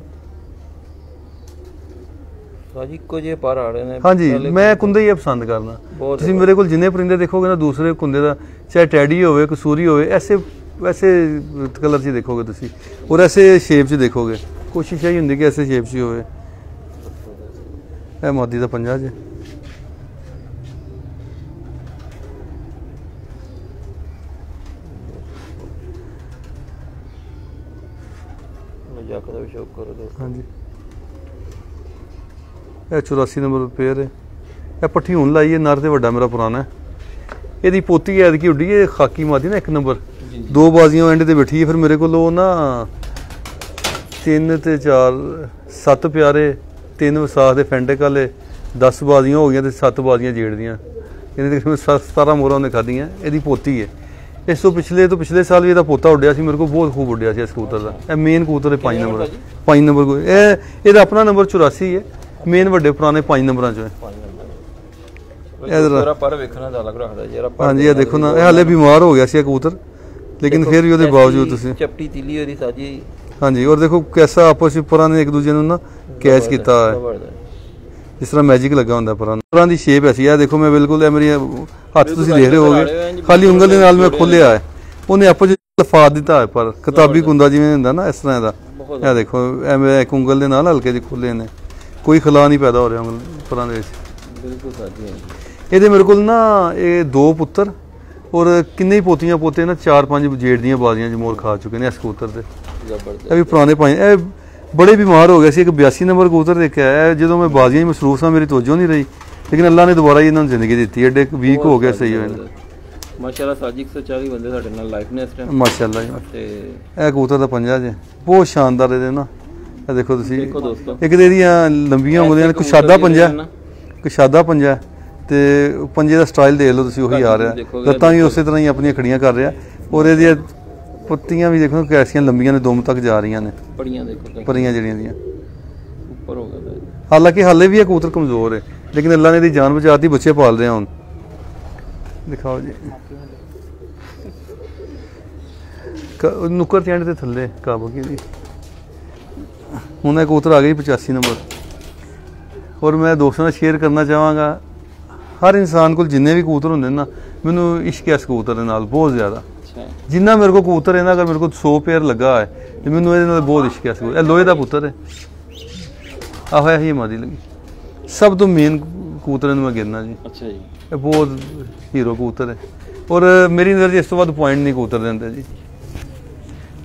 ਸਾਜੀ ਇੱਕੋ ਜਿਹੇ ਪਰ ਆ ਰਹੇ ਨੇ ਹਾਂਜੀ ਪਹਿਲੇ ਮੈਂ ਕੁੰਦੇ ਹੀ ਪਸੰਦ ਕਰਨਾ ਤੁਸੀਂ ਮੇਰੇ ਕੋਲ ਜਿੰਨੇ ਪਰਿੰਦੇ ਦੇਖੋਗੇ ਨਾ ਦੂਸਰੇ ਕੁੰਦੇ ਦਾ ਚਾਹੇ ਟੈਡੀ ਹੋਵੇ ਕਸੂਰੀ ਹੋਵੇ ਐਸੇ ਵੈਸੇ ਕਲਰ 'ਚ ਦੇਖੋਗੇ ਤੁਸੀਂ। ਔਰ ਐਸੇ ਸ਼ੇਪ 'ਚ ਦੇਖੋਗੇ। ਕੋਸ਼ਿਸ਼ ਇਹੀ ਹੁੰਦੀ ਕਿ ਐਸੇ ਸ਼ੇਪ 'ਚ ਹੋਵੇ। ਇਹ ਮੋਦੀ ਦਾ ਪੰਜਾ ਜੇ। ਮਜ਼ਾਕ ਦਾ ਵੀ ਸ਼ੌਕ ਕਰੋ ਦੋਸਤੋ। ਹਾਂਜੀ। ਇਹ 84 ਨੰਬਰ ਪੇਅਰ ਹੈ। ਇਹ ਪੱਠੀ ਹੁਣ ਲਾਈ ਹੈ ਨਰ ਤੇ ਵੱਡਾ ਮੇਰਾ ਪੁਰਾਣਾ ਹੈ। ਇਹਦੀ ਪੋਤੀ ਐਦ ਕੀ ਉੱਡੀ ਹੈ ਖਾਕੀ ਮਾਦੀ ਨਾ ਇੱਕ ਨੰਬਰ। ਦੋ ਬਾਜ਼ੀਆਂ ਐਂਡ ਤੇ ਬੈਠੀ ਫਿਰ ਮੇਰੇ ਕੋਲ ਉਹ ਨਾ ਤਿੰਨ ਤੇ ਚਾਰ ਸੱਤ ਪਿਆਰੇ ਤਿੰਨ ਵਿਸਾਖ ਦੇ ਫੈਂਡਕ ਵਾਲੇ 10 ਬਾਜ਼ੀਆਂ ਹੋ ਗਈਆਂ ਤੇ ਸੱਤ ਬਾਜ਼ੀਆਂ ਜੇੜ ਦੀਆਂ ਇਹਨੇ ਤਕਰੀਬਨ 17 ਮੋਹਰਾਂ ਉਹਨੇ ਖਾਧੀਆਂ ਇਹਦੀ ਪੋਤੀ ਹੈ। ਇਸ ਤੋਂ ਪਿਛਲੇ ਤੋਂ ਪਿਛਲੇ ਸਾਲ ਵੀ ਇਹਦਾ ਪੋਤਾ ਉੱਡਿਆ ਸੀ ਮੇਰੇ ਕੋਲ ਬਹੁਤ ਖੂਬ ਉੱਡਿਆ ਸੀ ਇਸ ਕਬੂਤਰ ਦਾ। ਇਹ ਮੇਨ ਕਬੂਤਰ ਹੈ 5 ਕਿੰਨੇ ਨੰਬਰ ਨੰਬਰ ਦਾ 5 ਨੰਬਰ ਕੋਈ ਇਹ ਇਹਦਾ ਆਪਣਾ ਨੰਬਰ 84 ਹੈ। ਮੇਨ ਵੱਡੇ ਪੁਰਾਣੇ 5 ਨੰਬਰਾਂ ਚੋਂ ਹੈ। ਪੰਜ ਨੰਬਰ ਇਹ ਜ਼ਰਾ- ਤੇਰਾ ਪਰ ਵੇਖਣਾ ਤਾਂ ਅਲੱਗ ਰੱਖਦਾ ਪਰ ਹਾਂਜੀ ਇਹ ਦੇਖੋ ਨਾ ਇਹ ਹਾਲੇ ਬਿਮਾਰ ਹੋ ਗਿਆ ਸੀ ਇਹ ਕਬੂਤਰ। ਲੇਕਿਨ ਫਿਰ ਵੀ ਉਹਦੇ ਬਾਵਜੂਦ ਤੁਸੀਂ ਚਪਟੀ ਤੀਲੀ ਉਹਦੀ ਸਾਜੀ। ਹਾਂਜੀ ਔਰ ਦੇਖੋ ਕੈਸਾ ਆਪਸ ਵਿੱਚ ਪਰਾਂ ਨੇ ਇੱਕ ਦੂਜੇ ਨੂੰ ਨਾ ਕੈਚ ਕੀਤਾ ਹੈ। ਜਿਸ ਤਰ੍ਹਾਂ ਮੈਜਿਕ ਲੱਗਾ ਹੁੰਦਾ ਪਰਾਂ। ਪਰਾਂ ਦੀ ਸ਼ੇਪ ਐਸੀ ਆ ਦੇਖੋ ਮੈਂ ਬਿਲਕੁਲ ਇਹ ਮੇਰੀ ਹੱਥ ਤੁਸੀਂ ਦੇਖ ਰਹੇ ਹੋਗੇ ਖਾਲੀ ਉਂਗਲ ਦੇ ਨਾਲ ਮੈਂ ਖੋਲਿਆ ਹੈ। ਉਹਨੇ ਆਪਸ ਵਿੱਚ ਲਫਾ ਦਿੱਤਾ ਹੈ ਪਰ ਕਿਤਾਬੀ ਕੁੰਦਾ ਜਿਵੇਂ ਹੁੰਦਾ ਨਾ ਇਸ ਤਰ੍ਹਾਂ ਬਹੁਤ ਇਹ ਦੇਖੋ ਐਵੇਂ ਇੱਕ ਉਂਗਲ ਦੇ ਨਾਲ ਹਲਕੇ ਜਿਹੇ ਖੋਲੇ ਨੇ। ਕੋਈ ਖਲਾ ਨਹੀਂ ਪੈਦਾ ਹੋ ਰਿਹਾ ਉਂਗਲ ਪਰਾਂ ਦੇ ਵਿੱਚ। ਬਿਲਕੁਲ ਸਾਜੀ ਹੈ ਇਹਦੇ ਮੇਰੇ ਕੋਲ ਨਾ ਇਹ ਦੋ ਪੁੱਤਰ ਔਰ ਕਿੰਨੇ ਹੀ ਪੋਤੀਆਂ ਪੋਤੇ ਨਾ ਚਾਰ ਪੰਜ ਜੇੜ ਦੀਆਂ ਬਾਜ਼ੀਆਂ ਜਮੋਰ ਖਾ ਚੁੱਕੇ ਨੇ ਇਸ ਕਬੂਤਰ ਦੇ। ਜ਼ਬਰਦਸਤ। ਇਹ ਵੀ ਪੁਰਾਣੇ ਪਾਏ ਇਹ ਬੜੇ ਬਿਮਾਰ ਹੋ ਗਏ ਸੀ ਇੱਕ 82 ਨੰਬਰ ਕਬੂਤਰ ਦੇਖਿਆ। ਜਦੋਂ ਮੈਂ ਬਾਜ਼ੀਆਂ 'ਚ ਮਸਰੂਫ ਸਾਂ ਮੇਰੀ ਤੋਜੋ ਨਹੀਂ ਰਹੀ। ਲੇਕਿਨ ਅੱਲਾ ਨੇ ਦੁਬਾਰਾ ਹੀ ਇਹਨਾਂ ਨੂੰ ਜ਼ਿੰਦਗੀ ਦਿੱਤੀ ਐਡੇ ਵੀਕ ਹੋ ਗਏ ਸਹੀ ਹੋਏ ਨੇ। ਮਾਸ਼ਾਅੱਲਾ ਸਾਜੀ 140 ਬੰਦੇ ਸਾਡੇ ਨਾਲ ਲਾਈਫ ਨੇ ਇਸ ਟਾਈਮ ਮਾਸ਼ਾਅੱਲਾ ਜੀ। ਤੇ ਇਹ ਕਬੂਤਰ ਦਾ ਪੰਜਾ ਜੇ। ਬਹੁਤ ਸ਼ਾਨਦਾਰ ਇਹਦੇ ਨਾ। ਇਹ ਦੇਖੋ ਤੁਸੀਂ। ਦੇਖੋ ਦੋਸਤੋ। ਇੱਕ ਤੇ ਇਹਦੀਆਂ ਲੰਬੀਆਂ ਉਂਗਲੀਆਂ ਨੇ ਕੁਸ਼ਾਦਾ ਪੰਜਾ। ਕੁਸ਼ਾਦਾ ਪੰਜਾ। ਤੇ ਪੰਜੇ ਦਾ ਸਟਾਈਲ ਦੇਖ ਲਓ ਤੁਸੀਂ ਉਹੀ ਆ ਰਿਹਾ। ਲੱਤਾਂ ਵੀ ਉਸੇ ਤਰ੍ਹਾਂ ਹੀ ਆਪਣੀਆਂ ਖੜੀਆਂ ਕਰ ਰਿਹਾ। ਔਰ ਇਹਦੀਆਂ ਪੱਤੀਆਂ ਵੀ ਦੇਖੋ ਕੈਸੀਆਂ ਲੰਬੀਆਂ ਨੇ ਦੁਮ ਤੱਕ ਜਾ ਰਹੀਆਂ ਨੇ। ਪੜੀਆਂ ਦੇਖੋ ਪਰੀਆਂ ਜਿਹੜੀਆਂ ਦੀਆਂ। ਉੱਪਰ ਹੋ ਗਿਆ। ਹਾਲਾਂਕਿ ਹਾਲੇ ਵੀ ਇਹ ਕਬੂਤਰ ਕਮਜ਼ੋਰ ਹੈ ਲੇਕਿਨ ਅੱਲਾ ਨੇ ਇਹਦੀ ਜਾਨ ਬਚਾਤੀ ਬੱਚੇ ਪਾਲ ਰਹੇ ਹੁਣ। ਦਿਖਾਓ ਜੀ। ਨੁੱਕਰ ਚੈਂਡ ਦੇ ਥੱਲੇ ਕਾਬੂ ਕੀ ਦੀ ਹੁਣ ਇਹ ਕਬੂਤਰ ਆ ਗਈ 85 ਨੰਬਰ। ਔਰ ਮੈਂ ਦੋਸਤਾਂ ਨਾਲ ਸ਼ੇਅਰ ਕਰਨਾ ਚਾਹਾਂਗਾ। ਹਰ ਇਨਸਾਨ ਕੋਲ ਜਿੰਨੇ ਵੀ ਕਬੂਤਰ ਹੁੰਦੇ ਨੇ ਨਾ ਮੈਨੂੰ ਇਸ਼ਕ ਹੈ ਇਸ ਕਬੂਤਰ ਦੇ ਨਾਲ ਬਹੁਤ ਜ਼ਿਆਦਾ। ਜਿੰਨਾ ਮੇਰੇ ਕੋਲ ਕਬੂਤਰ ਹੈ ਨਾ ਅਗਰ ਮੇਰੇ ਕੋਲ 100 ਪੇਅਰ ਲੱਗਾ ਹੈ ਤੇ ਮੈਨੂੰ ਇਹਦੇ ਨਾਲ ਬਹੁਤ ਇਸ਼ਕ ਹੈ ਕਬੂਤਰ ਇਹ ਲੋਹੇ ਦਾ ਪੁੱਤਰ ਹੈ। ਆ ਹੋਇਆ ਹੀ ਮਾਦੀ ਲੱਗੀ। ਸਭ ਤੋਂ ਮੇਨ ਕਬੂਤਰ ਨੂੰ ਮੈਂ ਗਿਣਨਾ ਜੀ। ਅੱਛਾ ਜੀ। ਇਹ ਬਹੁਤ ਹੀਰੋ ਕਬੂਤਰ ਹੈ। ਔਰ ਮੇਰੀ ਨਜ਼ਰ 'ਚ ਇਸ ਤੋਂ ਵੱਧ ਪੁਆਇੰਟ ਨਹੀਂ ਕਬੂਤਰ ਦੇ ਅੰਦਰ ਜੀ।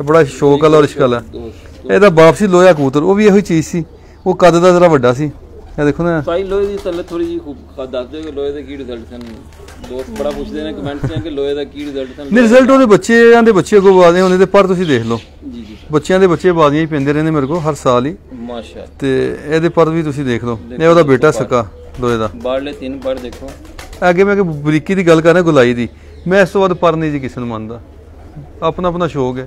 ਇਹ ਬੜਾ ਸ਼ੌਕ ਵਾਲਾ ਔਰ ਇਸ਼ਕ ਵਾਲਾ। ਦੋਸਤ। ਇਹਦਾ ਬਾਪ ਸੀ ਲੋਹਾ ਕਬੂਤਰ ਉਹ ਵੀ ਇਹੋ ਹੀ ਚੀਜ਼ ਸੀ। ਉਹ ਕੱਦ ਦਾ ਜ਼ਰਾ ਵੱਡਾ ਸੀ। ਇਹ ਦੇਖੋ ਨਾ। ਸਾਈ ਲੋਹੇ ਦੀ ਥੱਲੇ ਥੋੜੀ ਜੀ ਖੂਬ ਦੱਸ ਦਿਓ ਕਿ ਲੋਹੇ ਦੇ ਕੀ ਰਿਜ਼ਲਟ ਸਨ। ਦੋਸਤ ਬੜਾ ਪੁੱਛਦੇ ਨੇ ਕਮੈਂਟਸ 'ਚ ਕਿ ਲੋਹੇ ਦਾ ਕੀ ਰਿਜ਼ਲਟ ਸਨ। ਨਹੀਂ ਰਿਜ਼ਲਟ ਉਹਦੇ ਬੱਚਿਆਂ ਦੇ ਬੱਚੇ ਕੋ ਬਾਜ਼ੀਆਂ ਹੁੰਦੇ ਤੇ ਪਰ ਤੁਸੀਂ ਦੇਖ ਲਓ। ਜੀ ਜੀ। ਬੱਚਿਆਂ ਦੇ ਬੱਚੇ ਬਾਜ਼ੀਆਂ ਹੀ ਪੈਂਦੇ ਰਹਿੰਦੇ ਮੇਰੇ ਕੋਲ ਹਰ ਸਾਲ ਹੀ। ਮਾਸ਼ਾ। ਤੇ ਇਹਦੇ ਪਰ ਵੀ ਤੁਸੀਂ ਦੇਖ ਲਓ। ਇਹ ਉਹਦਾ ਬੇਟਾ ਸਕਾ ਲੋਹੇ ਦਾ। ਬਾਹਰਲੇ ਤਿੰਨ ਪਰ ਦੇਖੋ। ਅੱਗੇ ਮੈਂ ਕਿ ਬਰੀਕੀ ਦੀ ਗੱਲ ਕਰ ਰਿਹਾ ਗੁਲਾਈ ਦੀ। ਮੈਂ ਇਸ ਤੋਂ ਬਾਅਦ ਪਰ ਨਹੀਂ ਜੀ ਕਿਸੇ ਨੂੰ ਮੰਨਦਾ। ਆਪਣਾ ਆਪਣਾ ਸ਼ੌਕ ਹੈ।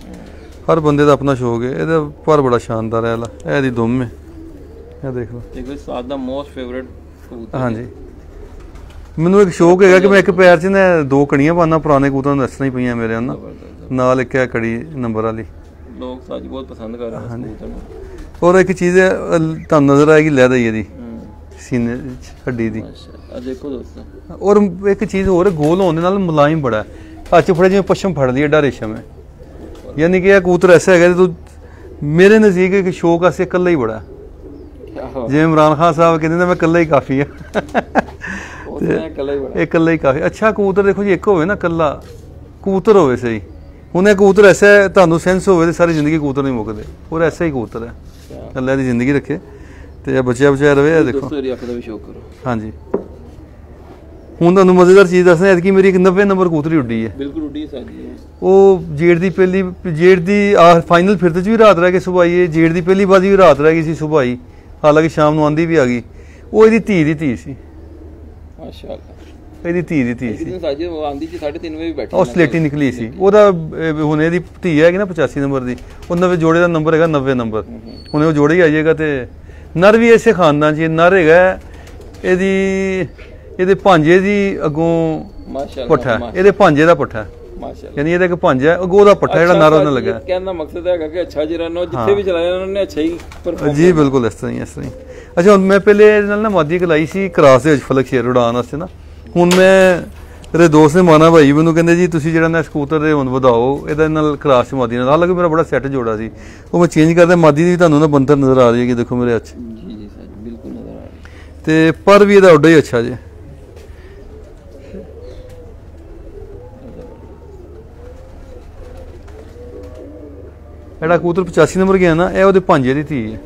ਹਰ ਬੰਦੇ ਦਾ ਆਪਣਾ ਸ਼ੌਕ ਹੈ। ਇਹਦਾ ਪਰ ਬੜਾ ਸ਼ਾਨਦਾਰ ਹੈ ਇਹਦਾ ਇਹ ਇਹਦੀ ਦੁਮ ਹੈ। ਇਹ ਦੇਖ ਲਓ। ਦੇਖੋ ਸਾਦ ਦਾ ਮੋਸਟ ਫੇਵਰਿਟ ਕਬੂਤਰ ਹਾਂਜੀ। ਮੈਨੂੰ ਇੱਕ ਸ਼ੌਕ ਹੈਗਾ ਕਿ ਮੈਂ ਇੱਕ ਪੈਰ 'ਚ ਨਾ ਦੋ ਕਣੀਆਂ ਪਾਣਾ ਪੁਰਾਣੇ ਕਬੂਤਰਾਂ ਨੂੰ ਦੱਸਣਾ ਹੀ ਪਈਆਂ ਮੇਰੇ ਜ਼ਬਰਦਸਤ। ਨਾਲ ਇੱਕ ਹੈ ਕੜੀ ਨੰਬਰ ਵਾਲੀ। ਲੋਕ ਸਾਜੀ ਬਹੁਤ ਪਸੰਦ ਕਰ ਰਹੇ ਨੇ ਇਸ ਕਬੂਤਰ ਨੂੰ। ਔਰ ਇੱਕ ਚੀਜ਼ ਹੈ, ਤੁਹਾਨੂੰ ਨਜ਼ਰ ਆਏਗੀ ਲੈਦਾ ਹੀ ਇਹਦੀ ਹੂੰ। ਸੀਨੇ 'ਚ ਹੱਡੀ ਦੀ। ਆ ਦੇਖੋ ਦੋਸਤੋ। ਔਰ ਇੱਕ ਚੀਜ਼ ਹੋਰ ਹੈ, ਗੋਲ ਹੋਣ ਦੇ ਨਾਲ ਮੁਲਾਇਮ ਬੜਾ ਹੈ। 'ਚ ਫੜੇ ਜਿਵੇਂ ਪਸ਼ਮ ਫੜ ਲਈ ਏਡਾ ਰੇਸ਼ਮ ਹੈ। ਯਾਨੀ ਕਿ ਇਹ ਕਬੂਤਰ ਐਸਾ ਹੈਗਾ ਤੂੰ ਮੇਰੇ ਨਜ਼ਦੀਕ ਇੱਕ ਸ਼ੌਕ ਆਸੇ ਇਕੱਲਾ ਹੀ ਬੜਾ ਹੈ। ਜਿਵੇਂ ਇਮਰਾਨ ਖਾਨ ਸਾਹਿਬ ਕਹਿੰਦੇ ਨੇ ਮੈਂ ਇਕੱਲਾ ਹੀ ਕਾਫੀ ਹਾਂ ਉਹ ਤਾਂ ਕੱਲਾ ਹੀ ਬੜਾ। ਇਕੱਲਾ ਹੀ ਕਾਫੀ। ਅੱਛਾ ਕਬੂਤਰ ਦੇਖੋ ਜੀ ਇੱਕ ਹੋਵੇ ਨਾ ਇਕੱਲਾ ਕਬੂਤਰ ਹੋਵੇ ਸਹੀ। ਇਹ ਕਬੂਤਰ ਐਸਾ ਤੁਹਾਨੂੰ ਸੈਂਸ ਹੋਵੇ ਤੇ ਸਾਰੀ ਜ਼ਿੰਦਗੀ ਕਬੂਤਰ ਨਹੀਂ ਮੁੱਕਦੇ। ਔਰ ਐਸਾ ਹੀ ਕਬੂਤਰ ਹੈ। ਅੱਲਾ ਦੀ ਜ਼ਿੰਦਗੀ ਰੱਖੇ। ਤੇ ਇਹ ਬੱਚਿਆ ਰਵੇ ਇਹ ਦੇਖੋ। ਦੋਸਤੋ ਅੱਖ ਦਾ ਵੀ ਸ਼ੌਕ ਕਰੋ। ਹਾਂਜੀ। ਹੁਣ ਤੁਹਾਨੂੰ ਮਜ਼ੇਦਾਰ ਚੀਜ਼ ਦੱਸਣਾ ਐਤਕੀ ਮੇਰੀ ਇੱਕ 90 ਨੰਬਰ ਕਬੂਤਰੀ ਉੱਡੀ ਹੈ। ਬਿਲਕੁਲ ਉੱਡੀ ਸਾਜੀ ਹੈ। ਉਹ ਜੇੜ ਦੀ ਪਹਿਲੀ ਜੇੜ ਦੀ ਆ ਫਾਈਨਲ ਫਿਰਤ ਚ ਵੀ ਰਾਤ ਰਹਿ ਕੇ ਸੁਬਹ ਆਈ ਹੈ ਜੇੜ ਦੀ ਪਹਿਲੀ ਬਾਜੀ ਵੀ ਰਾਤ ਰਹਿ ਗਈ ਸੀ ਸੁਬਹ ਆਈ ਹਾਲਾਂਕਿ ਸ਼ਾਮ ਨੂੰ ਆਂਦੀ ਵੀ ਆ ਗਈ। ਉਹ ਇਹਦੀ ਧੀ ਦੀ ਧੀ ਸੀ। ਮਾਸ਼ਾਅੱਲਾ। ਇਹਦੀ ਧੀ ਦੀ ਧੀ ਸੀ। ਸਾਜੀ ਉਹ ਆਂਦੀ ਸੀ 3:30 ਵਜੇ ਵੀ ਬੈਠੀ ਉਹ ਸਲੇਟੀ ਨਿਕਲੀ ਸੀ। ਉਹਦਾ ਹੁਣ ਇਹਦੀ ਧੀ ਹੈਗੀ ਨਾ 85 ਨੰਬਰ ਦੀ। ਉਹ ਨਵੇਂ ਜੋੜੇ ਦਾ ਨੰਬਰ ਹੈਗਾ 90 ਨੰਬਰ। ਹੁਣ ਉਹ ਜੋੜੇ ਹੀ ਆ ਜਾਏਗਾ ਤੇ ਨਰ ਵੀ ਇਸੇ ਖਾਨਦਾਨ ਹੈ। ਨਰ ਹੈਗਾ ਇਹਦੀ ਇਹਦੇ ਭਾਂਜੇ ਦੀ ਅੱਗੋਂ ਮਾਸ਼ਾਅੱਲਾ ਪੱਠਾ। ਇਹਦੇ ਭਾਂਜੇ ਦਾ ਪੱਠਾ। ਮਾਸ਼ਾਅੱਲਾ। ਯਾਨੀ ਇਹਦਾ ਇੱਕ ਭਾਂਜਾ ਹੈ ਅੱਗੋਂ ਉਹਦਾ ਪੱਠਾ ਜਿਹੜਾ ਨਰ ਉਹਨਾਂ ਲੱਗਾ। ਕਹਿਣ ਦਾ ਮਕਸਦ ਹੈਗਾ ਕਿ ਅੱਛਾ ਜਿਹੜਾ ਨਾ ਜਿੱਥੇ ਵੀ ਚਲਾਇਆ ਉਹਨਾਂ ਨੇ ਅੱਛਾ ਹੀ perform ਜੀ ਬਿਲਕੁਲ ਇਸ ਤਰ੍ਹਾਂ ਹੀ ਇਸ ਤਰ੍ਹਾਂ ਹੀ। ਅੱਛਾ ਹੁਣ ਮੈਂ ਪਹਿਲੇ ਇਹਦੇ ਨਾਲ ਨਾ ਮਾਦੀ ਕਲਾਈ ਸੀ ਕਰਾਸ ਦੇ ਵਿੱਚ ਫਲਕ ਸ਼ੇਰ ਉਡਾਉਣ ਵਾਸਤੇ ਨਾ। ਹੁਣ ਮੈਂ ਮੇਰੇ ਦੋਸਤ ਨੇ ਮਾਨਾ ਭਾਈ ਮੈਨੂੰ ਕਹਿੰਦੇ ਜੀ ਤੁਸੀਂ ਜਿਹੜਾ ਨਾ ਸਕੂਟਰ ਦੇ ਹੁਣ ਵਧਾਓ ਇਹਦੇ ਨਾਲ ਕਰਾਸ ਮਾਦੀ ਨਾਲ। ਹਾਲਾਂਕਿ ਮੇਰਾ ਬੜਾ ਸੈੱਟ ਜੋੜਾ ਸੀ। ਉਹ ਮੈਂ ਚੇਂਜ ਕਰਦਾ ਮਾਦੀ ਦੀ ਤੁਹਾਨੂੰ ਨਾ ਬੰਤਰ ਨਜ਼ਰ ਆ ਰਹੀ ਹੈ ਦੇਖੋ ਮੇਰੇ 'ਚ। ਜੀ ਜੀ ਸਾਜੀ ਬਿਲਕੁਲ ਨਜ਼ਰ ਆ ਰਹੀ। ਤੇ ਪਰ ਵੀ ਇਹਦਾ ਉੱਡਾ ਹੀ ਅੱਛਾ ਜੇ। ਜਿਹੜਾ ਕਬੂਤਰ 85 ਨੰਬਰ ਗਿਆ ਨਾ ਇਹ ਉਹਦੇ ਭਾਂਜੇ ਦੀ ਧੀ ਹੈ।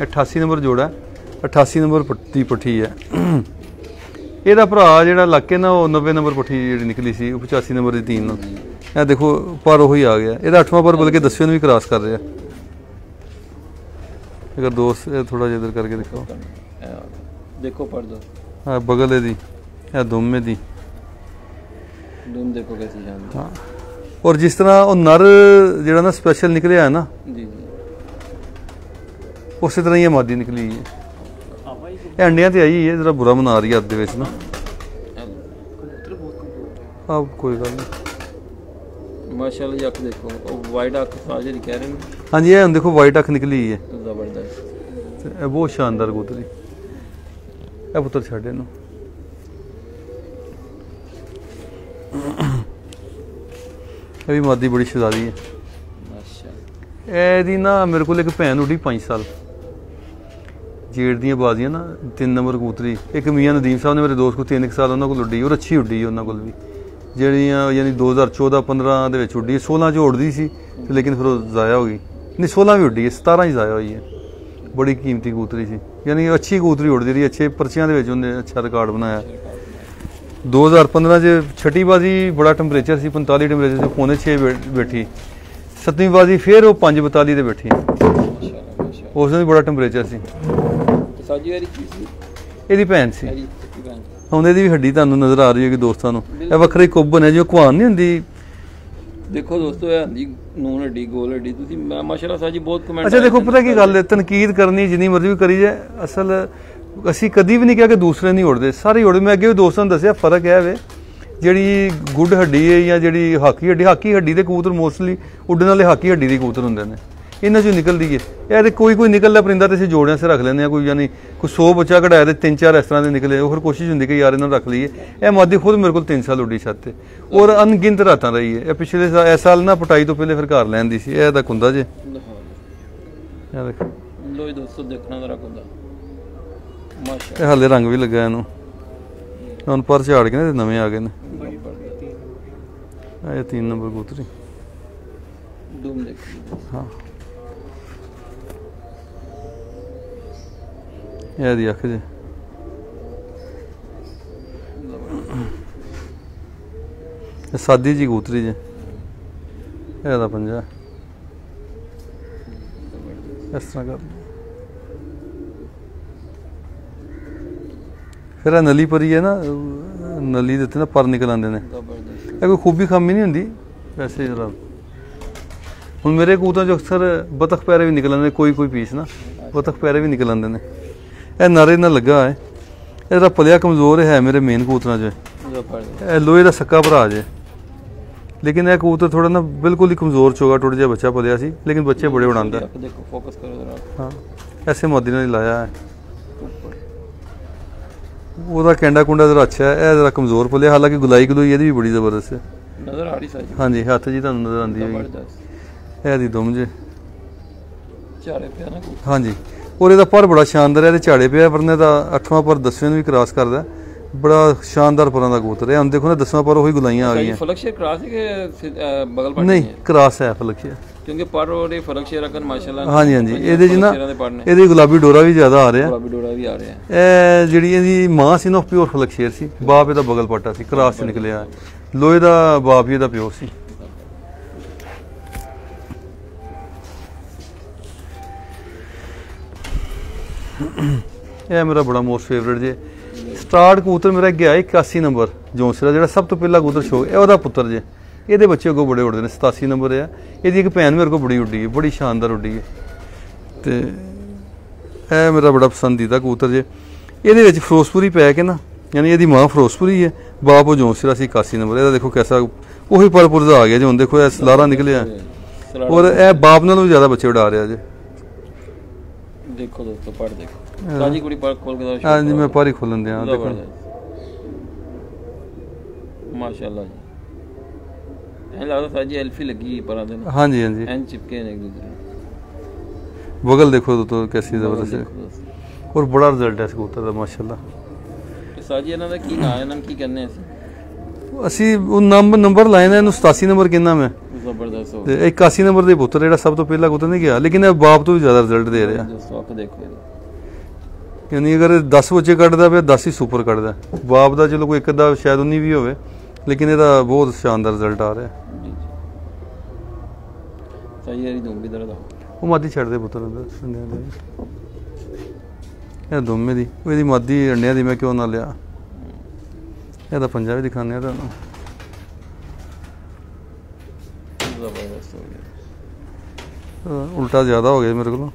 ਇਹ 88 ਨੰਬਰ ਜੋੜਾ 88 ਨੰਬਰ ਪੱਟੀ ਪੱਠੀ ਹੈ। ਇਹਦਾ ਭਰਾ ਜਿਹੜਾ ਲੱਗ ਕੇ ਨਾ ਉਹ 90 ਨੰਬਰ ਪੱਠੀ ਜਿਹੜੀ ਨਿਕਲੀ ਸੀ ਉਹ 85 ਨੰਬਰ ਦੀ ਧੀ ਨਾਲ ਇਹ ਦੇਖੋ ਪਰ ਉਹੀ ਆ ਗਿਆ। ਇਹਦਾ 8ਵਾਂ ਪਰ ਬਲਕਿ 10ਵੇਂ ਨੂੰ ਵੀ ਕ੍ਰਾਸ ਕਰ ਰਿਹਾ। ਅਗਰ ਦੋਸਤ ਥੋੜਾ ਜਿਹਾ ਇਧਰ ਕਰਕੇ ਦਿਖਾਓ। ਦੇਖੋ ਪਰਦੋ ਆ ਬਗਲ ਇਹਦੀ ਇਹ ਦੁੰਮੇ ਦੀ। ਦੂਮ ਦੇਖੋ ਕੈਸੀ ਜਾਂਦੀ। ਹਾਂ। ਔਰ ਜਿਸ ਤਰ੍ਹਾਂ ਉਹ ਨਰ ਜਿਹੜਾ ਨਾ ਸਪੈਸ਼ਲ ਨਿਕਲਿਆ ਹੈ ਨਾ ਜੀ ਜੀ। ਉਸੇ ਤਰ੍ਹਾਂ ਹੀ ਇਹ ਮਾਦੀ ਨਿਕਲੀ ਹੈ। ਇਹ ਅੰਡਿਆਂ ਤੇ ਆਈ ਹੈ ਜਰਾ ਬੁਰਾ ਮਨਾ ਰਹੀ ਹੈ ਅੱਧ ਦੇ ਵਿੱਚ ਨਾ। ਆ ਕੋਈ ਗੱਲ ਨਹੀਂ। ਮਾਸ਼ਾਅੱਲਾ ਅੱਖ ਦੇਖੋ ਉਹ ਵਾਈਟ ਅੱਖ ਸਾਜਰੀ ਕਹਿ ਰਹੇ ਨੇ। ਹਾਂਜੀ ਇਹ ਹੁਣ ਦੇਖੋ ਵਾਈਟ ਅੱਖ ਨਿਕਲੀ ਹੈ। ਜ਼ਬਰਦਸਤ। ਇਹ ਬਹੁਤ ਸ਼ਾਨਦਾਰ ਕਬੂਤਰੀ ਇਹ ਪੁੱਤਰ ਛੱਡ ਇਹਨੂੰ। ਇਹ ਵੀ ਮਾਦੀ ਬੜੀ ਸ਼ਹਜ਼ਾਦੀ ਹੈ। ਮਾਸ਼ਾਅੱਲਾ ਇਹਦੀ ਨਾ ਮੇਰੇ ਕੋਲ ਇੱਕ ਭੈਣ ਉੱਡੀ 5 ਸਾਲ। ਜੇੜ ਦੀਆਂ ਬਾਜ਼ੀਆਂ ਨਾ ਤਿੰਨ ਨੰਬਰ ਕਬੂਤਰੀ। ਇੱਕ ਮੀਆਂ ਨਦੀਮ ਸਾਹਿਬ ਨੇ ਮੇਰੇ ਦੋਸਤ ਕੁ ਸਾਲ ਉਹਨਾਂ ਕੋਲ ਉੱਡੀ ਔਰ ਅੱਛੀ ਉੱਡੀ ਉਹਨਾਂ ਕੋਲ ਵੀ। ਜਿਹੜੀਆਂ ਯਾਨੀ 2014 15 ਦੇ ਵਿੱਚ ਉੱਡੀ 16 ਚ ਉੱਡਦੀ ਸੀ ਤੇ ਲੇਕਿਨ ਫਿਰ ਉਹ ਜ਼ਾਇਆ ਹੋ ਗਈ। ਨਹੀਂ 16 ਵੀ ਉੱਡੀ ਹੈ 17 ਹੀ ਜ਼ਾਇਆ ਹੋਈ ਹੈ। ਬੜੀ ਕੀਮਤੀ ਕਬੂਤਰੀ ਸੀ। ਯਾਨੀ ਅੱਛੀ ਕਬੂਤਰੀ ਉੱਡਦੀ ਰਹੀ ਅੱਛੇ ਪਰਚੀਆਂ ਦੇ ਵਿੱਚ ਉਹਨੇ ਅੱਛਾ ਰਿਕਾਰਡ ਬਣਾਇਆ। 2015 ਚ ਛठी ਬਾਜ਼ੀ ਬੜਾ ਟੈਂਪਰੇਚਰ ਸੀ 45 ਟੈਂਪਰੇਚਰ ਸੀ ਪੌਣੇ 6 ਬੈਠੀ। ਸੱਤਵੀਂ ਬਾਜ਼ੀ ਫਿਰ ਉਹ 542 ਤੇ ਬੈਠੀ। ਉਸ ਨੂੰ ਵੀ ਬੜਾ ਟੈਂਪਰੇਚਰ ਸੀ। ਸਾਜੀ ਵਾਲੀ ਕੀ ਸੀ? ਇਹਦੀ ਭੈਣ ਸੀ। ਹੈ ਜੀ ਹੁਣ ਇਹਦੀ ਵੀ ਹੱਡੀ ਤੁਹਾਨੂੰ ਨਜ਼ਰ ਆ ਰਹੀ ਹੋਗੀ ਦੋਸਤਾਂ ਨੂੰ। ਇਹ ਵੱਖਰੀ ਕੁੱਬਨ ਹੈ ਜਿਵੇਂ ਕੁਹਾਨ ਨਹੀਂ ਹੁੰਦੀ। ਦੇਖੋ ਦੋਸਤੋ ਇਹ ਆਂਦੀ ਨੂਨ ਹੱਡੀ ਗੋਲ ਹੱਡੀ। ਤੁਸੀਂ ਮੈਂ ਮਾਸ਼ਾਅੱਲਾ ਸਾਜੀ ਬਹੁਤ ਕਮੈਂਟ ਅੱਛਾ ਦੇਖੋ ਪਤਾ ਕੀ ਗੱਲ ਹੈ? ਤਨਕੀਦ ਕਰਨੀ ਜਿੰਨੀ ਮਰਜ਼ੀ ਵੀ ਕਰੀ ਜਾਏ ਅਸਲ ਅਸੀਂ ਕਦੀ ਵੀ ਨਹੀਂ ਕਿਹਾ ਕਿ ਦੂਸਰੇ ਨਹੀਂ ਉੜਦੇ ਸਾਰੇ ਉੜਦੇ। ਮੈਂ ਅੱਗੇ ਵੀ ਦੋਸਤਾਂ ਨੂੰ ਦੱਸਿਆ ਫ਼ਰਕ ਹੈ ਵੇ ਜਿਹੜੀ ਗੁੱਡ ਹੱਡੀ ਹੈ ਜਾਂ ਜਿਹੜੀ ਹਾਕੀ ਹੱਡੀ ਹਾਕੀ ਹੱਡੀ ਦੇ ਕਬੂਤਰ ਮੋਸਟਲੀ ਉੱਡਣ ਵਾਲੇ ਹਾਕੀ ਹੱਡੀ ਦੇ ਕਬੂਤਰ ਹੁੰਦੇ ਨੇ। ਇਹਨਾਂ ਚੋਂ ਨਿਕਲਦੀ ਹੈ ਇਹ ਤੇ ਕੋਈ ਕੋਈ ਨਿਕਲਦਾ ਪਰਿੰਦਾ ਤੇ ਅਸੀਂ ਜੋੜਿਆਂ ਸੇ ਰੱਖ ਲੈਂਦੇ ਆ ਕੋਈ ਯਾਨੀ ਕੋਈ 100 ਬੱਚਾ ਕਢਾਇਆ ਤੇ ਤਿੰਨ ਚਾਰ ਇਸ ਤਰ੍ਹਾਂ ਦੇ ਨਿਕਲੇ ਉਹ ਫਿਰ ਕੋਸ਼ਿਸ਼ ਹੁੰਦੀ ਕਿ ਯਾਰ ਇਹਨਾਂ ਨੂੰ ਰੱਖ ਲਈਏ। ਇਹ ਮਾਦੀ ਖੁਦ ਮੇਰੇ ਕੋਲ 3 ਸਾਲ ਉੱਡੀ ਛੱਤ ਤੇ। ਔਰ ਅਣਗਿਣਤ ਰਾਤਾਂ ਰਹੀ ਹੈ ਇਹ ਪਿਛਲੇ ਸਾਲ ਇਸ ਸਾਲ ਨਾ ਪਟਾਈ ਤੋਂ ਪਹਿਲੇ ਫਿਰ ਘਰ ਲੈਂਦੀ ਸੀ। ਇਹ ਤਾਂ ਕੁੰਦਾ ਜੇ। ਇਹ ਦੇਖੋ ਦੋਸਤੋ ਦੇਖਣਾ ਜ਼ਰਾ ਕੁੰਦਾ। ਇਹ ਹਾਲੇ ਰੰਗ ਵੀ ਲੱਗਾ ਇਹਨੂੰ। ਹੁਣ ਪਰ ਝਾੜ ਕੇ ਨਾ ਇਹਦੇ ਨਵੇਂ ਆ ਗਏ ਨੇ। ਇਹ 3 ਨੰਬਰ ਕਬੂਤਰੀ। ਦੂਮ ਦੇਖੋ ਹਾਂ। ਇਹ ਦੀ ਅੱਖ ਜੇ। ਇਹ ਸਾਦੀ ਜੀ ਕਬੂਤਰੀ ਜੇ। ਇਹ ਦਾ ਪੰਜਾ। ਇਸ ਤਰ੍ਹਾਂ ਕਰ। ਫਿਰ ਇਹ ਨਲੀ ਪਰੀ ਹੈ ਨਾ ਨਲੀ ਦੇ ਉੱਤੇ ਨਾ ਪਰ ਨਿਕਲ ਆਉਂਦੇ ਨੇ। ਇਹ ਕੋਈ ਖੂਬੀ ਖਾਮੀ ਨਹੀਂ ਹੁੰਦੀ? ਵੈਸੇ ਜਰਾ। ਹੁਣ ਮੇਰੇ ਕਬੂਤਰਾਂ 'ਚ ਅਕਸਰ ਬਤਖ ਪੈਰੇ ਵੀ ਨਿਕਲ ਆਉਂਦੇ ਨੇ ਕੋਈ ਕੋਈ ਪੀਸ ਨਾ ਬਤਖ ਪੈਰੇ ਵੀ ਨਿਕਲ ਆਉਂਦੇ ਨੇ। ਇਹ ਨਾਰੇ ਨਾਲ ਲੱਗਾ ਹੈ ਇਹਦਾ ਪਲਿਆ ਕਮਜ਼ੋਰ ਹੈ ਮੇਰੇ ਮੇਨ ਕਬੂਤਰਾਂ 'ਚ ਇਹ ਲੋਹੇ ਦਾ ਸੱਕਾ ਭਰਾ ਜੇ। ਲੇਕਿਨ ਇਹ ਕਬੂਤਰ ਥੋੜਾ ਨਾ ਬਿਲਕੁਲ ਹੀ ਕਮਜ਼ੋਰ ਚੋਗਾ ਟੁੱਟ ਜਿਹਾ ਬੱਚਾ ਪਲਿਆ ਸੀ ਲੇਕਿਨ ਬੱਚੇ ਬੜੇ ਉਡਾਉਂਦਾ ਦੇਖੋ ਫੋਕਸ ਕਰੋ ਜ਼ਰਾ। ਹਾਂ ਐਸੇ ਮੋਦੀ ਹੀ ਲਾਇਆ ਹੈ। ਉਹਦਾ ਕੈਂਡਾ ਕੁੰਡਾ ਜ਼ਰਾ ਅੱਛਾ ਹੈ ਇਹ ਜ਼ਰਾ ਕਮਜ਼ੋਰ ਫੁੱਲਿਆ ਹਾਲਾਂਕਿ ਗੁਲਾਈ ਗਲੂਈ ਇਹਦੀ ਵੀ ਬੜੀ ਜ਼ਬਰਦਸਤ ਹੈ। ਨਜ਼ਰ ਆ ਰਹੀ ਸਾਜੀ ਹਾਂਜੀ ਹੱਥ ਜੀ ਤੁਹਾਨੂੰ ਨਜ਼ਰ ਆਉਂਦੀ ਜ਼ਬਰਦਸਤ। ਇਹ ਦੀ ਦੁਮ ਜੇ। ਚਾਰੇ ਪਿਆ ਨਾ ਕੋਈ। ਹਾਂਜੀ। ਔਰ ਇਹਦਾ ਪਰ ਬੜਾ ਸ਼ਾਨਦਾਰ ਹੈ ਇਹਦੇ ਝਾੜੇ ਪਿਆ ਪਰਨੇ ਦਾ ਅੱਠਵਾਂ ਪਰ ਦਸਵੇਂ ਨੂੰ ਵੀ ਕ੍ਰਾਸ ਕਰਦਾ। ਬੜਾ ਸ਼ਾਨਦਾਰ ਪਰਾਂ ਦਾ ਕਬੂਤਰ ਹੈ। ਹੁਣ ਦੇਖੋ ਨਾ ਦਸਵਾਂ ਪਰ ਉਹੀ ਗੁਲਾਈਆਂ ਆ ਗਈਆਂ। ਫਲਕ ਸ਼ੇਰ ਕਰਾਸ ਹੈ ਕਿ ਬਗਲ ਪਾਟੀ ਨਹੀਂ ਕ੍ਰਾਸ ਹੈ? ਫਲਕੀਆ ਕਿਉਂਕਿ ਪਰ ਉਹਦੇ ਫਲਕ ਸ਼ੇਰ ਅਕਨ ਮਾਸ਼ਾਅੱਲਾ ਹਾਂਜੀ ਹਾਂਜੀ। ਇਹਦੇ 'ਚ ਨਾ ਇਹਦੇ ਗੁਲਾਬੀ ਡੋਰਾ ਵੀ ਜ਼ਿਆਦਾ ਆ ਰਿਹਾ। ਗੁਲਾਬੀ ਡੋਰਾ ਵੀ ਆ ਰਿਹਾ। ਇਹ ਜਿਹੜੀ ਇਹਦੀ ਮਾਂ ਸੀ ਨਾ ਪਿਓਰ ਫਲਕ ਸ਼ੇਰ ਸੀ। ਬਾਪ ਇਹਦਾ ਬਗਲ ਪਾਟਾ ਸੀ ਕ੍ਰਾਸ ਚ ਨਿਕਲਿਆ। ਲੋਹੇ ਦਾ ਬਾਪ ਇਹਦਾ ਪਿਓ ਸੀ। ਇਹ ਮੇਰਾ ਬੜਾ ਮੋਸਟ ਫੇਵਰਿਟ ਜੇ। ਸਟਾਰਟ ਕਬੂਤਰ ਮੇਰਾ ਗਿਆ 81 ਨੰਬਰ ਜੋਨਸਰਾ ਜਿਹੜਾ ਸਭ ਤੋਂ ਪਹਿਲਾ ਕਬੂਤਰ ਸ਼ੋ ਇਹ ਉਹਦਾ ਪੁੱਤਰ ਜੇ। ਇਹਦੇ ਬੱਚੇ ਅੱਗੋਂ ਬੜੇ ਉੱਡਦੇ ਨੇ 87 ਨੰਬਰ ਆ। ਇਹਦੀ ਇੱਕ ਭੈਣ ਮੇਰੇ ਕੋਲ ਬੜੀ ਉੱਡੀ ਹੈ ਬੜੀ ਸ਼ਾਨਦਾਰ ਉੱਡੀ ਹੈ। ਤੇ ਇਹ ਮੇਰਾ ਬੜਾ ਪਸੰਦੀਦਾ ਕਬੂਤਰ ਜੇ। ਇਹਦੇ ਵਿੱਚ ਫਿਰੋਜ਼ਪੁਰੀ ਪੈ ਕੇ ਨਾ ਯਾਨੀ ਇਹਦੀ ਮਾਂ ਫਿਰੋਜ਼ਪੁਰੀ ਹੈ ਬਾਪ ਉਹ ਜੋਨਸਰਾ ਸੀ 81 ਨੰਬਰ ਇਹਦਾ ਦੇਖੋ ਕਿਹਦਾ ਉਹੀ ਪਰਪੁਰ ਦਾ ਆ ਗਿਆ ਜੀ ਹੁਣ ਦੇਖੋ ਇਹ ਸਲਾਰਾ ਨਿਕਲਿਆ। ਔਰ ਇਹ ਬਾਪ ਨਾਲੋਂ ਵੀ ਜ਼ਿਆਦਾ ਬੱਚੇ ਉਡਾ ਰਿਹਾ ਜੇ। ਦੇਖੋ ਦੋਸਤੋ ਪੜ ਦੇਖੋ। ਸਾਜੀ ਕੁੜੀ ਪੜ ਖੋਲ ਕੇ ਦਾ ਹਾਂਜੀ ਮੈਂ ਪਾਰੀ ਖੋਲਣ ਦਿਆਂ ਦੇਖੋ ਮਾਸ਼ਾਅੱਲਾ ਜੀ। ਇਹ ਲੱਗਦਾ ਸਾਜੀ ਐਲਫੀ ਲੱਗੀ ਪਰਾਂ ਦੇ ਨਾਲ ਹਾਂਜੀ ਹਾਂਜੀ ਐਨ ਚਿਪਕੇ ਨੇ ਇੱਕ ਦੂਜੇ ਨੂੰ ਬਗਲ ਦੇਖੋ ਤੋਂ ਕੈਸੀ ਜ਼ਬਰਦਸਤ ਹੈ ਦੇਖੋ ਦੋਸਤੋ। ਔਰ ਬੜਾ ਰਿਜ਼ਲਟ ਹੈ ਇਸ ਕਬੂਤਰ ਦਾ ਮਾਸ਼ਾਅੱਲਾ ਇਹ ਸਾਜੀ ਇਹਨਾਂ ਦਾ ਕੀ ਨਾਂ ਹੈ ਇਹਨਾਂ ਨੂੰ ਕੀ ਕਹਿੰਦੇ ਅਸੀਂ ਅਸੀਂ ਉਹ ਨੰਬਰ ਨੰਬਰ ਲਾਇਆ ਨਾ ਇਹਨੂੰ 87 ਨੰਬਰ ਕਹਿੰਦਾ ਮੈਂ ਜ਼ਬਰਦਸਤ ਹੋ ਤੇ ਇਹ 81 ਨੰਬਰ ਦੇ ਪੁੱਤਰ ਜਿਹੜਾ ਸਭ ਤੋਂ ਪਹਿਲਾ ਕਬੂਤਰ ਨਹੀਂ ਗਿਆ ਲੇਕਿਨ ਇਹ ਬਾਪ ਤੋਂ ਵੀ ਜ਼ਿਆਦਾ ਰਿਜ਼ਲਟ ਦੇ ਰਿਹਾ ਦੋਸਤੋ ਅੱਖ ਦੇਖੋ ਇਹਦੀ ਯਾਨੀ ਅਗਰ 10 ਬੱਚੇ ਕੱਢਦਾ ਪਿਆ 10 ਹੀ ਸੁਪਰ ਕੱਢਦਾ ਬਾਪ ਦਾ ਚਲੋ ਕੋਈ ਇੱਕ ਅੱਧਾ ਸ਼ਾਇਦ 19 ਵੀ ਹੋਵੇ ਲੇਕਿਨ ਇਹਦਾ ਬਹੁਤ ਸ਼ਾਨਦਾਰ ਰਿਜ਼ਲਟ ਆ ਰਿਹਾ ਦੁੰਬੀ ਦਰਦ ਉਹ ਮਾਦੀ ਛੱਡ ਦੇ ਪੁੱਤਰ ਅੰਡਿਆਂ ਦੇ। ਇਹ ਦੋਮੇ ਦੀ ਉਹ ਇਹਦੀ ਮਾਦੀ ਅੰਡਿਆਂ ਦੀ ਮੈਂ ਕਿਉਂ ਨਾ ਲਿਆ? ਇਹਦਾ ਪੰਜਾ ਵੀ ਦਿਖਾਉਂਦੇ ਆ ਤੁਹਾਨੂੰ। ਜ਼ਬਰਦਸਤ ਹੋ ਗਿਆ। ਅਹ ਉਲਟਾ ਜ਼ਿਆਦਾ ਹੋ ਗਿਆ ਮੇਰੇ ਕੋਲੋਂ।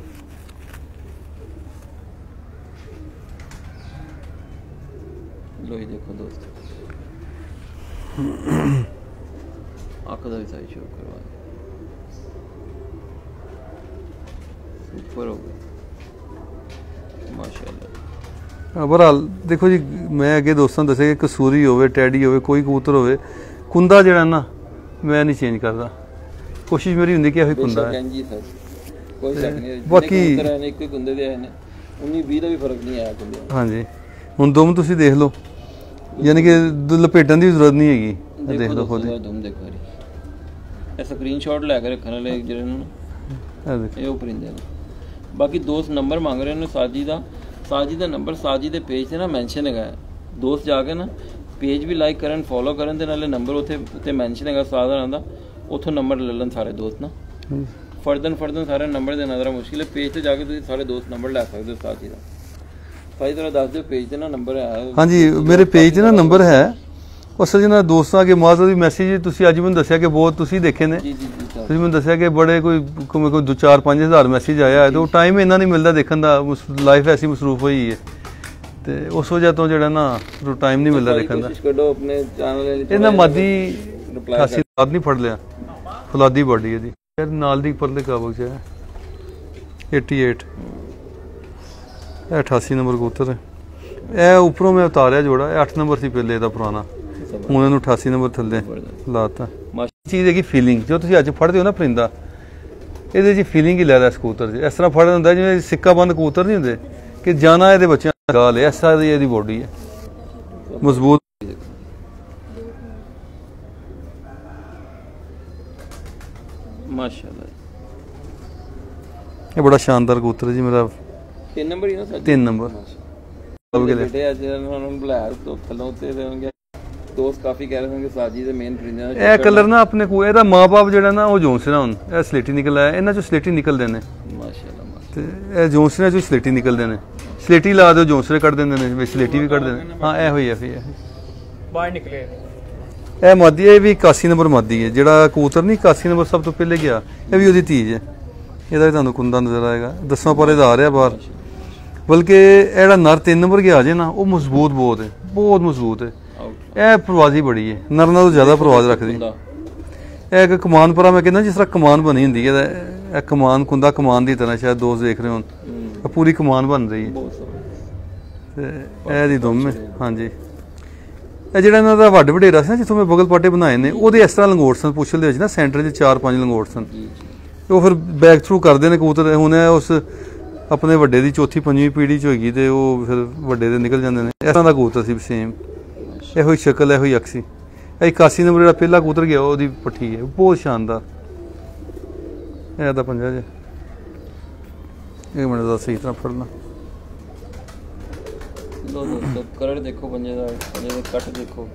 ਲੋ ਇਹ ਦੇਖੋ ਦੋਸਤੋ। ਅੱਖ ਦਾ ਵੀ ਸਾਈਜ਼ ਸ਼ੁਰੂ ਕਰਵਾ ਉੱਪਰ ਹੋ ਗਿਆ ਮਾਸ਼ਾਅੱਲਾ। ਬਹਰਹਾਲ ਦੇਖੋ ਜੀ ਮੈਂ ਅੱਗੇ ਦੋਸਤਾਂ ਦੱਸਿਆ ਕਿ ਕਸੂਰੀ ਹੋਵੇ ਟੈਡੀ ਹੋਵੇ ਕੋਈ ਕਬੂਤਰ ਹੋਵੇ ਕੁੰਦਾ ਜਿਹੜਾ ਨਾ ਮੈਂ ਨਹੀਂ ਚੇਂਜ ਕਰਦਾ। ਕੋਸ਼ਿਸ਼ ਮੇਰੀ ਹੁੰਦੀ ਕਿ ਇਹ ਕੁੰਦਾ ਹੈ। ਜੀ ਸਰ। ਕੋਈ ਸ਼ੱਕ ਨਹੀਂ ਬਾਕੀ- ਬਾਕੀ ਨੇ ਇੱਕ ਹੀ ਗੁੰਦੇ ਦੇ ਆਏ ਨੇ। 19 20 ਦਾ ਵੀ ਫ਼ਰਕ ਨਹੀਂ ਆਇਆ ਗੁੰਦੇ ਹਾਂਜੀ। ਹੁਣ ਦੁਮ ਤੁਸੀਂ ਦੇਖ ਲਓ। ਯਾਨੀ ਕਿ ਲਪੇਟਣ ਦੀ ਜ਼ਰੂਰਤ ਨਹੀਂ ਹੈਗੀ। ਦੇਖ ਲਓ ਖੁਦ ਦੇਖੋ ਇਹ ਸਕਰੀਨਸ਼ਾਟ ਲੈ ਕੇ ਰੱਖਣ ਵਾਲੇ ਜਿਹੜੇ ਨੂੰ ਇਹ ਦੇਖੋ। ਇਹ ਉਹ ਪਰਿੰਦੇ ਨੇ। ਬਾਕੀ ਦੋਸਤ ਨੰਬਰ ਮੰਗ ਰਹੇ ਨੇ ਸਾਜੀ ਦਾ। ਸਾਜੀ ਦਾ ਨੰਬਰ ਸਾਜੀ ਦੇ ਪੇਜ ਤੇ ਨਾ ਮੈਂਸ਼ਨ ਹੈਗਾ। ਦੋਸਤ ਜਾ ਕੇ ਨਾ ਪੇਜ ਵੀ ਲਾਈਕ ਕਰਨ ਫੋਲੋ ਕਰਨ ਤੇ ਨਾਲੇ ਨੰਬਰ ਉੱਥੇ ਉੱਤੇ ਮੈਂਸ਼ਨ ਹੈਗਾ ਸਾਧਾਰਨ ਦਾ। ਉੱਥੋਂ ਨੰਬਰ ਲੈ ਲੈਣ ਸਾਰੇ ਦੋਸਤ ਨਾ। ਫਰਦਨ ਫਰਦਨ ਸਾਰੇ ਨੰਬਰ ਦੇ ਨਜ਼ਰ ਮੁਸ਼ਕਿਲ ਹੈ। ਪੇਜ ਤੇ ਜਾ ਕੇ ਤੁਸੀਂ ਸਾਰੇ ਦੋਸਤ ਨੰਬਰ ਲੈ ਸਕਦੇ ਹੋ ਸਾਜੀ ਦਾ। ਤਰ੍ਹਾਂ ਦੱਸ ਦਿਓ ਪੇਜ ਤੇ ਨਾ ਨੰਬਰ ਹੈ। ਹਾਂਜੀ ਮੇਰੇ ਪੇਜ ਤੇ ਨਾ ਨੰਬਰ ਹੈ। ਉਹ ਸਜਣਾ ਦੋਸਤਾਂ ਕੇ ਮਾਜ਼ਾ ਦੀ ਮੈਸੇਜ ਤੁਸੀਂ ਅੱਜ ਮੈਨੂੰ ਦੱਸਿਆ ਕਿ ਬਹੁਤ ਤੁਸੀਂ ਦੇਖੇ ਨੇ। ਜੀ ਜੀ ਤੁਸੀਂ ਮੈਨੂੰ ਦੱਸਿਆ ਕਿ ਬੜੇ ਕੋਈ ਕੋਈ ਕੋਈ 2-4 5000 ਮੈਸੇਜ ਆਇਆ ਹੈ ਤੇ ਉਹ ਟਾਈਮ ਇੰਨਾ ਨਹੀਂ ਮਿਲਦਾ ਦੇਖਣ ਦਾ ਲਾਈਫ ਐਸੀ ਮਸਰੂਫ ਹੋਈ ਹੈ। ਤੇ ਉਸ ਵਜ੍ਹਾ ਤੋਂ ਜਿਹੜਾ ਨਾ ਟਾਈਮ ਨਹੀਂ ਮਿਲਦਾ ਦੇਖਣ ਦਾ। ਕੋਸ਼ਿਸ਼ ਕਰੋ ਆਪਣੇ ਚੈਨਲ ਲਈ ਇਹਨਾਂ ਮਾਦੀ 88 ਬਾਦ ਨਹੀਂ ਫੜ ਲਿਆ। ਫੁਲਾਦੀ ਬਾਡੀ ਇਹਦੀ। ਫਿਰ ਨਾਲ ਦੀ ਪਰਲੇ ਕਾਬੂ ਚ ਹੈ। 88 ਇਹ 88 ਨੰਬਰ ਕਬੂਤਰ ਹੈ। ਇਹ ਉੱਪਰੋਂ ਮੈਂ ਉਤਾਰਿਆ ਜੋੜਾ। ਇਹ 8 ਨੰਬਰ ਸੀ ਪਹਿਲੇ ਇਹਦਾ ਪੁਰਾਣਾ। ਹੁਣ ਇਹਨੂੰ 88 ਨੰਬਰ ਥੱਲੇ ਲਾਤਾ। ਮਾਸ਼ ਚੀਜ਼ ਹੈਗੀ ਫੀਲਿੰਗ ਜੋ ਤੁਸੀਂ ਅੱਜ ਫੜਦੇ ਹੋ ਨਾ ਪਰਿੰਦਾ ਇਹਦੇ 'ਚ ਫੀਲਿੰਗ ਹੀ ਲੈਦਾ ਇਸ ਕਬੂਤਰ 'ਚ। ਇਸ ਤਰ੍ਹਾਂ ਫੜਨ ਹੁੰਦਾ ਜਿਵੇਂ ਸਿੱਕਾ ਬੰਦ ਕਬੂਤਰ ਨਹੀਂ ਹੁੰਦੇ ਕਿ ਜਾਨਾ ਇਹਦੇ ਬੱਚਿਆਂ ਦਾ ਗਾਲ ਹੈ ਐਸਾ ਦੀ ਇਹਦੀ ਬੋਡੀ ਹੈ। ਮਜ਼ਬੂਤ। ਮਾਸ਼ਾਅੱਲਾ। ਇਹ ਬੜਾ ਸ਼ਾਨਦਾਰ ਕਬੂਤਰ ਹੈ ਜੀ ਮੇਰਾ। ਤਿੰਨ ਨੰਬਰ ਹੀ ਨਾ ਸਾਡੀ? ਤਿੰਨ ਨੰਬਰ। ਬੇਟੇ ਅੱਜ ਉਹਨਾਂ ਨੂੰ ਬੁਲਾਇਆ ਤੋਂ ਥੱਲੋਂ ਤੇ ਦੇਣਗੇ ਦੋਸਤ ਕਾਫੀ ਕਹਿ ਰਹੇ ਹਨ ਕਿ ਸਾਜੀ ਦੇ ਮੇਨ ਪ੍ਰਿੰਜਾਂ ਇਹ ਕਲਰ ਨਾ ਆਪਣੇ ਕੋ ਇਹਦਾ ਮਾਪੇ ਜਿਹੜਾ ਨਾ ਉਹ ਜੋਨਸਨ ਹੁਣ ਇਹ ਸਲੇਟੀ ਨਿਕਲ ਆਇਆ ਇਹਨਾਂ ਚੋਂ ਸਲੇਟੀ ਨਿਕਲਦੇ ਨੇ। ਮਾਸ਼ਾਅੱਲਾ। ਤੇ ਇਹ ਜੋਨਸਨਾਂ ਚੋਂ ਸਲੇਟੀ ਨਿਕਲਦੇ ਨੇ। ਸਲੇਟੀ ਲਾ ਦਿਓ ਜੋਨਸਰੇ ਕੱਢ ਦਿੰਦੇ ਨੇ ਵਿੱਚ ਸਲੇਟੀ ਵੀ ਕੱਢ ਦਿੰਦੇ ਹਾਂ ਇਹ ਹੋਈ ਹੈ ਫਿਰ ਬਾਹਰ ਨਿਕਲੇ। ਇਹ ਮਾਦੀ ਹੈ, ਇਹ ਵੀ 81 ਨੰਬਰ ਮਾਦੀ ਹੈ ਜਿਹੜਾ ਕਬੂਤਰ ਨਹੀਂ 81 ਨੰਬਰ ਸਭ ਤੋਂ ਪਹਿਲੇ ਗਿਆ। ਇਹ ਵੀ ਉਹਦੀ ਧੀਜ ਹੈ। ਇਹਦਾ ਵੀ ਤੁਹਾਨੂੰ ਕੁੰਦਾ ਨਜ਼ਰ ਆਏਗਾ। ਦਸਵਾਂ ਪਰ ਇਹਦਾ ਆ ਰਿਹਾ ਬਾਹਰ। ਬਲਕਿ ਇਹ ਜਿਹੜਾ ਨਰ 3 ਨੰਬਰ ਗਿਆ ਜੇ ਨਾ ਉਹ ਮਜ਼ਬੂਤ ਬਹੁਤ ਹੈ। ਬਹੁਤ ਮਜ਼ਬੂਤ ਹੈ। ਇਹ ਪ੍ਰਵਾਜ਼ੀ ਬੜੀ ਹੈ। ਨਰ ਨਾਲੋਂ ਜ਼ਿਆਦਾ ਪ੍ਰਵਾਜ਼ ਰੱਖਦੀ। ਇਹ ਇੱਕ ਕਮਾਨ ਪਰਾ ਮੈਂ ਕਹਿੰਦਾ ਜਿਸ ਤਰ੍ਹਾਂ ਕਮਾਨ ਬਣੀ ਹੁੰਦੀ ਹੈ ਇਹ ਕਮਾਨ ਕੁੰਦਾ ਕਮਾਨ ਦੀ ਤਰ੍ਹਾਂ ਸ਼ਾਇਦ ਦੋਸਤ ਦੇਖ ਰਹੇ ਹੋਣ। ਹੂੰ, ਇਹ ਪੂਰੀ ਕਮਾਨ ਬਣ ਰਹੀ ਹੈ। ਤੇ ਇਹ ਦੀ ਦੁੰਮ ਹੈ। ਹਾਂਜੀ। ਇਹ ਜਿਹੜਾ ਇਹਨਾਂ ਦਾ ਵੱਡ ਵਡੇਰਾ ਸੀ ਨਾ ਜਿੱਥੋਂ ਮੈਂ ਬਗਲ ਪਾਟੇ ਬਣਾਏ ਨੇ ਉਹਦੇ ਇਸ ਤਰ੍ਹਾਂ ਲੰਗੋਟ ਸਨ ਪੁੱਛਲ ਦੇ ਵਿੱਚ ਨਾ ਸੈਂਟਰ 'ਚ ਚਾਰ ਪੰਜ ਲੰਗੋਟ ਸਨ। ਉਹ ਫਿਰ ਬੈਕ ਥਰੂ ਕਰਦੇ ਨੇ ਕਬੂਤਰ। ਹੁਣ ਇਹ ਉਸ ਆਪਣੇ ਵੱਡੇ ਦੀ ਚੌਥੀ ਪੰਜਵੀਂ ਪੀੜ੍ਹੀ ਚ ਹੋਏਗੀ ਤੇ ਉਹ ਫਿਰ ਵੱਡੇ ਦੇ ਨਿਕਲ ਜਾਂਦੇ ਨੇ। ਇਸ ਤਰ੍ਹਾਂ ਦਾ ਕਬੂਤਰ ਸੀ ਸੇਮ ਇਹੋ ਹੀ ਸ਼ਕਲ ਇਹੋ ਹੀ ਅਕਸੀ। ਇਹ 81 ਨੰਬਰ ਜਿਹੜਾ ਪਹਿਲਾ ਕਬੂਤਰ ਗਿਆ ਉਹਦੀ ਪੱਠੀ ਹੈ। ਬਹੁਤ ਸ਼ਾਨਦਾਰ। ਇਹ ਤਾਂ ਪੰਜਾ ਜੇ। ਇਹ ਮਿੰਟ ਦਾ ਸਹੀ ਤਰ੍ਹਾਂ ਫੜਨਾ। ਲੋ ਦੋਸਤੋ ਕਰੜ ਦੇਖੋ ਪੰਜੇ ਦਾ ਪੰਜੇ ਦੇ ਕੱਟ ਦੇਖੋ।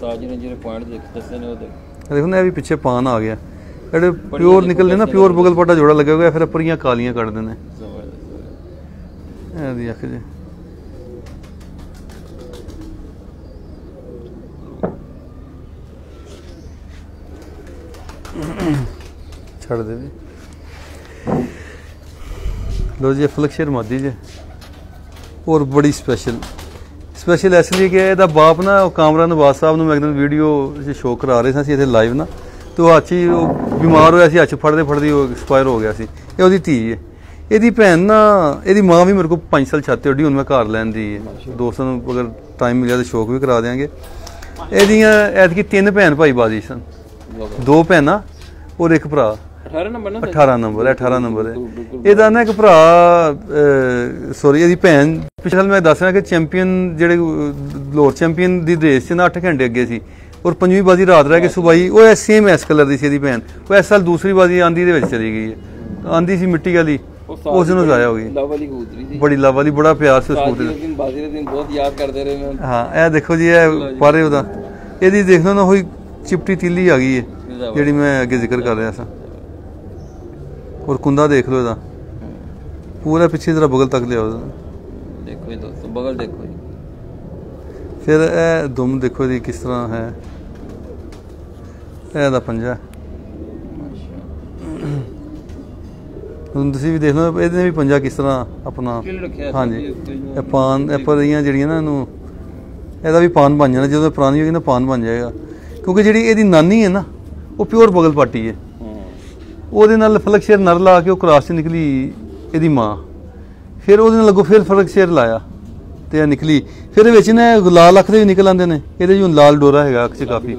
ਸਾਜੀ ਨੇ ਜਿਹੜੇ ਪੁਆਇੰਟ ਦੇਖ ਦੱਸੇ ਨੇ ਉਹ ਦੇਖ। ਦੇਖੋ ਨਾ ਇਹ ਵੀ ਪਿੱਛੇ ਪਾਨ ਆ ਗਿਆ। ਜਿਹੜੇ ਪਿਓਰ ਨਿਕਲਦੇ ਨਾ ਪਿਓਰ ਬਗਲ ਪਾਟਾ ਜੋੜਾ ਲੱਗਿਆ ਹੋਇਆ ਫਿਰ ਪਰੀਆਂ ਕਾਲੀਆਂ ਕੱਢਦੇ ਨੇ ਜ਼ਬਰਦਸਤ। ਇਹ ਦੀ ਅੱਖ ਜੀ। ਛੱਡ ਦੇ ਵੀ। ਲੋ ਜੀ ਫਲਕਸ਼ਰ ਮਾਦੀ ਜੀ। ਔਰ ਬੜੀ ਸਪੈਸ਼ਲ ਸਪੈਸ਼ਲ ਇਸ ਲਈ ਕਿ ਇਹਦਾ ਬਾਪ ਨਾ, ਉਹ ਕਾਮਰਾ ਨਵਾਜ਼ ਸਾਹਿਬ ਨੂੰ ਮੈਂ ਇੱਕ ਦਿਨ ਵੀਡੀਓ ਚ ਸ਼ੋਅ ਕਰਾ ਰਹੇ ਸਾਂ ਅਸੀਂ ਇੱਥੇ ਲਾਈਵ ਨਾ, ਤੇ ਉਹ ਹੱਥ ਹੀ ਉਹ ਬਿਮਾਰ ਹੋਇਆ ਸੀ, ਹੱਥ ਫੜਦੇ ਫੜਦੇ ਉਹ ਐਕਸਪਾਇਰ ਹੋ ਗਿਆ ਸੀ। ਇਹ ਉਹਦੀ ਧੀ ਹੈ। ਇਹਦੀ ਭੈਣ ਨਾ, ਇਹਦੀ ਮਾਂ ਵੀ ਮੇਰੇ ਕੋਲ 5 ਸਾਲ ਛਾਤੇ ਉੱਡੀ, ਹੁਣ ਮੈਂ ਘਰ ਲੈਣ ਦੀ ਹੈ। ਦੋਸਤਾਂ ਨੂੰ ਅਗਰ ਟਾਈਮ ਮਿਲਿਆ ਤਾਂ ਸ਼ੌਕ ਵੀ ਕਰਾ ਦਿਆਂਗੇ। ਇਹਦੀਆਂ ਐਤਕੀ ਤਿੰਨ ਭੈਣ ਭਾਈ ਬਾਜੀ ਸਨ। ਦੋ ਭੈਣਾਂ ਔਰ ਇੱਕ ਭਰਾ। 18 ਨੰਬਰ ਨਾ 18 ਨੰਬਰ ਹੈ 18 ਨੰਬਰ ਹੈ। ਇਹਦਾ ਨਾ ਇੱਕ ਭਰਾ ਸੌਰੀ ਇਹਦੀ ਭੈਣ ਪਿਛਲੇ ਮੈਂ ਦੱਸ ਰਿਹਾ ਕਿ ਚੈਂਪੀਅਨ ਜਿਹੜੇ ਲੋਰ ਚੈਂਪੀਅਨ ਦੀ ਰੇਸ 'ਚ ਨਾ 8 ਘੰਟੇ ਅੱਗੇ ਸੀ। ਔਰ ਪੰਜਵੀਂ ਬਾਜ਼ੀ ਰਾਤ ਰਹਿ ਕੇ ਸੁਬਾਈ ਉਹ ਸੇਮ ਐਸ ਕਲਰ ਦੀ ਸੀ ਇਹਦੀ ਭੈਣ। ਉਹ ਇਸ ਸਾਲ ਦੂਸਰੀ ਬਾਜ਼ੀ ਆਂਦੀ ਦੇ ਵਿੱਚ ਚਲੀ ਗਈ ਹੈ। ਆਂਦੀ ਸੀ ਮਿੱਟੀ ਵਾਲੀ। ਉਸ ਨੂੰ ਜ਼ਾਇਆ ਹੋ ਗਈ। ਲਵ ਵਾਲੀ ਕਬੂਤਰੀ ਸੀ। ਬੜੀ ਲਵ ਵਾਲੀ ਬੜਾ ਪਿਆਰ ਸੀ ਉਸ ਕਬੂਤਰ ਦੇ। ਦਿਨ ਬਾਜ਼ੀ ਦੇ ਦਿਨ ਬਹੁਤ ਯਾਦ ਕਰਦੇ ਰਹੇ ਨੇ ਹਾਂ ਇਹ ਦੇਖੋ ਜੀ ਇਹ ਪਾਰੇ ਉਹਦਾ ਇਹਦੀ ਦੇਖ ਨਾ ਹੋਈ ਚਿਪਟੀ ਤੀਲੀ ਆ ਗਈ ਹੈ ਜਿਹੜੀ ਮੈਂ ਅੱਗੇ ਜ਼ਿਕਰ ਕਰ ਰਿਹਾ ਸਾਂ। ਔਰ ਕੁੰਦਾ ਦੇਖ ਲਓ ਇਹਦਾ। ਪੂਰਾ ਪਿੱਛੇ ਜਰਾ ਬਗਲ ਤੱਕ ਲਿਆਓ। ਦੇਖੋ ਇਹ ਦੋਸਤੋ ਬਗਲ ਦੇਖੋ ਜੀ। ਫਿਰ ਇਹ ਦੁਮ ਦੇਖੋ ਇਹਦੀ ਕਿਸ ਤਰ੍ਹਾਂ ਹੈ। ਇਹ ਦਾ ਪੰਜਾ। ਹੁਣ ਤੁਸੀਂ ਵੀ ਦੇਖ ਲਓ ਇਹਦੇ ਵੀ ਪੰਜਾ ਕਿਸ ਤਰ੍ਹਾਂ ਆਪਣਾ। ਹਾਂਜੀ। ਇਹ ਪਾਨ ਇਹ ਪਰੀਆਂ ਜਿਹੜੀਆਂ ਨਾ ਇਹਨੂੰ। ਇਹਦਾ ਵੀ ਪਾਨ ਬਣ ਜਾਣਾ ਜਦੋਂ ਪੁਰਾਣੀ ਹੋਏਗੀ ਨਾ ਪਾਨ ਬਣ ਜਾਏਗਾ। ਕਿਉਂਕਿ ਜਿਹੜੀ ਇਹਦੀ ਨਾਨੀ ਹੈ ਨਾ ਉਹ ਪਿਓਰ ਬਗਲ ਪਾਟੀ ਹੈ। ਉਹਦੇ ਨਾਲ ਫਲਕ ਸ਼ੇਰ ਨਰ ਲਾ ਕੇ ਉਹ ਕ੍ਰਾਸ ਚ ਨਿਕਲੀ ਇਹਦੀ ਮਾਂ। ਫਿਰ ਉਹਦੇ ਨਾਲ ਲੱਗੋ ਫਿਰ ਫਲਕ ਸ਼ੇਰ ਲਾਇਆ ਤੇ ਇਹ ਨਿਕਲੀ। ਫਿਰ ਵਿੱਚ ਨਾ ਲਾਲ ਅੱਖ ਦੇ ਵੀ ਨਿਕਲ ਆਉਂਦੇ ਨੇ। ਇਹਦੇ ਜੋ ਲਾਲ ਡੋਰਾ ਹੈਗਾ ਅੱਖ 'ਚ ਕਾਫੀ।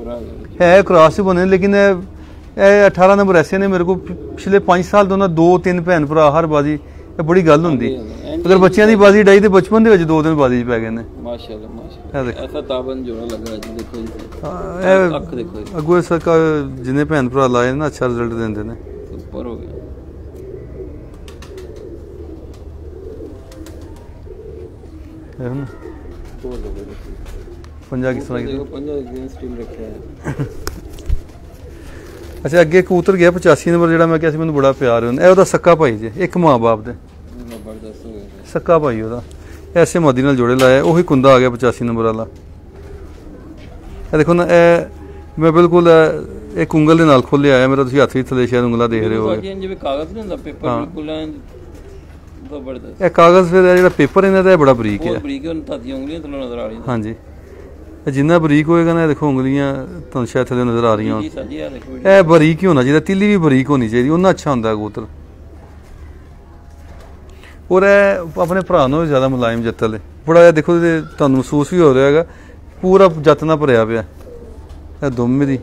ਹੈ ਕ੍ਰਾਸ ਚ ਬਣੇ ਲੇਕਿਨ ਇਹ ਇਹ 18 ਨੰਬਰ ਐਸੇ ਨੇ ਮੇਰੇ ਕੋਲ। ਪਿ- ਪਿਛਲੇ 5 ਸਾਲ ਤੋਂ ਨਾ ਦੋ ਤਿੰਨ ਭੈਣ ਭਰਾ ਹਰ ਬਾਜੀ ਇਹ ਬੜੀ ਗੱਲ ਹੁੰਦੀ। ਅਗਰ ਬੱਚਿਆਂ ਦੀ ਬਾਜੀ ਡਾਈ ਤੇ ਬਚਪਨ ਦੇ ਵਿੱਚ ਦੋ ਦਿਨ ਬਾਜੀ 'ਚ ਪੈ ਗਏ ਨੇ। ਮਾਸ਼ਾਅੱਲਾ ਮਾਸ਼ਾਅੱਲਾ। ਐਸਾ ਤਾਬਨ ਜੋੜਾ ਲੱਗਾ ਜੀ ਦੇਖੋ ਜੀ। ਅੱਖ ਦੇਖੋ ਅੱਗੋਂ ਜਿੰਨੇ ਭੈਣ ਭਰਾ ਲਾਏ ਨੇ ਨਾ ਅੱਛਾ ਰਿਜ਼ਲਟ ਦਿੰਦੇ ਨੇ। ਉੱਪਰ ਹੋ ਗਿਆ। ਇਹ ਹੁਣ ਹੋਰ ਦੇਖੋ ਪੰਜਾ ਕਿਸ ਤਰ੍ਹਾਂ ਦੇਖੋ ਕੀਤਾ ਪੰਜਾ ਗ੍ਰੀਨ ਸਟੀਲ ਰੱਖਿਆ ਹੈ। ਅੱਛਾ ਅੱਗੇ ਕਬੂਤਰ ਗਿਆ 85 ਨੰਬਰ ਜਿਹੜਾ ਮੈਂ ਕਿਹਾ ਸੀ ਮੈਨੂੰ ਬੜਾ ਪਿਆਰ ਹੈ। ਇਹ ਉਹਦਾ ਸੱਕਾ ਭਾਈ ਜੇ ਇੱਕ ਮਾਂ-ਬਾਪ ਦੇ। ਹੋ ਸੱਕਾ ਭਾਈ ਉਹਦਾ। ਐਸੇ ਮੋਦੀ ਨਾਲ ਜੋੜੇ ਲਾਇਆ ਉਹੀ ਕੁੰਦਾ ਆ ਗਿਆ 85 ਨੰਬਰ ਵਾਲਾ। ਇਹ ਦੇਖੋ ਨਾ ਇਹ ਮੈਂ ਬਿਲਕੁਲ ਇਹ ਇੱਕ ਉਂਗਲ ਦੇ ਨਾਲ ਖੋਲਿਆ ਆਇਆ ਮੇਰਾ ਤੁਸੀਂ ਹੱਥ ਵਿੱਚ ਥੱਲੇ ਸ਼ਾਇਦ ਉਂਗਲਾ ਦੇਖ ਰਹੇ ਹੋਗੇ ਸਾਜੀ ਜਿਵੇਂ ਕਾਗਜ਼ ਨਹੀਂ ਹੁੰਦਾ ਪੇਪਰ ਹਾਂ। ਬਿਲਕੁਲ ਜ਼ਬਰਦਸਤ। ਇਹ ਕਾਗਜ਼ ਫਿਰ ਜਿਹੜਾ ਪੇਪਰ ਇਹਨਾਂ ਦਾ ਬੜਾ ਬਰੀਕ ਬਹੁਤ ਹੈ ਬਰੀਕ ਹੈ ਉਹਨਾਂ ਤਾਦੀਆਂ ਉਂਗਲੀਆਂ ਥੱਲੇ ਨਜ਼ਰ ਆ ਰਹੀਆਂ ਹਾਂਜੀ। ਇਹ ਜਿੰਨਾ ਬਰੀਕ ਹੋਏਗਾ ਨਾ ਇਹ ਦੇਖੋ ਉਂਗਲੀਆਂ ਤੁਹਾਨੂੰ ਸ਼ਾਇਦ ਥੱਲੇ ਨਜ਼ਰ ਆ ਰਹੀਆਂ ਹੋਣ ਜੀ ਸਾਜੀ ਆ ਦੇਖੋ ਇਹ ਬਰੀਕ ਹੀ ਹੋਣਾ ਚਾਹੀਦਾ ਤਿੱਲੀ ਵੀ ਬਰੀਕ ਹੋਣੀ ਚਾਹੀਦੀ ਉਹਨਾਂ ਅੱਛਾ ਹੁੰਦਾ ਕਬੂਤਰ। ਔਰ ਇਹ ਆਪਣੇ ਭਰਾ ਨੂੰ ਵੀ ਜ਼ਿਆਦਾ ਮੁਲਾਇਮ ਜੱਤਲ ਹੈ ਬੜਾ ਜਿਹਾ ਦੇਖੋ ਇਹਦੇ ਤੁਹਾਨੂੰ ਮਹਿਸੂਸ ਵੀ ਹੋ ਰਿਹਾ ਹੈਗਾ ਪੂਰਾ ਜੱਤ ਨਾਲ ਭਰਿਆ ਪਿਆ। ਇਹ ਦੁੰਮ ਦੀ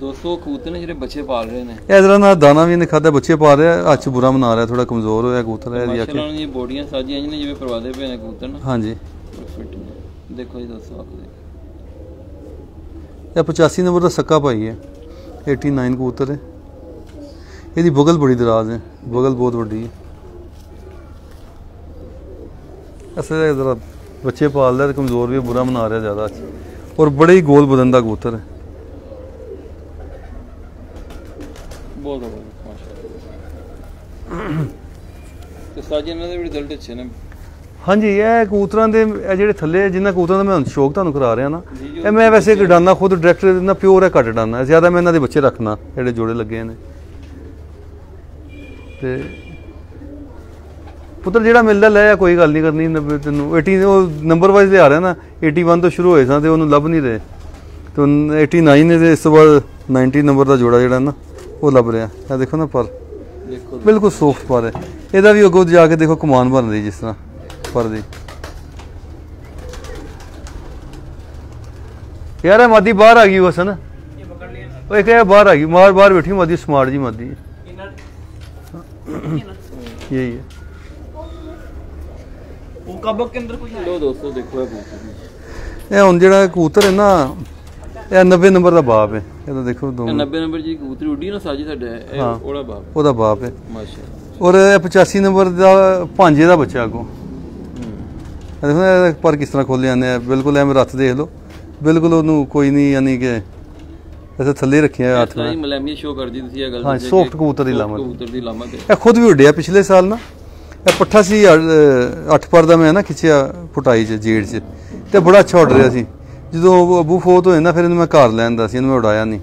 ਦੋਸਤੋ ਕਬੂਤਰ ਨੇ ਜਿਹੜੇ ਬੱਚੇ ਪਾਲ ਰਹੇ ਨੇ। ਇਹ ਜਰਾ ਨਾ ਦਾਣਾ ਵੀ ਇਹਨੇ ਖਾਦਾ ਬੱਚੇ ਪਾ ਰਿਹਾ ਅੱਜ ਬੁਰਾ ਮਨਾ ਰਿਹਾ ਥੋੜਾ ਕਮਜ਼ੋਰ ਹੋਇਆ ਕਬੂਤਰ ਹੈ ਇਹਦੀ ਮਾਸ਼ਾਅੱਲਾ ਅੱਖ ਉਹਨਾਂ ਦੀਆਂ ਬੋਡੀਆਂ ਸਾਜੀਆਂ ਜਿਹੀਆਂ ਜਿਵੇਂ ਪਰਵਾਦੇ ਪਏ ਨੇ ਕਬੂਤਰ ਨਾ। ਹਾਂਜੀ। ਫਿੱਟ ਨੇ। ਦੇਖੋ ਜੀ ਦੋਸਤੋ ਆਪ ਦੇ। ਇਹ 85 ਨੰਬਰ ਦਾ ਸੱਕਾ ਭਾਈ ਹੈ 89 ਕਬੂਤਰ ਹੈ। ਇਹਦੀ ਬਗਲ ਬੜੀ ਦਰਾਜ਼ ਹੈ, ਬਗਲ ਬਹੁਤ ਵੱਡੀ ਹੈ। ਅਸਲ ਜਰਾ ਬੱਚੇ ਪਾਲਦਾ ਤੇ ਕਮਜ਼ੋਰ ਵੀ ਬੁਰਾ ਮਨਾ ਰਿਹਾ ਜ਼ਿਆਦਾ ਔਰ ਬੜੇ ਹੀ ਗੋਲ ਬਦਨ ਦਾ ਕਬੂਤਰ ਹੈ। ਬਹੁਤ ਜ਼ਬਰਦਸਤ ਮਾਸ਼ਾਅੱਲਾ। ਤੇ ਸਾਜੀ ਇਹਨਾਂ ਦੇ ਵੀ ਰਿਜ਼ਲਟ ਅੱਛੇ ਨੇ। ਹਾਂਜੀ ਇਹ ਕਬੂਤਰਾਂ ਦੇ ਇਹ ਜਿਹੜੇ ਥੱਲੇ ਜਿੰਨਾ ਕਬੂਤਰਾਂ ਦਾ ਮੈਂ ਸ਼ੌਕ ਤੁਹਾਨੂੰ ਕਰਾ ਰਿਹਾ ਨਾ ਇਹ ਮੈਂ ਵੈਸੇ ਡਾਨਾ ਖੁਦ ਡਾਇਰੈਕਟਰ ਨਾ ਪਿਓਰ ਹੈ ਘੱਟ ਡਾਨਾ। ਜ਼ਿਆਦਾ ਮੈਂ ਇਹਨਾਂ ਦੇ ਬੱਚੇ ਰੱਖਣਾ ਜਿਹੜੇ ਜੋੜੇ ਲੱਗੇ ਨੇ। ਤੇ ਪੁੱਤਰ ਜਿਹੜਾ ਮਿਲਦਾ ਲੈ ਆ ਕੋਈ ਗੱਲ ਨਹੀਂ ਕਰਨੀ ਤੈਨੂੰ। 80 ਉਹ ਨੰਬਰ ਵਾਈਜ਼ ਤੇ ਆ ਰਿਹਾ ਨਾ 81 ਤੋਂ ਸ਼ੁਰੂ ਹੋਏ ਸਾਂ ਤੇ ਉਹਨੂੰ ਲੱਭ ਨਹੀਂ ਰਹੇ। ਤੇ ਹੁਣ 89 ਨੇ ਤੇ ਇਸ ਤੋਂ ਬਾਅਦ 90 ਨੰਬਰ ਦਾ ਜੋੜਾ ਜਿਹੜਾ ਨਾ ਉਹ ਲੱਭ ਰਿਹਾ। ਇਹ ਦੇਖੋ ਨਾ ਪਰ। ਬਿਲਕੁਲ ਸੌਫਟ ਪਰ ਹੈ। ਇਹਦਾ ਵੀ ਅੱਗੋਂ ਜਾ ਕੇ ਦੇਖੋ ਕਮਾਨ ਬਣ ਰਹੀ ਜਿਸ ਤਰ੍ਹਾਂ। ਪਰ ਦੀ ਯਾਰ ਇਹ ਮਾਦੀ ਬਾਹਰ ਆ ਗਈ ਵਸਨ ਉਹ ਇੱਕ ਇਹ ਬਾਹਰ ਆ ਗਈ ਮਾਰ ਬਾਹਰ ਬੈਠੀ ਮਾਦੀ ਸਮਾਰਟ ਜੀ ਮਾਦੀ यही है वो कबक के अंदर कुछ है ਲੋ ਦੋਸਤੋ ਦੇਖੋ ਇਹ ਕਬੂਤਰ ਇਹ ਹੁਣ ਜਿਹੜਾ ਕਬੂਤਰ ਹੈ ਨਾ ਇਹ 90 ਨੰਬਰ ਦਾ ਬਾਪ ਹੈ ਇਹ ਤਾਂ ਦੇਖੋ ਦੋ 90 ਨੰਬਰ ਜੀ ਕਬੂਤਰੀ ਉੱਡੀ ਨਾ ਸਾਜੀ ਸਾਡੇ ਇਹ ਹਾਂ। ਉਹਦਾ ਬਾਪ ਉਹਦਾ ਬਾਪ ਹੈ ਮਾਸ਼ਾਅੱਲਾ ਔਰ ਇਹ 85 ਨੰਬਰ ਦਾ ਭਾਂਜੇ ਦਾ ਬੱਚਾ ਕੋ ਇਹ ਦੇਖੋ ਨਾ ਇਹਦਾ ਪਰ ਕਿਸ ਤਰ੍ਹਾਂ ਖੋਲੇ ਜਾਂਦੇ ਆ? ਬਿਲਕੁਲ ਐਵੇਂ ਰੱਥ ਦੇਖ ਲਓ। ਬਿਲਕੁਲ ਉਹਨੂੰ ਕੋਈ ਨਹੀਂ ਯਾਨੀ ਕਿ ਐਸੇ ਥੱਲੇ ਰੱਖਿਆ ਹੱਥ ਨਾਲ। ਮਲੈਮੀ ਸ਼ੋ ਕਰਦੀ ਤੁਸੀਂ ਇਹ ਗੱਲ ਹਾਂ, ਕਿ ਕਬੂਤਰ ਦੀ ਲਾਮਤ। ਕਬੂਤਰ ਦੀ ਲਾਮਤ ਇਹ ਖੁਦ ਵੀ ਉੱਡਿਆ ਪਿਛਲੇ ਸਾਲ ਨਾ। ਇਹ ਪੱਠਾ ਸੀ 8 ਪਰ ਦਾ ਮੈਂ ਨਾ ਖਿੱਚਿਆ ਫੁਟਾਈ ਚ ਜੇੜ ਚ। ਤੇ ਬੜਾ ਅੱਛਾ ਉੱਡ ਰਿਹਾ ਸੀ। ਜਦੋਂ ਅਬੂ ਫੋਤ ਹੋਏ ਨਾ ਫਿਰ ਇਹਨੂੰ ਮੈਂ ਘਰ ਲੈਂਦਾ ਸੀ ਇਹਨੂੰ ਮੈਂ ਉਡਾਇਆ ਨਹੀਂ।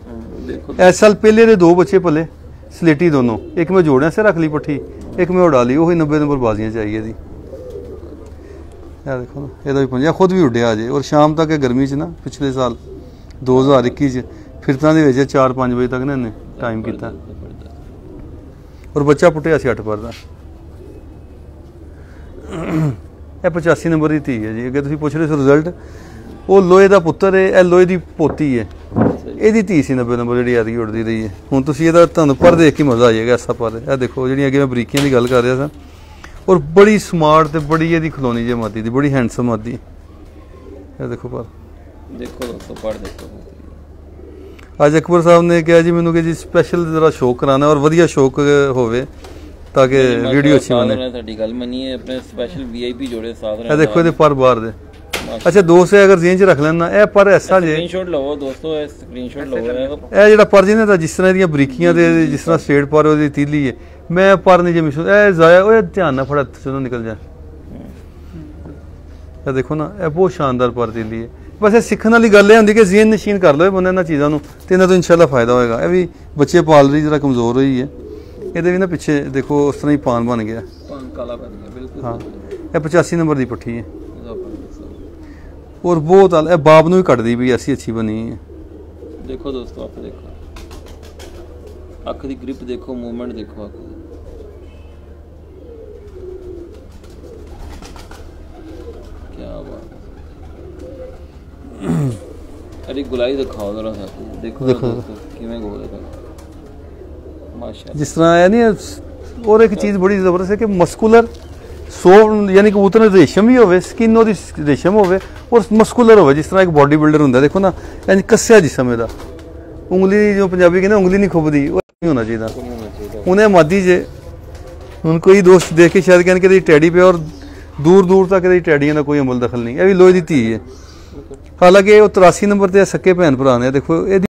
ਇਸ ਸਾਲ ਪਹਿਲੇ ਦੇ ਦੋ ਬੱਚੇ ਪਲੇ ਸਲੇਟੀ ਦੋਨੋਂ। ਇੱਕ ਮੈਂ ਜੋੜਿਆ ਸੇ ਰੱਖ ਲਈ ਪੱਠੀ। ਇੱਕ ਮੈਂ ਉਡਾ ਲਈ ਉਹੀ 90 ਨੰਬਰ ਬਾਜ਼ੀਆਂ ਚਾਹੀਏ ਦੀ ਇਹ ਦੇਖੋ ਨਾ, ਇਹਦਾ ਵੀ ਪੰਜਾ ਖੁਦ ਵੀ ਉੱਡਿਆ ਜੇ ਔਰ ਸ਼ਾਮ ਤੱਕ ਇਹ ਗਰਮੀ ਚ ਨਾ, ਪਿਛਲੇ ਸਾਲ 2021 ਚ ਫਿਰਤਾਂ ਦੇ ਵਿੱਚ 4-5 ਵਜੇ ਤੱਕ ਨਾ ਇਹਨੇ ਟਾਈਮ ਕੀਤਾ। ਔਰ ਬੱਚਾ ਪੁੱਟਿਆ ਸੀ 8 ਪਰ ਦਾ। ਇਹ 85 ਨੰਬਰ ਦੀ ਧੀ ਹੈ ਜੀ, ਅੱਗੇ ਤੁਸੀਂ ਪੁੱਛ ਰਹੇ ਸੀ ਰਿਜ਼ਲਟ ਉਹ ਲੋਹੇ ਦਾ ਪੁੱਤਰ ਹੈ, ਇਹ ਲੋਹੇ ਦੀ ਪੋਤੀ ਹੈ। ਇਹਦੀ ਧੀ ਸੀ 90 ਨੰਬਰ, ਜਿਹੜੀ ਆਦੀ ਉੱਡਦੀ ਰਹੀ ਹੈ। ਹੁਣ ਤੁਸੀਂ ਇਹਦਾ ਤੁਹਾਨੂੰ ਪਰ ਦੇਖ ਕੇ ਮਜ਼ਾ ਆ ਜਾਏਗਾ ਐਸਾ ਪਰ ਇਹ ਦੇਖੋ, ਜਿਹੜੀਆਂ ਅੱਗੇ ਮੈਂ ਬਰੀਕੀਆਂ ਦੀ ਗੱਲ ਕਰ ਰਿਹਾ ਸਾਂ ਔਰ ਬੜੀ ਸਮਾਰਟ ਤੇ ਬੜੀ ਇਹਦੀ ਖਲੋਣੀ ਜੇ ਮਾਦੀ ਦੀ ਬੜੀ ਹੈਂਡਸਮ ਮਾਦੀ। ਇਹ ਦੇਖੋ ਪਰ ਦੇਖੋ ਦੋਸਤੋ ਪੜ ਦੇਖੋ। ਅੱਜ ਅਕਬਰ ਸਾਹਿਬ ਨੇ ਕਿਹਾ ਜੀ ਮੈਨੂੰ ਕਿ ਜੀ ਸਪੈਸ਼ਲ ਜ਼ਰਾ ਸ਼ੌਕ ਕਰਾਣਾ ਔਰ ਵਧੀਆ ਸ਼ੌਕ ਹੋਵੇ ਤਾਂ ਕਿ ਵੀਡੀਓ ਅੱਛੀ ਬਣੇ। ਸਾਡੀ ਗੱਲ ਮੰਨੀਏ ਆਪਣੇ ਸਪੈਸ਼ਲ ਵੀਆਈਪੀ ਜੋੜੇ ਸਾਥ ਇਹ ਦੇਖੋ ਇਹਦੇ ਪਰ ਬਾਹਰ ਦੇ। ਅੱਛਾ ਦੋਸਤ ਹੈ ਅਗਰ ਜ਼ੇਨ ਚ ਰੱਖ ਲੈਣਾ ਇਹ ਪਰ ਐਸਾ ਜੇ ਸਕਰੀਨਸ਼ਾਟ ਲਵੋ ਦੋਸਤੋ ਇਹ ਸਕਰੀਨਸ਼ਾਟ ਲਵੋ। ਇਹ ਜਿਹੜਾ ਪਰ ਜਿਹਨੇ ਤਾਂ ਜਿਸ ਤਰ੍ਹਾਂ ਦੀਆਂ ਬਰੀਕੀਆਂ ਦੇ ਜਿਸ ਤਰ੍ਹਾਂ ਸਟੇਟ ਪਰ ਉਹਦੀ ਤੀਲੀ ਹੈ। ਮੈਂ ਪਰ ਨਹੀਂ ਜੇ ਮਿਸ ਇਹ ਜ਼ਾਇਆ ਓਏ ਧਿਆਨ ਨਾਲ ਫੜਾ ਚੋਂ ਨਿਕਲ ਜਾ। ਇਹ ਦੇਖੋ ਨਾ ਇਹ ਬਹੁਤ ਸ਼ਾਨਦਾਰ ਪਰ ਤੀਲੀ ਹੈ। ਬਸ ਇਹ ਸਿੱਖਣ ਵਾਲੀ ਗੱਲ ਇਹ ਹੁੰਦੀ ਕਿ ਜ਼ੇਨ ਨਸ਼ੀਨ ਕਰ ਲਓ ਬੰਦੇ ਇਹਨਾਂ ਚੀਜ਼ਾਂ ਨੂੰ ਤੇ ਇਹਨਾਂ ਤੋਂ ਇਨਸ਼ਾਅੱਲਾ ਫਾਇਦਾ ਹੋਏਗਾ। ਇਹ ਵੀ ਬੱਚੇ ਪਾਲ ਰਹੀ ਜਿਹੜਾ ਕਮਜ਼ੋਰ ਹੋਈ ਹੈ। ਇਹਦੇ ਵੀ ਨਾ ਪਿੱਛੇ ਦੇਖੋ ਉਸ ਤਰ੍ਹਾਂ ਹੀ ਪਾਨ ਬਣ ਗਿਆ। ਪਾਨ ਕਾਲਾ ਬਣ ਗਿਆ ਬਿਲਕੁਲ। ਹਾਂ। ਇਹ 85 ਨੰਬਰ ਦੀ ਪੱਠੀ ਹੈ। ਔਰ ਬਹੁਤ ਇਹ ਬਾਬ ਨੂੰ ਵੀ ਕੱਢਦੀ ਵੀ ਐਸੀ ਅੱਛੀ ਬਣੀ ਹੈ। ਦੇਖੋ ਦੋਸਤੋ ਅੱਖ ਦੇਖੋ। ਅੱਖ ਦੀ ਗ੍ਰਿਪ ਦੇਖੋ ਮੂਵਮੈਂਟ ਦੇਖੋ ਅੱਖ ਦੀ। ਕੀ ਬਾਤ ਹੈ। ਅਰੇ ਗੁਲਾਈ ਦਿਖਾਓ ਜ਼ਰਾ ਸਾਥੀ ਦੇਖੋ ਕਿਵੇਂ ਗੋਲ ਹੈ ਮਾਸ਼ਾਅੱਲਾ। ਜਿਸ ਤਰ੍ਹਾਂ ਇਹ ਨਹੀਂ ਔਰ ਇੱਕ ਚੀਜ਼ ਬੜੀ ਜ਼ਬਰਦਸਤ ਹੈ ਕਿ ਮਸਕੂਲਰ ਸੋ ਯਾਨੀ ਕਿ ਉਤਨੇ ਰੇਸ਼ਮ ਵੀ ਹੋਵੇ ਸਕਿਨ ਉਹਦੀ ਰੇਸ਼ਮ ਹੋਵੇ ਔਰ ਮਸਕੂਲਰ ਹੋਵੇ ਜਿਸ ਤਰ੍ਹਾਂ ਇੱਕ ਬਾਡੀ ਬਿਲਡਰ ਹੁੰਦਾ ਦੇਖੋ ਨਾ ਇੰਜ ਕੱਸਿਆ ਜਿਸਮ ਇਹਦਾ। ਉਂਗਲੀ ਜੋ ਪੰਜਾਬੀ ਕਹਿੰਦੇ ਉਂਗਲੀ ਨਹੀਂ ਖੁੱਬਦੀ ਉਹ ਨਹੀਂ ਹੋਣਾ ਚਾਹੀਦਾ। ਨਹੀਂ ਹੋਣਾ ਚਾਹੀਦਾ। ਉਹਨੇ ਮਾਦੀ ਜੇ ਹੁਣ ਕੋਈ ਦੋਸਤ ਦੇਖ ਕੇ ਸ਼ਾਇਦ ਕਹਿਣ ਕਿ ਇਹਦੀ ਟੈਡੀ ਪਿਆ ਔਰ ਦੂਰ ਦੂਰ ਤੱਕ ਇਹਦੀ ਟੈਡੀਆਂ ਦਾ ਕੋਈ ਅਮਲ ਦਖਲ ਨਹੀਂ ਇਹ ਵੀ ਲੋਹੇ ਦੀ ਧੀ ਹੈ। ਹਾਲਾਂਕਿ ਉਹ 83 ਨੰਬਰ ਤੇ ਸੱਕੇ ਭੈਣ ਭਰਾ ਨੇ ਦੇਖੋ ਇਹਦੀ